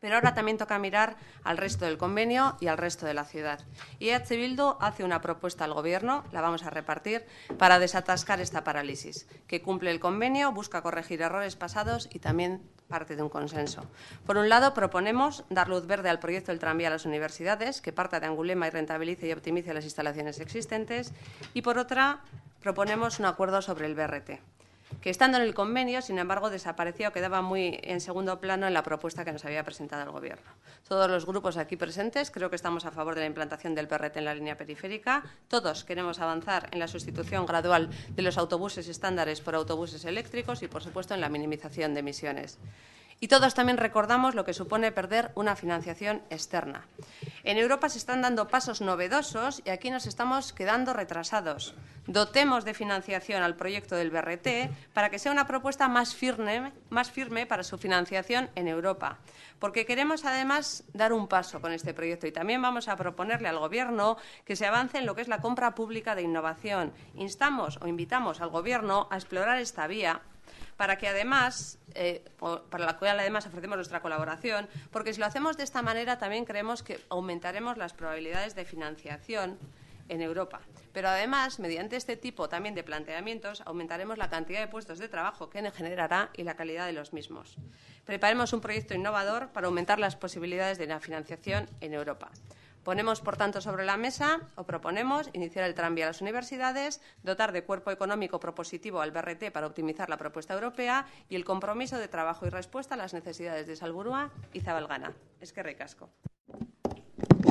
Pero ahora también toca mirar al resto del convenio y al resto de la ciudad. Y EH Bildu hace una propuesta al Gobierno, la vamos a repartir, para desatascar esta parálisis, que cumple el convenio, busca corregir errores pasados y también parte de un consenso. Por un lado, proponemos dar luz verde al proyecto del tranvía a las universidades, que parta de Angulema y rentabilice y optimice las instalaciones existentes. Y por otra, proponemos un acuerdo sobre el BRT que estando en el convenio, sin embargo, desapareció, quedaba muy en segundo plano en la propuesta que nos había presentado el Gobierno. Todos los grupos aquí presentes creo que estamos a favor de la implantación del PRT en la línea periférica. Todos queremos avanzar en la sustitución gradual de los autobuses estándares por autobuses eléctricos y, por supuesto, en la minimización de emisiones. Y todos también recordamos lo que supone perder una financiación externa. En Europa se están dando pasos novedosos y aquí nos estamos quedando retrasados. Dotemos de financiación al proyecto del BRT para que sea una propuesta más firme, más firme para su financiación en Europa. Porque queremos además dar un paso con este proyecto y también vamos a proponerle al Gobierno que se avance en lo que es la compra pública de innovación. Instamos o invitamos al Gobierno a explorar esta vía para que además, eh, para la cual además ofrecemos nuestra colaboración, porque si lo hacemos de esta manera también creemos que aumentaremos las probabilidades de financiación en Europa. Pero además, mediante este tipo también de planteamientos, aumentaremos la cantidad de puestos de trabajo que generará y la calidad de los mismos. Preparemos un proyecto innovador para aumentar las posibilidades de la financiación en Europa. Ponemos, por tanto, sobre la mesa o proponemos iniciar el tranvía a las universidades, dotar de cuerpo económico propositivo al BRT para optimizar la propuesta europea y el compromiso de trabajo y respuesta a las necesidades de Salburúa y Zabalgana. Es que recasco.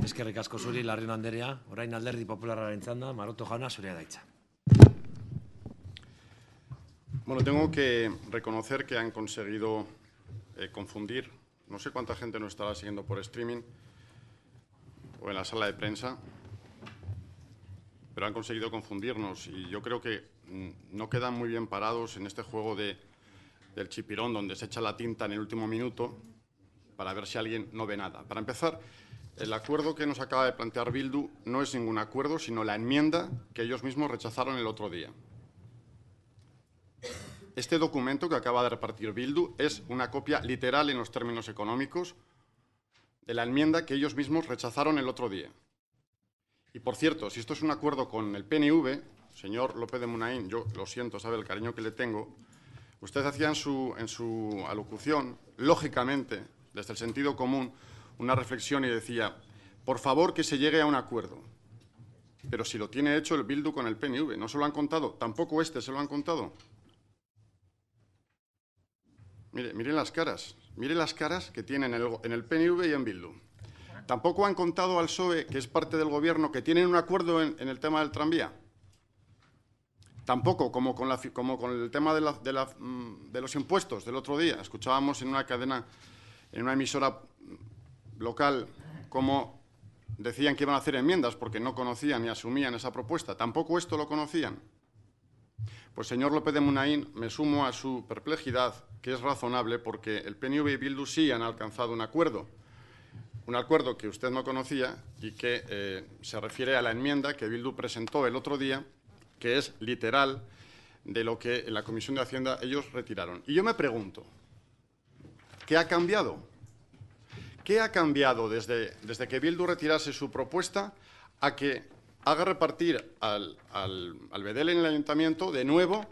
Es que recasco zuri, Larrino Anderea, orain alderdi popularraren txanda, Maroto jauna zurea daitza. Bueno, tengo que reconocer que han conseguido eh, confundir, no sé cuánta gente nos estará siguiendo por streaming, o en la sala de prensa, pero han conseguido confundirnos y yo creo que mm, no quedan muy bien parados en este juego de, del chipirón donde se echa la tinta en el último minuto para ver si alguien no ve nada. Para empezar, el acuerdo que nos acaba de plantear Bildu no es ningún acuerdo, sino la enmienda que ellos mismos rechazaron el otro día. Este documento que acaba de repartir Bildu es una copia literal en los términos económicos de la enmienda que ellos mismos rechazaron el otro día. Y por cierto, si esto es un acuerdo con el PNV, señor López de Munaín, yo lo siento, sabe el cariño que le tengo, usted hacía en su, en su alocución, lógicamente, desde el sentido común, una reflexión y decía, por favor que se llegue a un acuerdo. Pero si lo tiene hecho el Bildu con el PNV, no se lo han contado, tampoco este se lo han contado. Mire, miren las caras. Mire las caras que tienen en el, PNV y en Bildu. Tampoco han contado al PSOE, que es parte del Gobierno, que tienen un acuerdo en, el tema del tranvía. Tampoco, como con, el tema mm, de, los impuestos del otro día. Escuchábamos en una cadena, en una emisora local, cómo decían que iban a hacer enmiendas porque no conocían ni asumían esa propuesta. Tampoco esto lo conocían. Pues, señor López de Munaín, me sumo a su perplejidad, que es razonable porque el PNV y Bildu sí han alcanzado un acuerdo. Un acuerdo que usted no conocía y que eh, se refiere a la enmienda que Bildu presentó el otro día, que es literal de lo que en la Comisión de Hacienda ellos retiraron. Y yo me pregunto, ¿qué ha cambiado? ¿Qué ha cambiado desde, desde que Bildu retirase su propuesta a que haga repartir al, al, al Bedel en el ayuntamiento de nuevo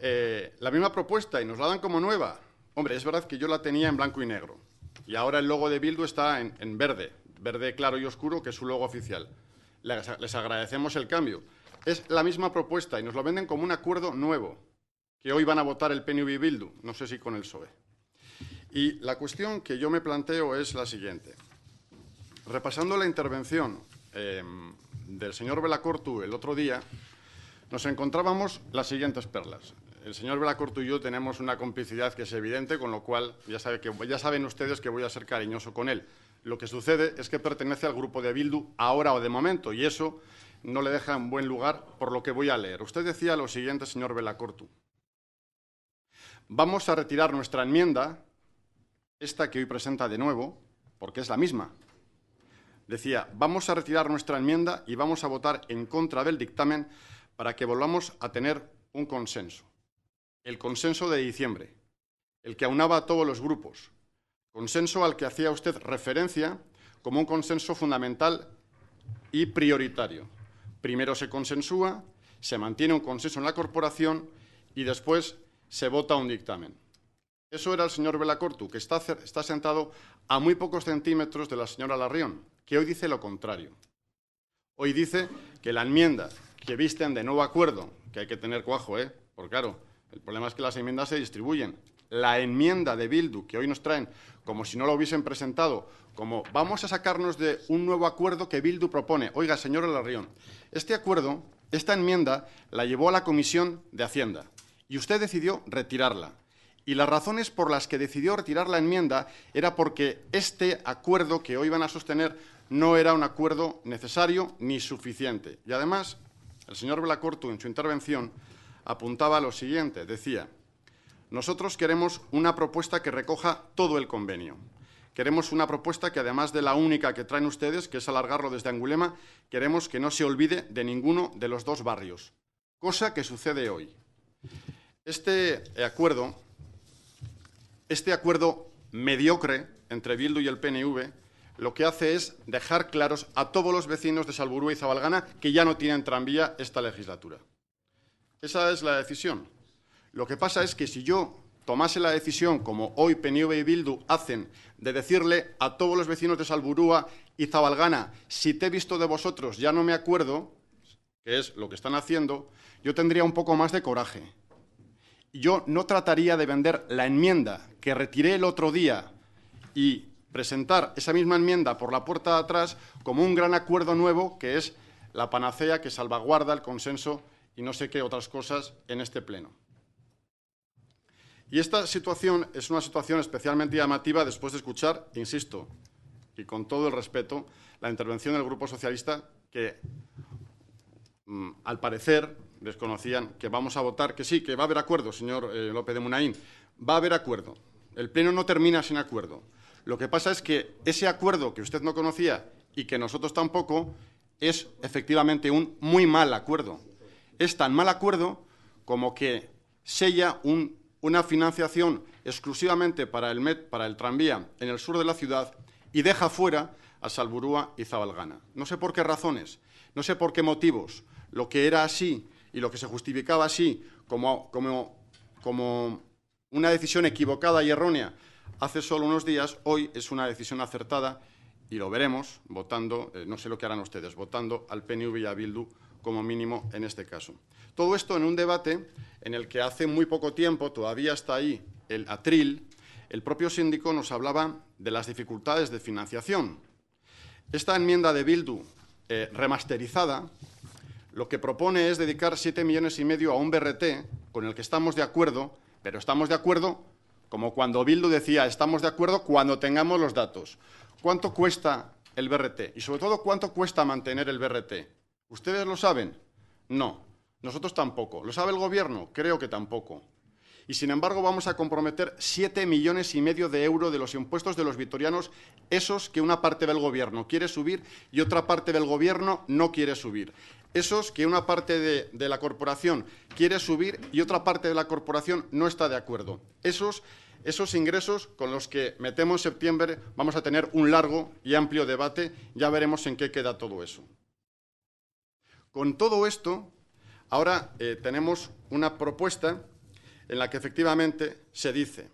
eh, la misma propuesta y nos la dan como nueva. Hombre, es verdad que yo la tenía en blanco y negro y ahora el logo de Bildu está en, verde, verde claro y oscuro, que es su logo oficial. Les, les agradecemos el cambio. Es la misma propuesta y nos lo venden como un acuerdo nuevo. que hoy van a votar el PNV y Bildu, no sé si con el PSOE. Y la cuestión que yo me planteo es la siguiente. Repasando la intervención eh, del señor Belacortu el otro día, nos encontrábamos las siguientes perlas. El señor Belacortu y yo tenemos una complicidad que es evidente, con lo cual ya, que, ya saben ustedes que voy a ser cariñoso con él. Lo que sucede es que pertenece al grupo de Bildu ahora o de momento, y eso no le deja en buen lugar por lo que voy a leer. Usted decía lo siguiente, señor Belacortu. Vamos a retirar nuestra enmienda, esta que hoy presenta de nuevo, porque es la misma. Decía, vamos a retirar nuestra enmienda y vamos a votar en contra del dictamen para que volvamos a tener un consenso. El consenso de diciembre, el que aunaba a todos los grupos, consenso al que hacía usted referencia como un consenso fundamental y prioritario. Primero se consensúa, se mantiene un consenso en la corporación y después se vota un dictamen. Eso era el señor Belacortu, que está, está sentado a muy pocos centímetros de la señora Larrión, que hoy dice lo contrario. Hoy dice que la enmienda que visten de nuevo acuerdo, que hay que tener cuajo, ¿eh? Porque claro, el problema es que las enmiendas se distribuyen. La enmienda de Bildu, que hoy nos traen como si no lo hubiesen presentado, como vamos a sacarnos de un nuevo acuerdo que Bildu propone. Oiga, señor Larrión, este acuerdo, esta enmienda, la llevó a la Comisión de Hacienda y usted decidió retirarla. Y las razones por las que decidió retirar la enmienda era porque este acuerdo que hoy van a sostener no era un acuerdo necesario ni suficiente. Y además, el señor Belacortu, en su intervención, apuntaba lo siguiente. Decía, nosotros queremos una propuesta que recoja todo el convenio. Queremos una propuesta que, además de la única que traen ustedes, que es alargarlo desde Angulema, queremos que no se olvide de ninguno de los dos barrios, cosa que sucede hoy. Este acuerdo, este acuerdo mediocre entre Bildu y el PNV, lo que hace es dejar claros a todos los vecinos de Salburú y Zabalgana que ya no tienen tranvía esta legislatura. Esa es la decisión. Lo que pasa es que si yo tomase la decisión, como hoy PNV y Bildu hacen, de decirle a todos los vecinos de Salburúa y Zabalgana, si te he visto de vosotros ya no me acuerdo, que es lo que están haciendo, yo tendría un poco más de coraje yo no trataría de vender la enmienda que retiré el otro día y presentar esa misma enmienda por la puerta de atrás como un gran acuerdo nuevo que es la panacea que salvaguarda el consenso y no sé qué otras cosas en este Pleno. Y esta situación es una situación especialmente llamativa después de escuchar, insisto, y con todo el respeto, la intervención del Grupo Socialista que, mm, al parecer, desconocían que vamos a votar, que sí, que va a haber acuerdo, señor eh, López de Munaín, va a haber acuerdo. El Pleno no termina sin acuerdo. Lo que pasa es que ese acuerdo que usted no conocía y que nosotros tampoco es efectivamente un muy mal acuerdo. Es tan mal acuerdo como que sella una financiación exclusivamente para el, MET, para el tranvía en el sur de la ciudad y deja fuera a Salburúa y Zabalgana. No sé por qué razones, no sé por qué motivos. Lo que era así y lo que se justificaba así como, como, una decisión equivocada y errónea hace solo unos días, hoy es una decisión acertada y lo veremos votando, eh, no sé lo que harán ustedes, votando al PNV y a Bildu como mínimo en este caso. Todo esto en un debate en el que hace muy poco tiempo, todavía está ahí el atril, el propio síndico nos hablaba de las dificultades de financiación. Esta enmienda de Bildu eh, remasterizada lo que propone es dedicar siete millones y medio a un BRT con el que estamos de acuerdo, pero estamos de acuerdo como cuando Bildu decía, estamos de acuerdo cuando tengamos los datos. ¿Cuánto cuesta el BRT? Y sobre todo, ¿cuánto cuesta mantener el BRT? ¿Ustedes lo saben? No. Nosotros tampoco. ¿Lo sabe el Gobierno? Creo que tampoco y sin embargo vamos a comprometer siete millones y medio de euros de los impuestos de los vitorianos, esos que una parte del Gobierno quiere subir y otra parte del Gobierno no quiere subir. Esos que una parte de, de la corporación quiere subir y otra parte de la corporación no está de acuerdo. Esos esos ingresos con los que metemos en septiembre vamos a tener un largo y amplio debate, ya veremos en qué queda todo eso. Con todo esto, ahora eh, tenemos una propuesta en la que efectivamente se dice,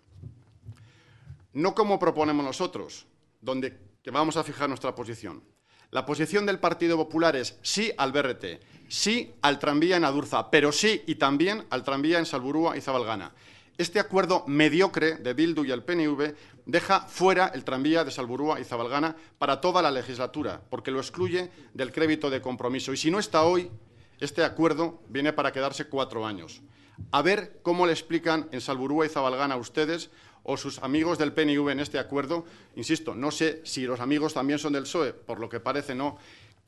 no como proponemos nosotros, donde que vamos a fijar nuestra posición. La posición del Partido Popular es sí al BRT, sí al tranvía en Adurza, pero sí y también al tranvía en Salburúa y Zabalgana. Este acuerdo mediocre de Bildu y el PNV deja fuera el tranvía de Salburúa y Zabalgana para toda la legislatura, porque lo excluye del crédito de compromiso. Y si no está hoy, este acuerdo viene para quedarse cuatro años. A ver cómo le explican en Salburúa y Zabalgana a ustedes o sus amigos del PNV en este acuerdo. Insisto, no sé si los amigos también son del PSOE, por lo que parece no.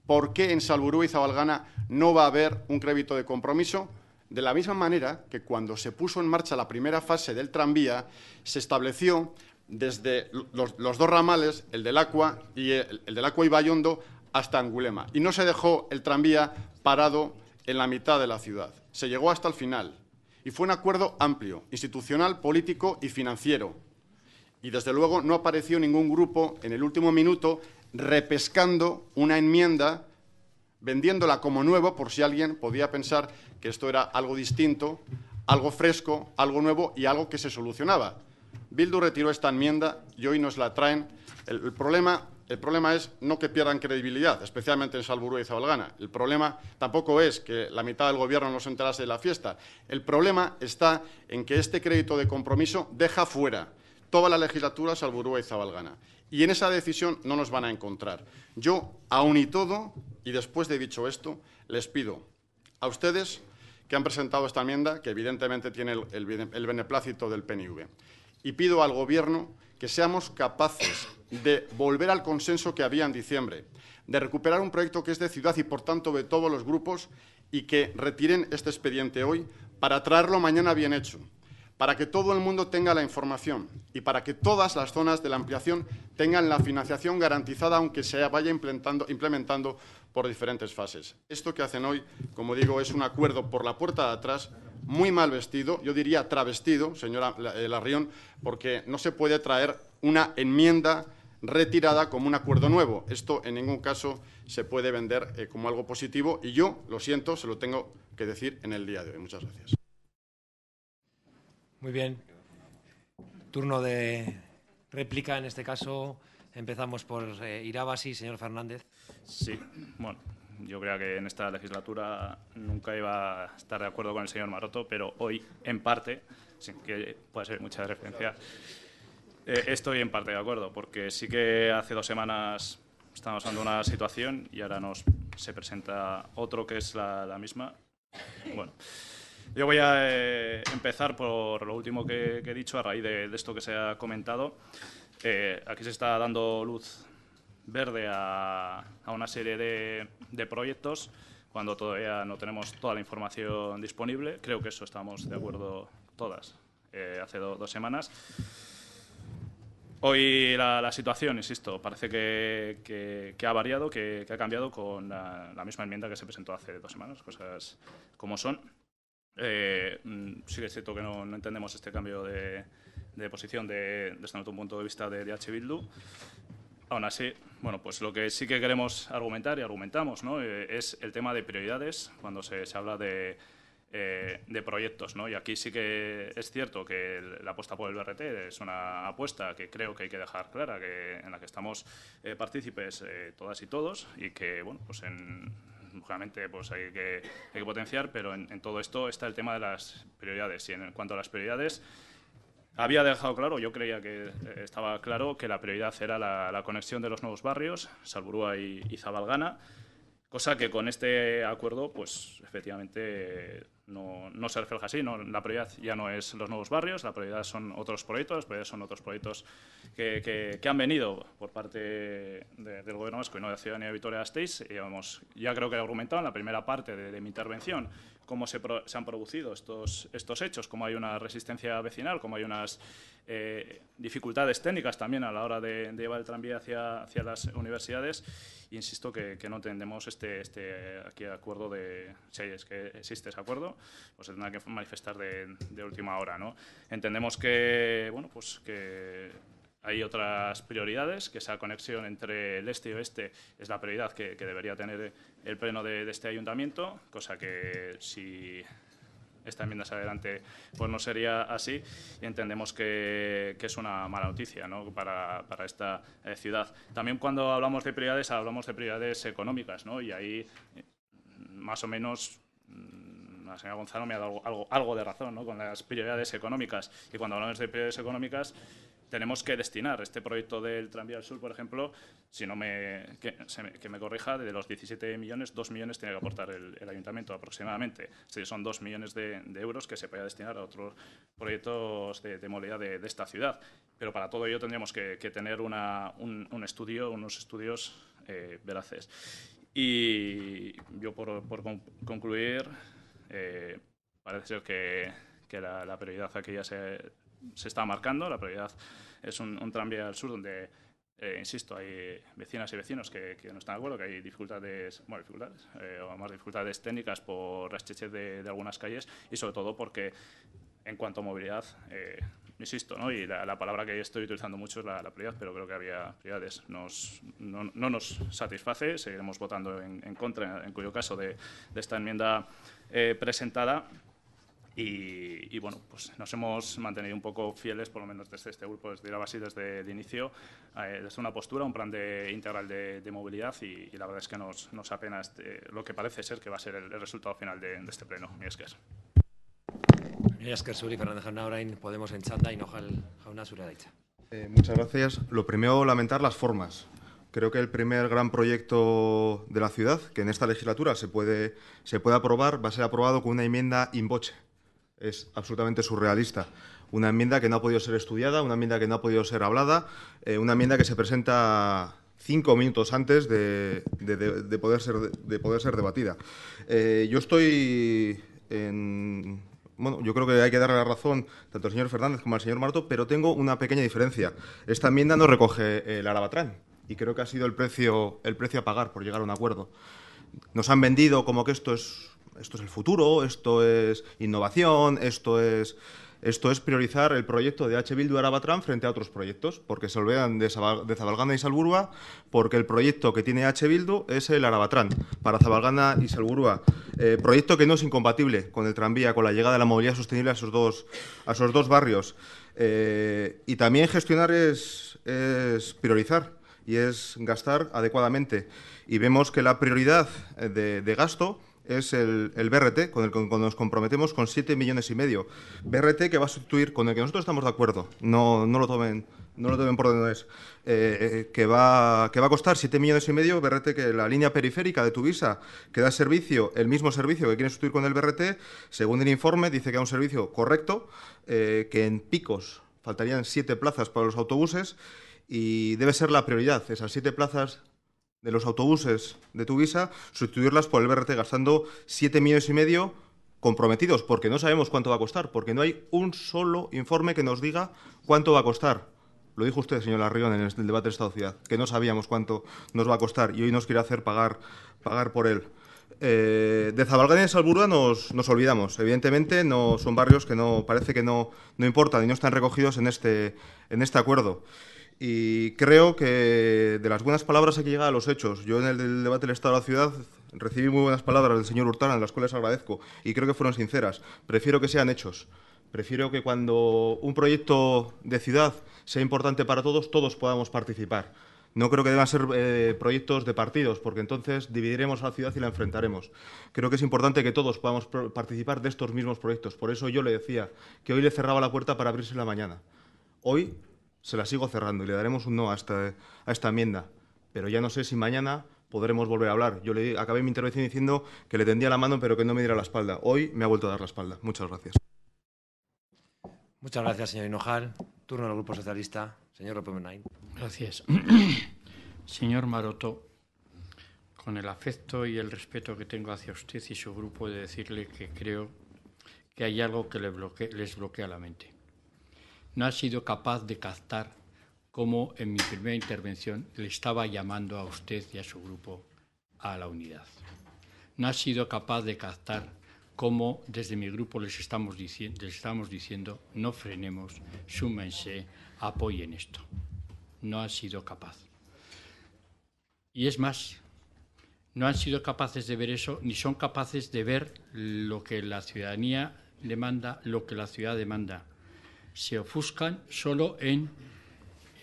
¿Por qué en Salburúa y Zabalgana no va a haber un crédito de compromiso? De la misma manera que cuando se puso en marcha la primera fase del tranvía, se estableció desde los, dos ramales, el del Aqua y el, del Aqua y Bayondo, hasta Angulema. Y no se dejó el tranvía parado en la mitad de la ciudad. Se llegó hasta el final. Y fue un acuerdo amplio, institucional, político y financiero. Y desde luego no apareció ningún grupo en el último minuto repescando una enmienda vendiéndola como nuevo por si alguien podía pensar que esto era algo distinto, algo fresco, algo nuevo y algo que se solucionaba. Bildu retiró esta enmienda y hoy nos la traen. El, problema, el problema es no que pierdan credibilidad, especialmente en Salburú y Zabalgana. El problema tampoco es que la mitad del Gobierno no se enterase de la fiesta. El problema está en que este crédito de compromiso deja fuera toda la legislatura Salburúa y Zabalgana. Y en esa decisión no nos van a encontrar. Yo, aun y todo, y después de dicho esto, les pido a ustedes que han presentado esta enmienda, que evidentemente tiene el, beneplácito del PNV, y pido al Gobierno que seamos capaces de volver al consenso que había en diciembre, de recuperar un proyecto que es de ciudad y, por tanto, de todos los grupos, y que retiren este expediente hoy para traerlo mañana bien hecho para que todo el mundo tenga la información y para que todas las zonas de la ampliación tengan la financiación garantizada, aunque se vaya implementando, por diferentes fases. Esto que hacen hoy, como digo, es un acuerdo por la puerta de atrás, muy mal vestido, yo diría travestido, señora eh, Larrión, porque no se puede traer una enmienda retirada como un acuerdo nuevo. Esto en ningún caso se puede vender eh, como algo positivo y yo, lo siento, se lo tengo que decir en el día de hoy. Muchas gracias. Muy bien. Turno de réplica, en este caso empezamos por eh, Irabasi, señor Fernández. Sí, bueno, yo creo que en esta legislatura nunca iba a estar de acuerdo con el señor Maroto, pero hoy, en parte, sin que pueda ser mucha referencia, eh, estoy en parte de acuerdo, porque sí que hace dos semanas estábamos dando una situación y ahora nos se presenta otro que es la, la misma. Bueno, yo voy a eh, empezar por lo último que, he dicho a raíz de, esto que se ha comentado. Eh, aquí se está dando luz verde a, una serie de, proyectos cuando todavía no tenemos toda la información disponible. Creo que eso estamos de acuerdo todas eh, hace dos semanas. Hoy la, situación, insisto, parece que, ha variado, que, ha cambiado con la, la, misma enmienda que se presentó hace dos semanas, cosas como son. Eh, mm, sí que es cierto que no, entendemos este cambio de, posición de, desde nuestro punto de vista de DH Bildu. Aún así, bueno, pues lo que sí que queremos argumentar y argumentamos ¿no? Eh, es el tema de prioridades cuando se, habla de, eh, de proyectos. ¿no? Y aquí sí que es cierto que la apuesta por el BRT es una apuesta que creo que hay que dejar clara, que, en la que estamos partícipes todas y todos y que, bueno, pues en, lógicamente pues hay que, hay que potenciar, pero en, todo esto está el tema de las prioridades. Y en cuanto a las prioridades, había dejado claro, yo creía que eh, estaba claro, que la prioridad era la, conexión de los nuevos barrios, Salburúa y, y Zabalgana, cosa que con este acuerdo, pues efectivamente no, no, se refleja así. No, la prioridad ya no es los nuevos barrios, la prioridad son otros proyectos, son otros proyectos que, que, han venido por parte del Gobierno vasco y no de la ciudadanía de Vitoria-Gasteiz. ya creo que he argumentado en la primera parte de, mi intervención cómo se, han producido estos, estos hechos, cómo hay una resistencia vecinal, cómo hay unas eh, dificultades técnicas también a la hora de, llevar el tranvía hacia, hacia las universidades. Insisto que, que no entendemos este, este aquí acuerdo de, si es que existe ese acuerdo, pues se tendrá que manifestar de, última hora. ¿no? Entendemos que, bueno, pues que hay otras prioridades, que esa conexión entre el este y oeste es la prioridad que, debería tener el pleno de, este ayuntamiento, cosa que si esta enmienda sale adelante, pues no sería así y entendemos que, es una mala noticia ¿no? para, para, esta eh, ciudad. También cuando hablamos de prioridades, hablamos de prioridades económicas ¿no? y ahí más o menos mm, la señora Gonzalo me ha dado algo, algo de razón ¿no? con las prioridades económicas. Y cuando hablamos de prioridades económicas, tenemos que destinar este proyecto del tranvía del sur, por ejemplo, si no me que, me, corrija, de los 17 millones, 2 millones tiene que aportar el, ayuntamiento aproximadamente. son 2 millones de, euros que se puede destinar a otros proyectos de, movilidad de, esta ciudad. Pero para todo ello tendríamos que, tener un, estudio, unos estudios eh, veraces. Y yo, por, concluir, eh, parece ser que, la, prioridad aquí ya se, se, está marcando. La prioridad es un, tranvía al sur donde, eh, insisto, hay vecinas y vecinos que, no están de acuerdo, que hay dificultades, bueno, dificultades, eh, o más dificultades técnicas por la de, de, algunas calles y sobre todo porque en cuanto a movilidad insisto, ¿no? y la, palabra que estoy utilizando mucho es la, prioridad, pero creo que había prioridades. Nos, no, nos satisface, seguiremos votando en, contra, en cuyo caso, de, esta enmienda eh, presentada. Y, bueno, pues nos hemos mantenido un poco fieles, por lo menos desde este grupo, desde la base, desde el inicio, eh, desde una postura, un plan de, integral de, movilidad y, la verdad es que nos, nos apena este, lo que parece ser que va a ser el, resultado final de, este pleno. Mi es que es. Esker zuri, Fernández jauna, orain Podemos en txanda, inojal jauna zure daitza. Eh, muchas gracias. Lo primero, lamentar las formas. Creo que el primer gran proyecto de la ciudad, que en esta legislatura se puede, se puede aprobar, va a ser aprobado con una enmienda in voce. Es absolutamente surrealista. Una enmienda que no ha podido ser estudiada, una enmienda que no ha podido ser hablada, eh, una enmienda que se presenta cinco minutos antes de, de, poder, ser, de poder ser debatida. Eh, yo estoy en, bueno, yo creo que hay que darle la razón tanto al señor Fernández como al señor Marto, pero tengo una pequeña diferencia. Esta enmienda no recoge el Arabatrán y creo que ha sido el precio, el precio a pagar por llegar a un acuerdo. Nos han vendido como que esto es, esto es el futuro, esto es innovación, esto es esto es priorizar el proyecto de H. Bildu Arabatran frente a otros proyectos, porque se olvidan de, Zabalgana y Salburua, porque el proyecto que tiene H. Bildu es el Arabatran para Zabalgana y Salburua. Eh, proyecto que no es incompatible con el tranvía, con la llegada de la movilidad sostenible a esos dos, a esos dos barrios. Eh, y también gestionar es, priorizar y es gastar adecuadamente. Y vemos que la prioridad de gasto es el, BRT, con el que nos comprometemos con 7 millones y medio. BRT que va a sustituir, con el que nosotros estamos de acuerdo, no, no lo tomen no lo tomen por donde es, eh, eh, que, va, que va a costar 7 millones y medio, BRT que la línea periférica de Tuvisa, que da servicio, el mismo servicio que quiere sustituir con el BRT, según el informe, dice que es un servicio correcto, eh, que en picos faltarían 7 plazas para los autobuses y debe ser la prioridad, esas 7 plazas de los autobuses de Tuvisa, sustituirlas por el BRT gastando 7 millones y medio comprometidos, porque no sabemos cuánto va a costar, porque no hay un solo informe que nos diga cuánto va a costar. Lo dijo usted, señor Larrión, en el debate de Estado Ciudad, que no sabíamos cuánto nos va a costar y hoy nos quiere hacer pagar, pagar por él. Eh, de Zabalgana y de nos, nos, olvidamos. Evidentemente, no son barrios que no parece que no, no importan y no están recogidos en este, en este acuerdo. Y creo que de las buenas palabras hay que llegar a los hechos. Yo en el debate del Estado de la Ciudad recibí muy buenas palabras del señor Hurtana, las cuales agradezco, y creo que fueron sinceras. Prefiero que sean hechos. Prefiero que cuando un proyecto de ciudad sea importante para todos, todos podamos participar. No creo que deban ser eh, proyectos de partidos, porque entonces dividiremos a la ciudad y la enfrentaremos. Creo que es importante que todos podamos participar de estos mismos proyectos. Por eso yo le decía que hoy le cerraba la puerta para abrirse la mañana. Hoy se la sigo cerrando y le daremos un no a esta, a esta enmienda. Pero ya no sé si mañana podremos volver a hablar. Yo le acabé mi intervención diciendo que le tendía la mano pero que no me diera la espalda. Hoy me ha vuelto a dar la espalda. Muchas gracias. Muchas gracias, señor Hinojar. Turno del Grupo Socialista. Señor López Gracias. señor Maroto, con el afecto y el respeto que tengo hacia usted y su grupo, de decirle que creo que hay algo que les bloquea la mente no ha sido capaz de captar cómo en mi primera intervención le estaba llamando a usted y a su grupo a la unidad. No ha sido capaz de captar cómo desde mi grupo les estamos, les estamos diciendo no frenemos, súmense, apoyen esto. No ha sido capaz. Y es más, no han sido capaces de ver eso, ni son capaces de ver lo que la ciudadanía demanda lo que la ciudad demanda. Se ofuscan solo en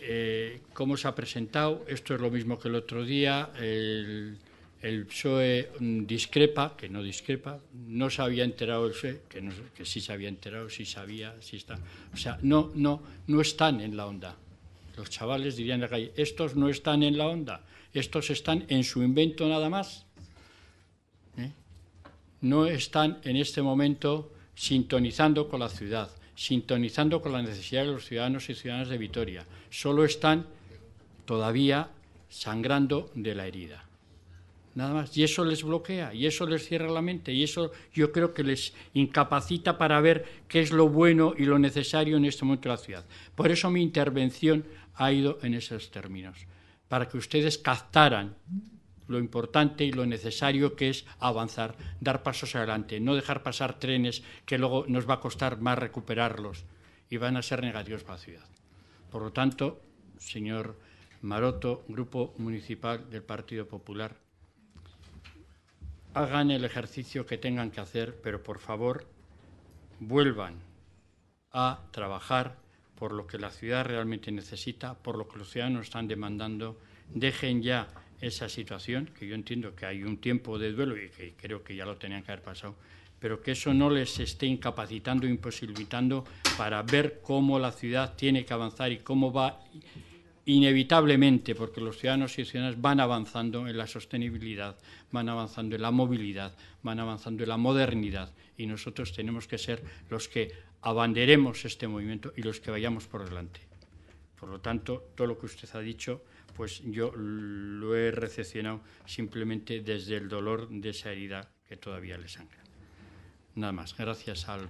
eh, cómo se ha presentado. Esto es lo mismo que el otro día. El, el PSOE mm, discrepa, que no discrepa, no se había enterado el PSOE, que, no, que sí se había enterado, sí sabía, sí está. O sea, no, no, no están en la onda. Los chavales dirían de calle, estos no están en la onda, estos están en su invento nada más. ¿Eh? No están en este momento sintonizando con la ciudad, sintonizando con la necesidad de los ciudadanos y ciudadanas de Vitoria. Solo están todavía sangrando de la herida nada más. Y eso les bloquea, y eso les cierra la mente, y eso yo creo que les incapacita para ver qué es lo bueno y lo necesario en este momento de la ciudad. Por eso mi intervención ha ido en esos términos, para que ustedes captaran lo importante y lo necesario que es avanzar, dar pasos adelante, no dejar pasar trenes que luego nos va a costar más recuperarlos y van a ser negativos para la ciudad. Por lo tanto, señor Maroto, Grupo Municipal del Partido Popular, hagan el ejercicio que tengan que hacer, pero por favor vuelvan a trabajar por lo que la ciudad realmente necesita, por lo que los ciudadanos están demandando, dejen ya esa situación, que yo entiendo que hay un tiempo de duelo y que creo que ya lo tenían que haber pasado, pero que eso no les esté incapacitando, imposibilitando para ver cómo la ciudad tiene que avanzar y cómo va inevitablemente, porque los ciudadanos y ciudadanas van avanzando en la sostenibilidad, van avanzando en la movilidad, van avanzando en la modernidad, y nosotros tenemos que ser los que abanderemos este movimiento y los que vayamos por delante. Por lo tanto, todo lo que usted ha dicho, pues yo lo he recepcionado simplemente desde el dolor de esa herida que todavía le sangra. Nada más. Gracias al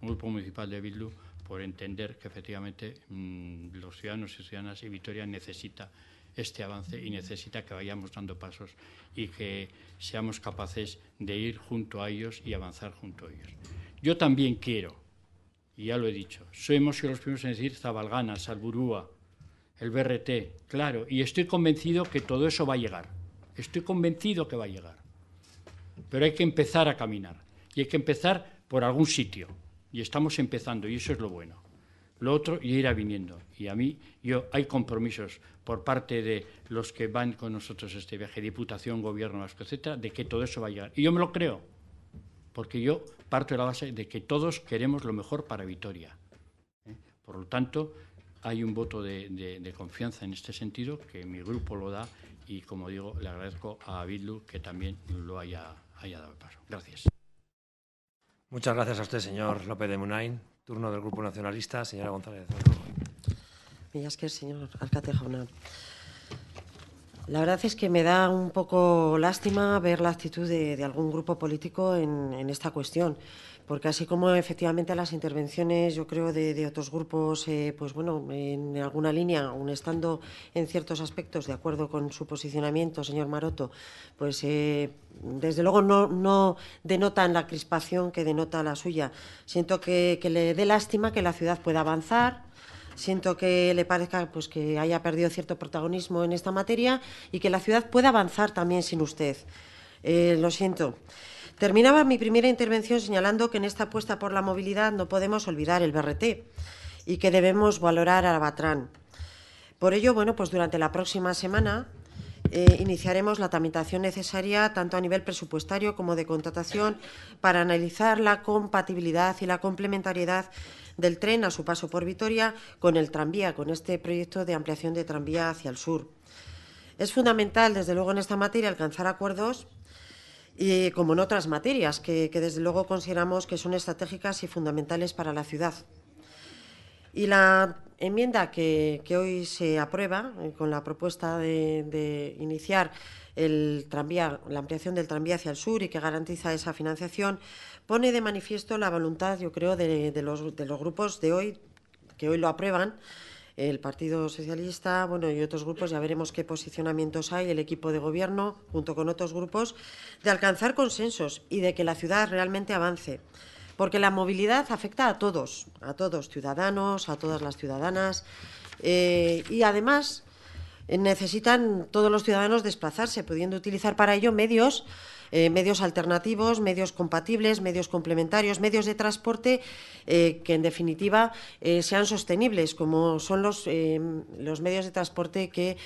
Grupo Municipal de Bildu por entender que efectivamente mmm, los ciudadanos y ciudadanas y Vitoria necesita este avance y necesita que vayamos dando pasos y que seamos capaces de ir junto a ellos y avanzar junto a ellos. Yo también quiero, y ya lo he dicho, somos los primeros en decir Zabalgana, Salburúa, el BRT, claro, y estoy convencido que todo eso va a llegar. Estoy convencido que va a llegar. Pero hay que empezar a caminar y hay que empezar por algún sitio y estamos empezando y eso es lo bueno. Lo otro irá viniendo y a mí yo hay compromisos por parte de los que van con nosotros este viaje, Diputación, Gobierno etcétera, de que todo eso va a llegar. Y yo me lo creo, porque yo parto de la base de que todos queremos lo mejor para Vitoria. ¿eh? Por lo tanto, hay un voto de, de, de, confianza en este sentido que mi grupo lo da y, como digo, le agradezco a Bildu que también lo haya, haya dado paso. Gracias. Muchas gracias a usted, señor López de Munain. Turno del Grupo Nacionalista, señora González. que señor Jaunal. La verdad es que me da un poco lástima ver la actitud de, de algún grupo político en, en esta cuestión porque así como efectivamente las intervenciones, yo creo, de, otros grupos, eh, pues bueno, en alguna línea, aun estando en ciertos aspectos de acuerdo con su posicionamiento, señor Maroto, pues eh, desde luego no, no, denotan la crispación que denota la suya. Siento que, que le dé lástima que la ciudad pueda avanzar, siento que le parezca pues que haya perdido cierto protagonismo en esta materia y que la ciudad pueda avanzar también sin usted. Eh, lo siento. Terminaba mi primera intervención señalando que en esta apuesta por la movilidad no podemos olvidar el BRT y que debemos valorar a Batrán. Por ello, bueno, pues durante la próxima semana eh, iniciaremos la tramitación necesaria tanto a nivel presupuestario como de contratación para analizar la compatibilidad y la complementariedad del tren a su paso por Vitoria con el tranvía, con este proyecto de ampliación de tranvía hacia el sur. Es fundamental, desde luego, en esta materia alcanzar acuerdos y como en otras materias que, que, desde luego consideramos que son estratégicas y fundamentales para la ciudad. Y la enmienda que, que hoy se aprueba, eh, con la propuesta de, de iniciar el tranvía, la ampliación del tranvía hacia el sur y que garantiza esa financiación, pone de manifiesto la voluntad, yo creo, de, de, los, de los grupos de hoy, que hoy lo aprueban, el Partido Socialista, bueno, y otros grupos, ya veremos qué posicionamientos hay, el equipo de gobierno, junto con otros grupos, de alcanzar consensos y de que la ciudad realmente avance. Porque la movilidad afecta a todos, a todos, ciudadanos, a todas las ciudadanas, eh, y además necesitan todos los ciudadanos desplazarse, pudiendo utilizar para ello medios eh, medios alternativos, medios compatibles, medios complementarios, medios de transporte eh, que en definitiva eh, sean sostenibles, como son los, los medios de transporte que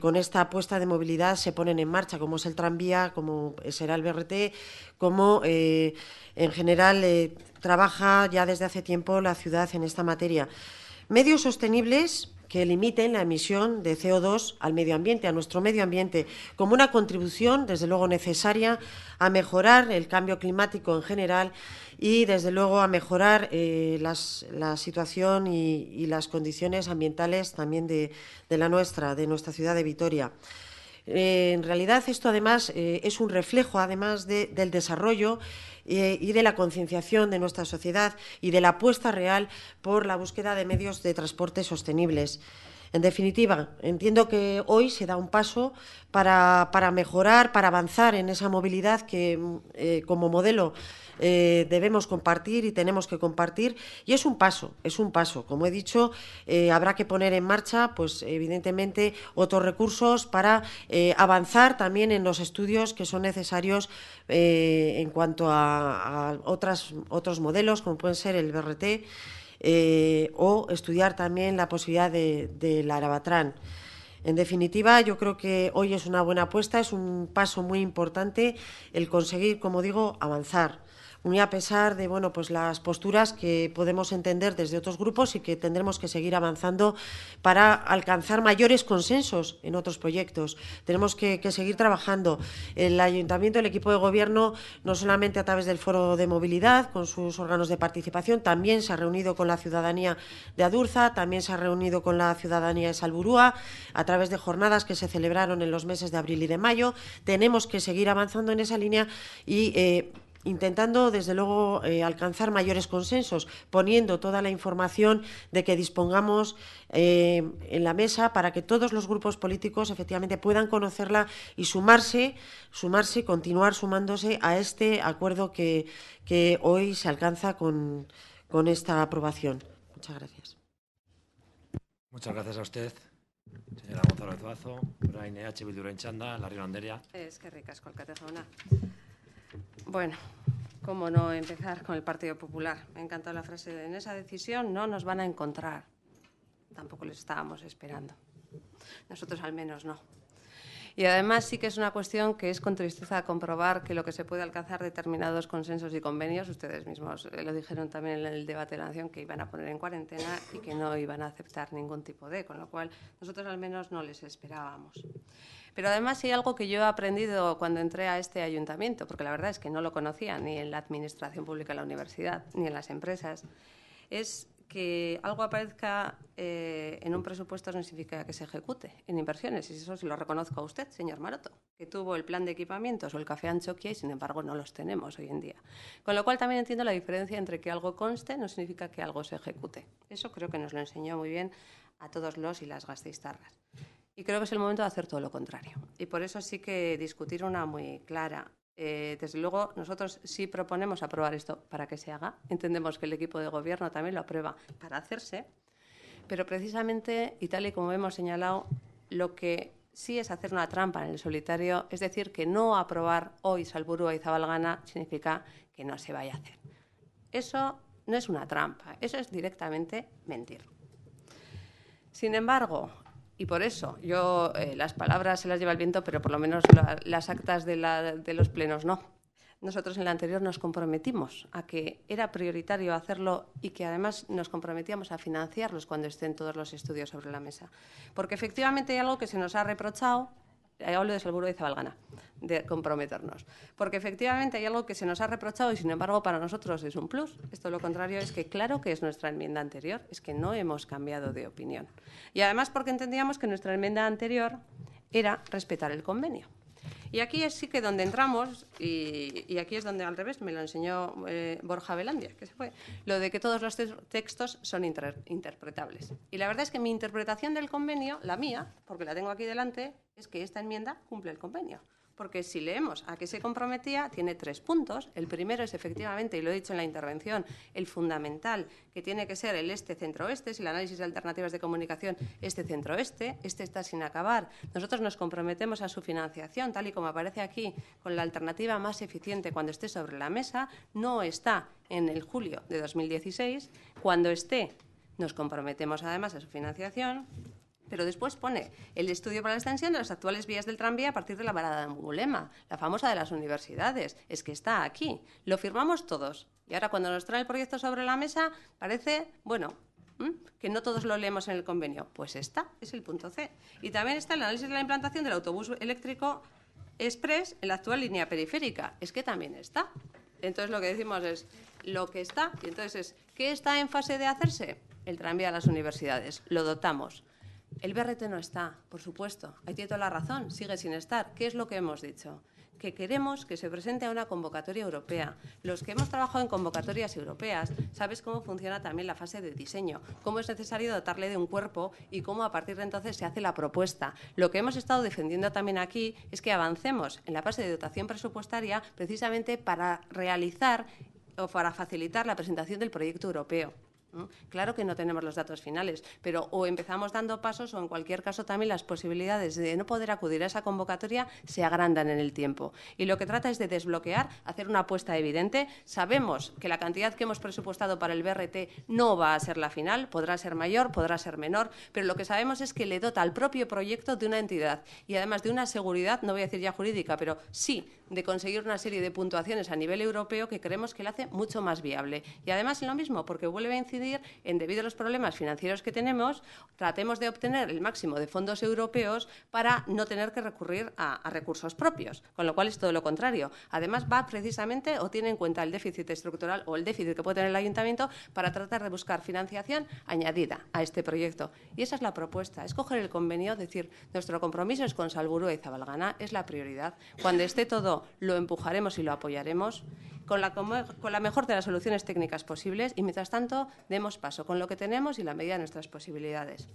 con esta apuesta de movilidad se ponen en marcha, como es el tranvía, como será el BRT, como en general trabaja ya desde hace tiempo la ciudad en esta materia. Medios sostenibles que limiten la emisión de CO2 al medio ambiente, a nuestro medio ambiente, como una contribución, desde luego, necesaria a mejorar el cambio climático en general y, desde luego, a mejorar eh, la situación y, las condiciones ambientales también de, la nuestra, de nuestra ciudad de Vitoria. Eh, en realidad, esto además eh, es un reflejo, además del desarrollo y de la concienciación de nuestra sociedad y de la apuesta real por la búsqueda de medios de transporte sostenibles. En definitiva, entiendo que hoy se da un paso para, mejorar, para avanzar en esa movilidad que eh, como modelo eh, debemos compartir y tenemos que compartir. Y es un paso, es un paso. Como he dicho, eh, habrá que poner en marcha, pues evidentemente, otros recursos para avanzar también en los estudios que son necesarios en cuanto a, otras, otros modelos, como pueden ser el BRT. Eh, o estudiar también la posibilidad de, la Arabatrán. En definitiva, yo creo que hoy es una buena apuesta, es un paso muy importante el conseguir, como digo, avanzar a pesar de bueno, pues las posturas que podemos entender desde otros grupos y que tendremos que seguir avanzando para alcanzar mayores consensos en otros proyectos. Tenemos que, seguir trabajando. El Ayuntamiento, el equipo de Gobierno, no solamente a través del Foro de Movilidad, con sus órganos de participación, también se ha reunido con la ciudadanía de Adurza, también se ha reunido con la ciudadanía de Salburúa, a través de jornadas que se celebraron en los meses de abril y de mayo. Tenemos que seguir avanzando en esa línea y eh, intentando, desde luego, eh, alcanzar mayores consensos, poniendo toda la información de que dispongamos eh, en la mesa para que todos los grupos políticos efectivamente puedan conocerla y sumarse, sumarse, continuar sumándose a este acuerdo que, que hoy se alcanza con, con esta aprobación. Muchas gracias. Muchas gracias a usted. Señora Gonzalo Zuazo, orain EH Bilduren txanda, Larrion Anderia. Es que jauna. Bueno, cómo no empezar con el Partido Popular. Me encantó la frase, en esa decisión no nos van a encontrar. Tampoco les estábamos esperando. Nosotros al menos no. Y además sí que es una cuestión que es con tristeza comprobar que lo que se puede alcanzar determinados consensos y convenios, ustedes mismos eh, lo dijeron también en el debate de la nación, que iban a poner en cuarentena y que no iban a aceptar ningún tipo de, con lo cual nosotros al menos no les esperábamos. Pero además hay algo que yo he aprendido cuando entré a este ayuntamiento, porque la verdad es que no lo conocía ni en la administración pública de la universidad, ni en las empresas, es que algo aparezca eh, en un presupuesto no significa que se ejecute en inversiones, y eso se lo reconozco a usted, señor Maroto, que tuvo el plan de equipamientos o el café Anchoquia y sin embargo no los tenemos hoy en día. Con lo cual también entiendo la diferencia entre que algo conste no significa que algo se ejecute. Eso creo que nos lo enseñó muy bien a todos los y las gasteiztarras. Y creo que es el momento de hacer todo lo contrario. Y por eso sí que discutir una muy clara. Eh, desde luego, nosotros sí proponemos aprobar esto para que se haga. Entendemos que el equipo de gobierno también lo aprueba para hacerse. Pero precisamente, y tal y como hemos señalado, lo que sí es hacer una trampa en el solitario, es decir, que no aprobar hoy Salburúa y Zabalgana significa que no se vaya a hacer. Eso no es una trampa, eso es directamente mentir. Sin embargo, y por eso, yo eh, las palabras se las lleva el viento, pero por lo menos las actas de, de los plenos no. Nosotros en la anterior nos comprometimos a que era prioritario hacerlo y que además nos comprometíamos a financiarlos cuando estén todos los estudios sobre la mesa. Porque efectivamente hay algo que se nos ha reprochado hablo de Salburo y Zabalgana, de comprometernos. Porque efectivamente hay algo que se nos ha reprochado y sin embargo para nosotros es un plus. Esto lo contrario es que claro que es nuestra enmienda anterior, es que no hemos cambiado de opinión. Y además porque entendíamos que nuestra enmienda anterior era respetar el convenio. Y aquí es sí que donde entramos, y, aquí es donde al revés me lo enseñó eh, Borja Velandia, que se fue, lo de que todos los textos son interpretables. Y la verdad es que mi interpretación del convenio, la mía, porque la tengo aquí delante, es que esta enmienda cumple el convenio porque si leemos a qué se comprometía, tiene tres puntos. El primero es efectivamente, y lo he dicho en la intervención, el fundamental, que tiene que ser el este-centro-oeste, si el análisis de alternativas de comunicación este-centro-oeste, este está sin acabar. Nosotros nos comprometemos a su financiación, tal y como aparece aquí, con la alternativa más eficiente cuando esté sobre la mesa, no está en el julio de 2016. Cuando esté, nos comprometemos además a su financiación pero después pone el estudio para la extensión de las actuales vías del tranvía a partir de la parada de Angulema, la famosa de las universidades. Es que está aquí. Lo firmamos todos. Y ahora cuando nos trae el proyecto sobre la mesa, parece, bueno, que no todos lo leemos en el convenio. Pues está, es el punto C. Y también está el análisis de la implantación del autobús eléctrico express en la actual línea periférica. Es que también está. Entonces lo que decimos es lo que está. Y entonces es, ¿qué está en fase de hacerse? El tranvía a las universidades. Lo dotamos. El BRT no está, por supuesto. Ahí tiene toda la razón, sigue sin estar. ¿Qué es lo que hemos dicho? que queremos que se presente a una convocatoria europea. Los que hemos trabajado en convocatorias europeas, sabes cómo funciona también la fase de diseño, cómo es necesario dotarle de un cuerpo y cómo a partir de entonces se hace la propuesta. Lo que hemos estado defendiendo también aquí es que avancemos en la fase de dotación presupuestaria precisamente para realizar o para facilitar la presentación del proyecto europeo. Claro que no tenemos los datos finales, pero o empezamos dando pasos o en cualquier caso también las posibilidades de no poder acudir a esa convocatoria se agrandan en el tiempo. Y lo que trata es de desbloquear, hacer una apuesta evidente. Sabemos que la cantidad que hemos presupuestado para el BRT no va a ser la final, podrá ser mayor, podrá ser menor, pero lo que sabemos es que le dota al propio proyecto de una entidad y además de una seguridad, no voy a decir ya jurídica, pero sí de conseguir una serie de puntuaciones a nivel europeo que creemos que la hace mucho más viable. Y además lo mismo, porque vuelve a incidir en, debido a los problemas financieros que tenemos, tratemos de obtener el máximo de fondos europeos para no tener que recurrir a, recursos propios, con lo cual es todo lo contrario. Además va precisamente o tiene en cuenta el déficit estructural o el déficit que puede tener el ayuntamiento para tratar de buscar financiación añadida a este proyecto. Y esa es la propuesta, es coger el convenio, decir, nuestro compromiso es con Salburú y Zabalgana, es la prioridad. Cuando esté todo lo empujaremos y lo apoyaremos con la, con la mejor de las soluciones técnicas posibles y, mientras tanto, demos paso con lo que tenemos y la medida de nuestras posibilidades.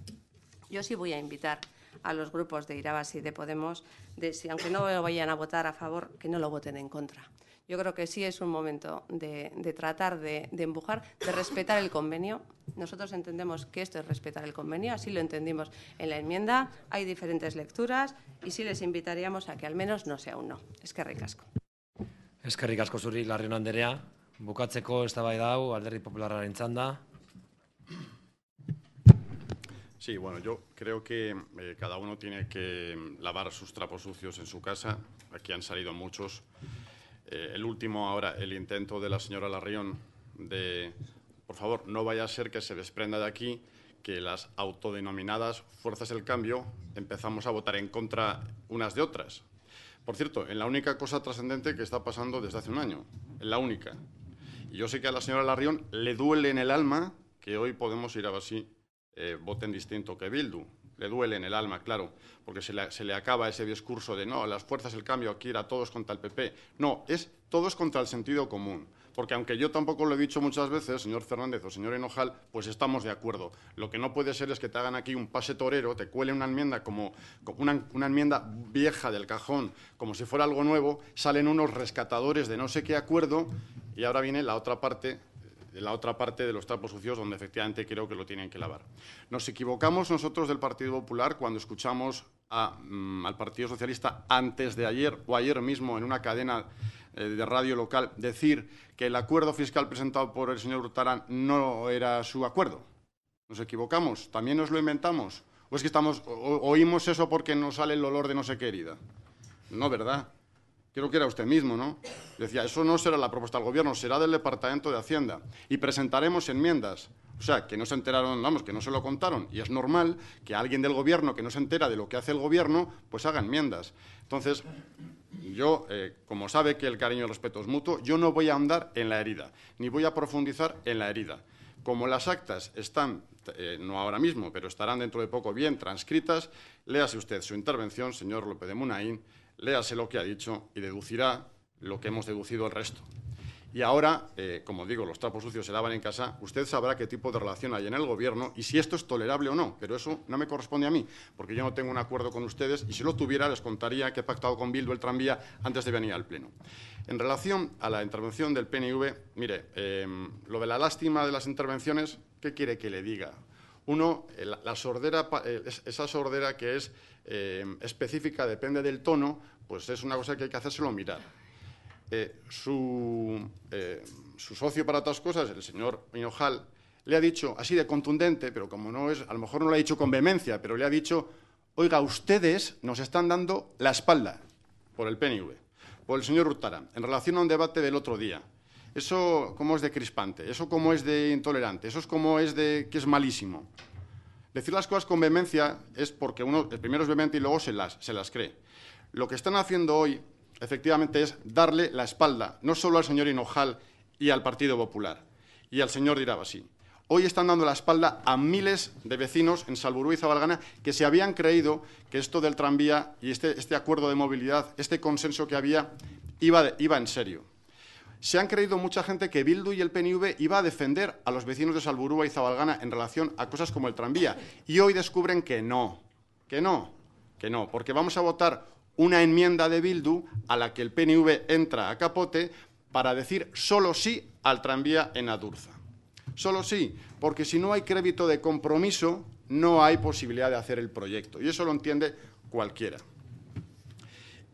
Yo sí voy a invitar a los grupos de Irabas y de Podemos, de si aunque no vayan a votar a favor, que no lo voten en contra. Yo creo que sí es un momento de, tratar de, empujar, de respetar el convenio. Nosotros entendemos que esto es respetar el convenio, así lo entendimos en la enmienda. Hay diferentes lecturas y sí les invitaríamos a que al menos no sea un no. Es que ricasco. Es que ricasco zuri, Larrion Anderea. Bukatzeko eztabaida hau alderdi popularraren txanda. Sí, bueno, yo creo que eh, cada uno tiene que lavar sus trapos sucios en su casa. Aquí han salido muchos. Eh, el último ahora, el intento de la señora Larrión de, por favor, no vaya a ser que se desprenda de aquí que las autodenominadas fuerzas del cambio empezamos a votar en contra unas de otras. Por cierto, en la única cosa trascendente que está pasando desde hace un año, en la única. Y yo sé que a la señora Larrión le duele en el alma que hoy podemos ir a ver si voten distinto que Bildu le duele en el alma, claro, porque se le, acaba ese discurso de no, las fuerzas del cambio aquí era todos contra el PP. No, es todos contra el sentido común. Porque aunque yo tampoco lo he dicho muchas veces, señor Fernández o señor Enojal, pues estamos de acuerdo. Lo que no puede ser es que te hagan aquí un pase torero, te cuele una enmienda como, una, una enmienda vieja del cajón, como si fuera algo nuevo, salen unos rescatadores de no sé qué acuerdo y ahora viene la otra parte la otra parte de los trapos sucios donde efectivamente creo que lo tienen que lavar. Nos equivocamos nosotros del Partido Popular cuando escuchamos mm, al Partido Socialista antes de ayer o ayer mismo en una cadena eh, de radio local decir que el acuerdo fiscal presentado por el señor Urtarán no era su acuerdo. ¿Nos equivocamos? ¿También nos lo inventamos? ¿O es que estamos, oímos eso porque nos sale el olor de no sé qué herida? No, ¿verdad? Creo que era usted mismo, ¿no? Decía, eso no será la propuesta del Gobierno, será del Departamento de Hacienda. Y presentaremos enmiendas. O sea, que no se enteraron, vamos, que no se lo contaron. Y es normal que alguien del Gobierno que no se entera de lo que hace el Gobierno, pues haga enmiendas. Entonces, yo, eh, como sabe que el cariño y el respeto es mutuo, yo no voy a andar en la herida, ni voy a profundizar en la herida. Como las actas están, eh, no ahora mismo, pero estarán dentro de poco bien transcritas, léase usted su intervención, señor López de Munaín, léase lo que ha dicho y deducirá lo que hemos deducido el resto. Y ahora, eh, como digo, los trapos sucios se lavan en casa, usted sabrá qué tipo de relación hay en el Gobierno y si esto es tolerable o no. Pero eso no me corresponde a mí, porque yo no tengo un acuerdo con ustedes y si lo tuviera les contaría que he pactado con Bildu el tranvía antes de venir al Pleno. En relación a la intervención del PNV, mire, eh, lo de la lástima de las intervenciones, ¿qué quiere que le diga? Uno, eh, la, sordera, esa sordera que es específica, depende del tono, pues es una cosa que hay que hacérselo mirar. Eh, su, eh, socio para otras cosas, el señor Hinojal, le ha dicho así de contundente, pero como no es, a lo mejor no lo ha dicho con vehemencia, pero le ha dicho, oiga, ustedes nos están dando la espalda por el PNV, por el señor Urtara, en relación a un debate del otro día. Eso como es de crispante, eso como es de intolerante, eso es como es de que es malísimo. Decir las cosas con vehemencia es porque uno, primero es vehemente y luego se las, se las cree. Lo que están haciendo hoy efectivamente es darle la espalda, no solo al señor Hinojal y al Partido Popular, y al señor Dirabasí. Hoy están dando la espalda a miles de vecinos en Salburú y Zabalgana que se habían creído que esto del tranvía y este, este acuerdo de movilidad, este consenso que había, iba, iba en serio. Se han creído mucha gente que Bildu y el PNV iba a defender a los vecinos de Salburúa y Zabalgana en relación a cosas como el tranvía. Y hoy descubren que no, que no, que no, porque vamos a votar una enmienda de Bildu a la que el PNV entra a capote para decir solo sí al tranvía en Adurza. Solo sí, porque si no hay crédito de compromiso, no hay posibilidad de hacer el proyecto. Y eso lo entiende cualquiera.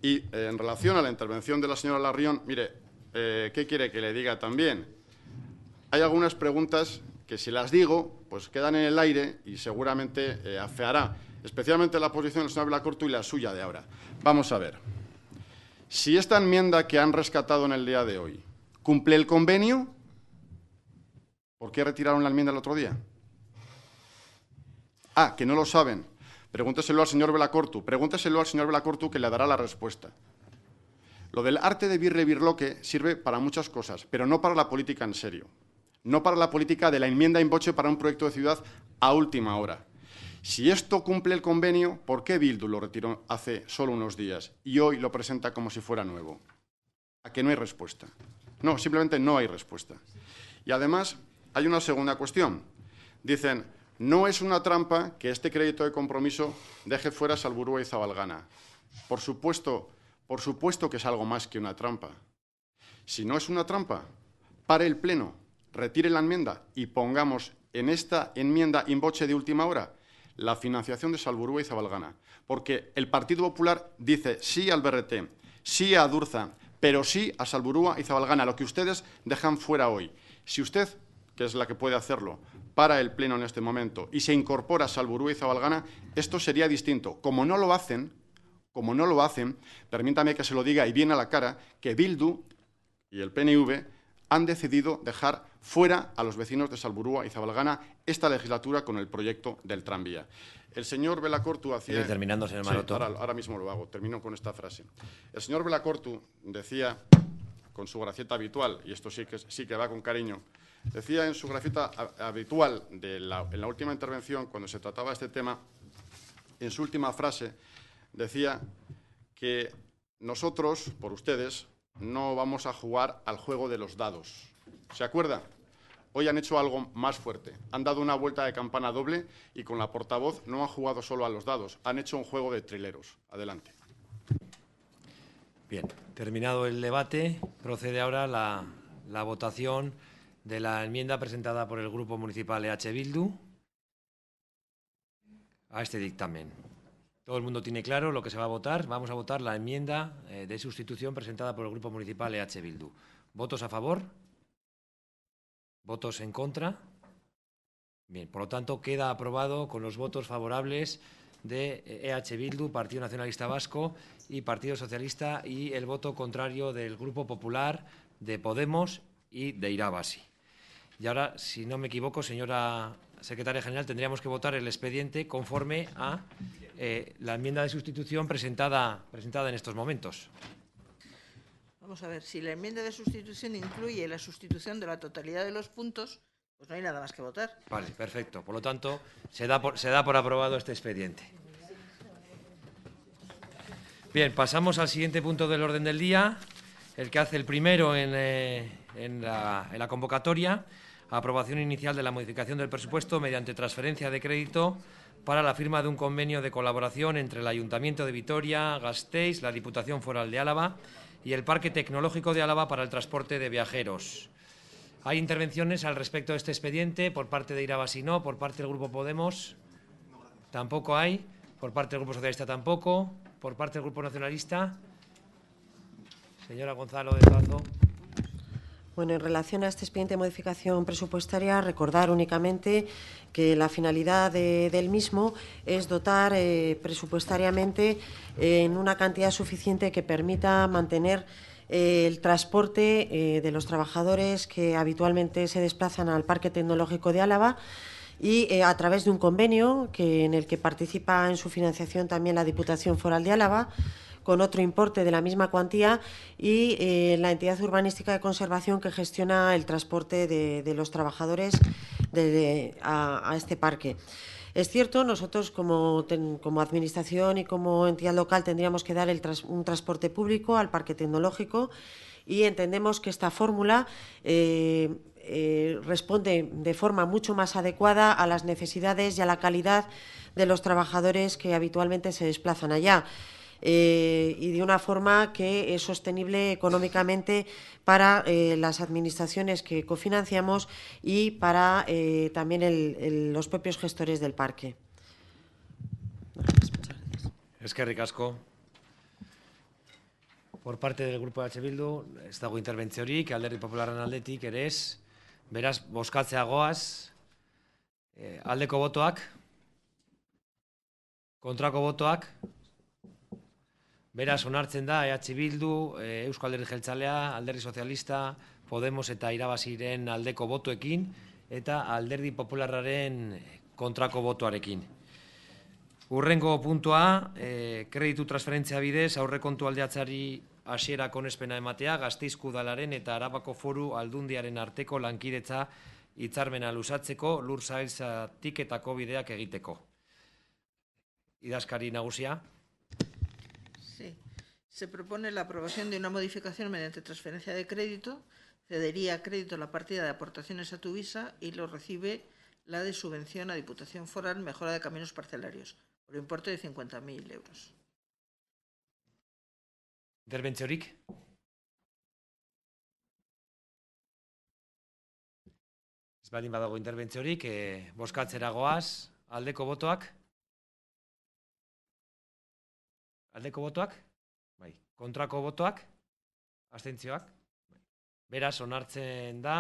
Y eh, en relación a la intervención de la señora Larrión, mire, eh, ¿qué quiere que le diga también? Hay algunas preguntas que si las digo, pues quedan en el aire y seguramente eh, afeará especialmente la posición del señor Blacorto y la suya de ahora. Vamos a ver. Si esta enmienda que han rescatado en el día de hoy cumple el convenio, ¿por qué retiraron la enmienda el otro día? Ah, que no lo saben. Pregúnteselo al señor Belacortu. Pregúnteselo al señor Belacortu que le dará la respuesta. Lo del arte de birre birloque sirve para muchas cosas, pero no para la política en serio. No para la política de la enmienda en boche para un proyecto de ciudad a última hora. Si esto cumple el convenio, ¿por qué Bildu lo retiró hace solo unos días y hoy lo presenta como si fuera nuevo? A que no hay respuesta. No, simplemente no hay respuesta. Y además hay una segunda cuestión. Dicen, no es una trampa que este crédito de compromiso deje fuera Salburúa y Zabalgana. Por supuesto, por supuesto que es algo más que una trampa. Si no es una trampa, pare el Pleno, retire la enmienda y pongamos en esta enmienda boche de última hora la financiación de Salburúa y Zabalgana, porque el Partido Popular dice sí al BRT, sí a Durza, pero sí a Salburúa y Zabalgana, lo que ustedes dejan fuera hoy. Si usted, que es la que puede hacerlo, para el Pleno en este momento y se incorpora Salburúa y Zabalgana, esto sería distinto. Como no lo hacen, como no lo hacen, permítame que se lo diga y viene a la cara, que Bildu y el PNV han decidido dejar fuera a los vecinos de Salburúa y Zabalgana esta legislatura con el proyecto del tranvía. El señor Belacortu hacía... terminando, señor Maroto. ahora, mismo lo hago, termino con esta frase. El señor Belacortu decía, con su gracieta habitual, y esto sí que, sí que va con cariño, decía en su gracieta habitual de en la última intervención, cuando se trataba este tema, en su última frase, decía que nosotros, por ustedes, no vamos a jugar al juego de los dados. ¿Se acuerda? Hoy han hecho algo más fuerte. Han dado una vuelta de campana doble y con la portavoz no han jugado solo a los dados, han hecho un juego de trileros. Adelante. Bien, terminado el debate, procede ahora la, votación de la enmienda presentada por el Grupo Municipal EH Bildu a este dictamen. Todo el mundo tiene claro lo que se va a votar. Vamos a votar la enmienda eh, de sustitución presentada por el Grupo Municipal EH Bildu. ¿Votos a favor? ¿Votos en contra? Bien, por lo tanto, queda aprobado con los votos favorables de EH Bildu, Partido Nacionalista Vasco y Partido Socialista y el voto contrario del Grupo Popular, de Podemos y de Irabasi. Y ahora, si no me equivoco, señora secretaria general, tendríamos que votar el expediente conforme a eh, la enmienda de sustitución presentada, presentada en estos momentos. Vamos a ver, si la enmienda de sustitución incluye la sustitución de la totalidad de los puntos, pues no hay nada más que votar. Vale, perfecto. Por lo tanto, se da por, se da por aprobado este expediente. Bien, pasamos al siguiente punto del orden del día, el que hace el primero en, eh, en, la, en la convocatoria, aprobación inicial de la modificación del presupuesto mediante transferencia de crédito para la firma de un convenio de colaboración entre el Ayuntamiento de Vitoria, Gasteiz, la Diputación Foral de Álava y el Parque Tecnológico de Álava para el transporte de viajeros. ¿Hay intervenciones al respecto de este expediente por parte de Irabasi no, por parte del Grupo Podemos? Tampoco hay. Por parte del Grupo Socialista tampoco. Por parte del Grupo Nacionalista. Señora Gonzalo de Pazo. Bueno, en relación a este expediente de modificación presupuestaria, recordar únicamente que la finalidad de, del mismo es dotar eh, presupuestariamente en una cantidad suficiente que permita mantener eh, el transporte eh, de los trabajadores que habitualmente se desplazan al Parque Tecnológico de Álava y a través de un convenio que, en el que participa en su financiación también la Diputación Foral de Álava con otro importe de la misma cuantía y eh, la entidad urbanística de conservación que gestiona el transporte de, los trabajadores de, a, este parque. Es cierto, nosotros como, como administración y como entidad local tendríamos que dar un transporte público al parque tecnológico y entendemos que esta fórmula eh, eh, responde de forma mucho más adecuada a las necesidades y a la calidad de los trabajadores que habitualmente se desplazan allá eh, y de una forma que es sostenible económicamente para eh, las administraciones que cofinanciamos y para eh, también el, el, los propios gestores del parque. Es que ricasco. Por parte del Grupo H. Bildu, ez dago interbentziorik, alderdi popularren aldetik ere ez. Beraz, boskatzea goaz, eh, aldeko botoak, kontrako botoak, Beraz, onartzen da, EH Bildu, e, Eusko Alderri Jeltzalea, Alderri Sozialista, Podemos eta Irabaziren aldeko botoekin, eta Alderdi Popularraren kontrako botoarekin. Urrengo puntua, e, kreditu transferentzia bidez, aurrekontu aldeatzari hasiera konespena ematea, gazteizku dalaren eta arabako foru aldundiaren arteko lankidetza hitzarmena lusatzeko lur zailzatik etako bideak egiteko. Idazkari nagusia. Se propone la aprobación de una modificación mediante transferencia de crédito. Cedería a crédito la partida de aportaciones a Tuvisa y lo recibe la de subvención a Diputación Foral Mejora de Caminos Parcelarios, por importe de 50.000 euros. Interbentziorik? Ez badin badago interbentziorik, eh, boskatzera goaz, aldeko botoak? Aldeko botoak? Kontrako botoak? Astentzioak? Bai. Beraz, onartzen da,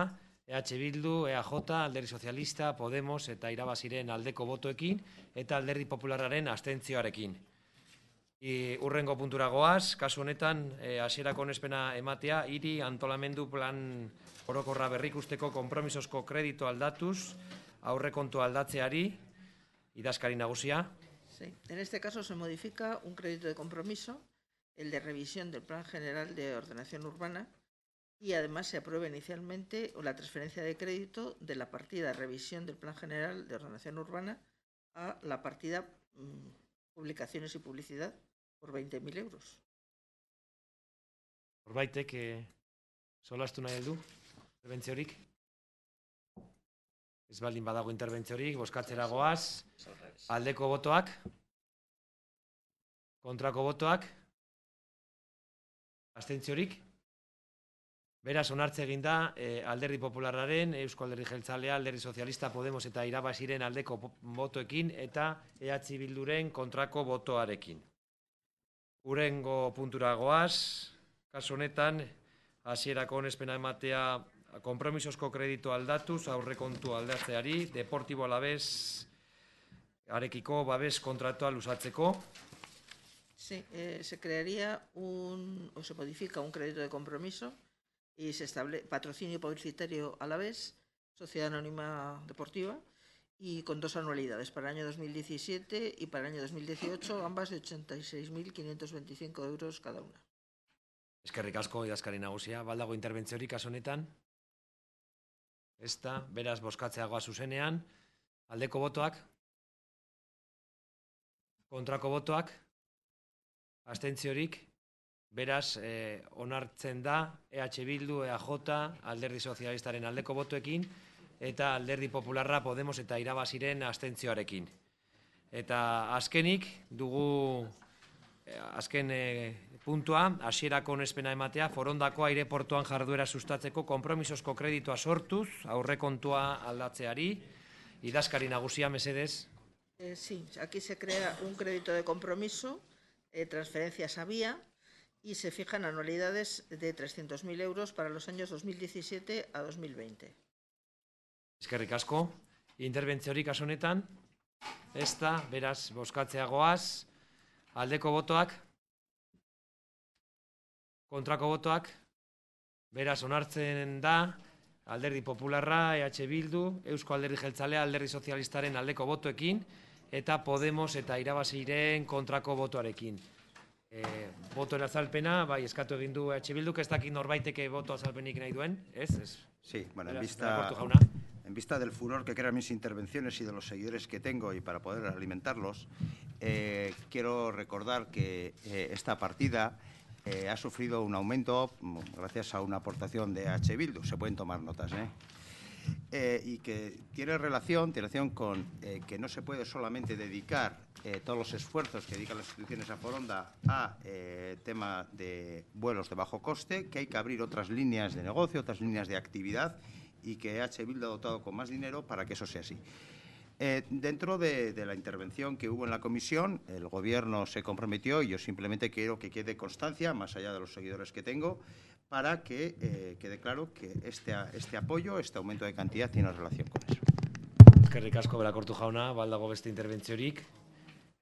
EH Bildu, EAJ, Alderri Sozialista, Podemos eta Irabaziren aldeko botoekin eta Alderri Popularraren astentzioarekin. I, urrengo puntura goaz, kasu honetan, e, asierako onespena ematea, hiri antolamendu plan orokorra berrikusteko kompromisosko kredito aldatuz, aurrekontu aldatzeari, idazkari nagusia. Sí. En este caso se modifica un crédito de compromiso, el de revisión del Plan General de Ordenación Urbana, y además se aprueba inicialmente la transferencia de crédito de la partida revisión del Plan General de Ordenación Urbana a la partida mmm, publicaciones y publicidad por 20.000 euros. Horbaitek, eh, solastu nahi du, interbentziorik? Ez baldin badago interbentziorik, boskatzera goaz, aldeko botoak, kontrako botoak, astentziorik, Beraz, onartze egin da, eh, alderdi popularraren, Eusko alderdi jeltzalea, alderdi sozialista, Podemos eta Irabaziren aldeko botoekin eta EH Bilduren kontrako botoarekin. Urengo puntura goaz, kasu honetan, hasierako onespena ematea kompromisosko kredito aldatuz, aurrekontu aldatzeari, Deportibo Alabez, arekiko babes kontratua lusatzeko. Sí, eh, se crearía un, o se modifica un crédito de compromiso y se establece patrocinio publicitario a la vez, Sociedad Anónima Deportiva, y con dos anualidades, para el año 2017 y para el año 2018, ambas de 86.525 euros cada una. Eskerrik asko idazkari nagusia, baldago interbentziorik kasu honetan? Esta, beraz boskatzeagoa zuzenean, aldeko botoak, kontrako botoak, astentziorik, Beraz, eh, onartzen da EH Bildu, EAJ, Alderdi Sozialistaren aldeko botuekin eta Alderdi Popularra Podemos eta Irabaziren astentzioarekin. Eta azkenik dugu eh, azken eh, puntua, hasierako onespena ematea, forondako aireportuan jarduera sustatzeko kompromisosko kreditua sortuz, aurrekontua aldatzeari, idazkari nagusia, mesedez. Eh, sí, aquí se crea un crédito de compromiso, eh, transferencias a vía, y se fijan anualidades de 300.000 euros para los años 2017 a 2020. Eskerrik asko, interbentziorik honetan, ez da, beraz, boskatzeagoaz, aldeko botoak, kontrako botoak, beraz, onartzen da, alderdi popularra, EH Bildu, Eusko alderdi jeltzalea, alderdi sozialistaren aldeko botoekin, eta Podemos eta irabaziren kontrako botoarekin. E, botoen azalpena, bai, eskatu egin du EH Bilduk, ez dakit norbaiteke boto azalpenik nahi duen, ez? ez? Sí, bueno, en vista, en vista del furor que crean mis intervenciones y de los seguidores que tengo y para poder alimentarlos, eh, quiero recordar que eh, esta partida eh, ha sufrido un aumento mm, gracias a una aportación de H. Bildu. Se pueden tomar notas, ¿eh? Eh, y que tiene relación, tiene relación con eh, que no se puede solamente dedicar eh, todos los esfuerzos que dedican las instituciones a Foronda a tema de vuelos de bajo coste, que hay que abrir otras líneas de negocio, otras líneas de actividad y que H. Bildu ha dotado con más dinero para que eso sea así. Dentro de, de, la intervención que hubo en la comisión, el Gobierno se comprometió y yo simplemente quiero que quede constancia, más allá de los seguidores que tengo, para que eh, quede claro que este, este apoyo, este aumento de cantidad, tiene relación con eso. Eskerrik asko belakortu jauna, baldago beste interbentziorik.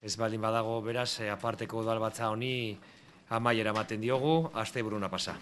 Ez baldin badago beraz, aparteko udal batza honi amaiera ematen diogu, aste buruna pasa.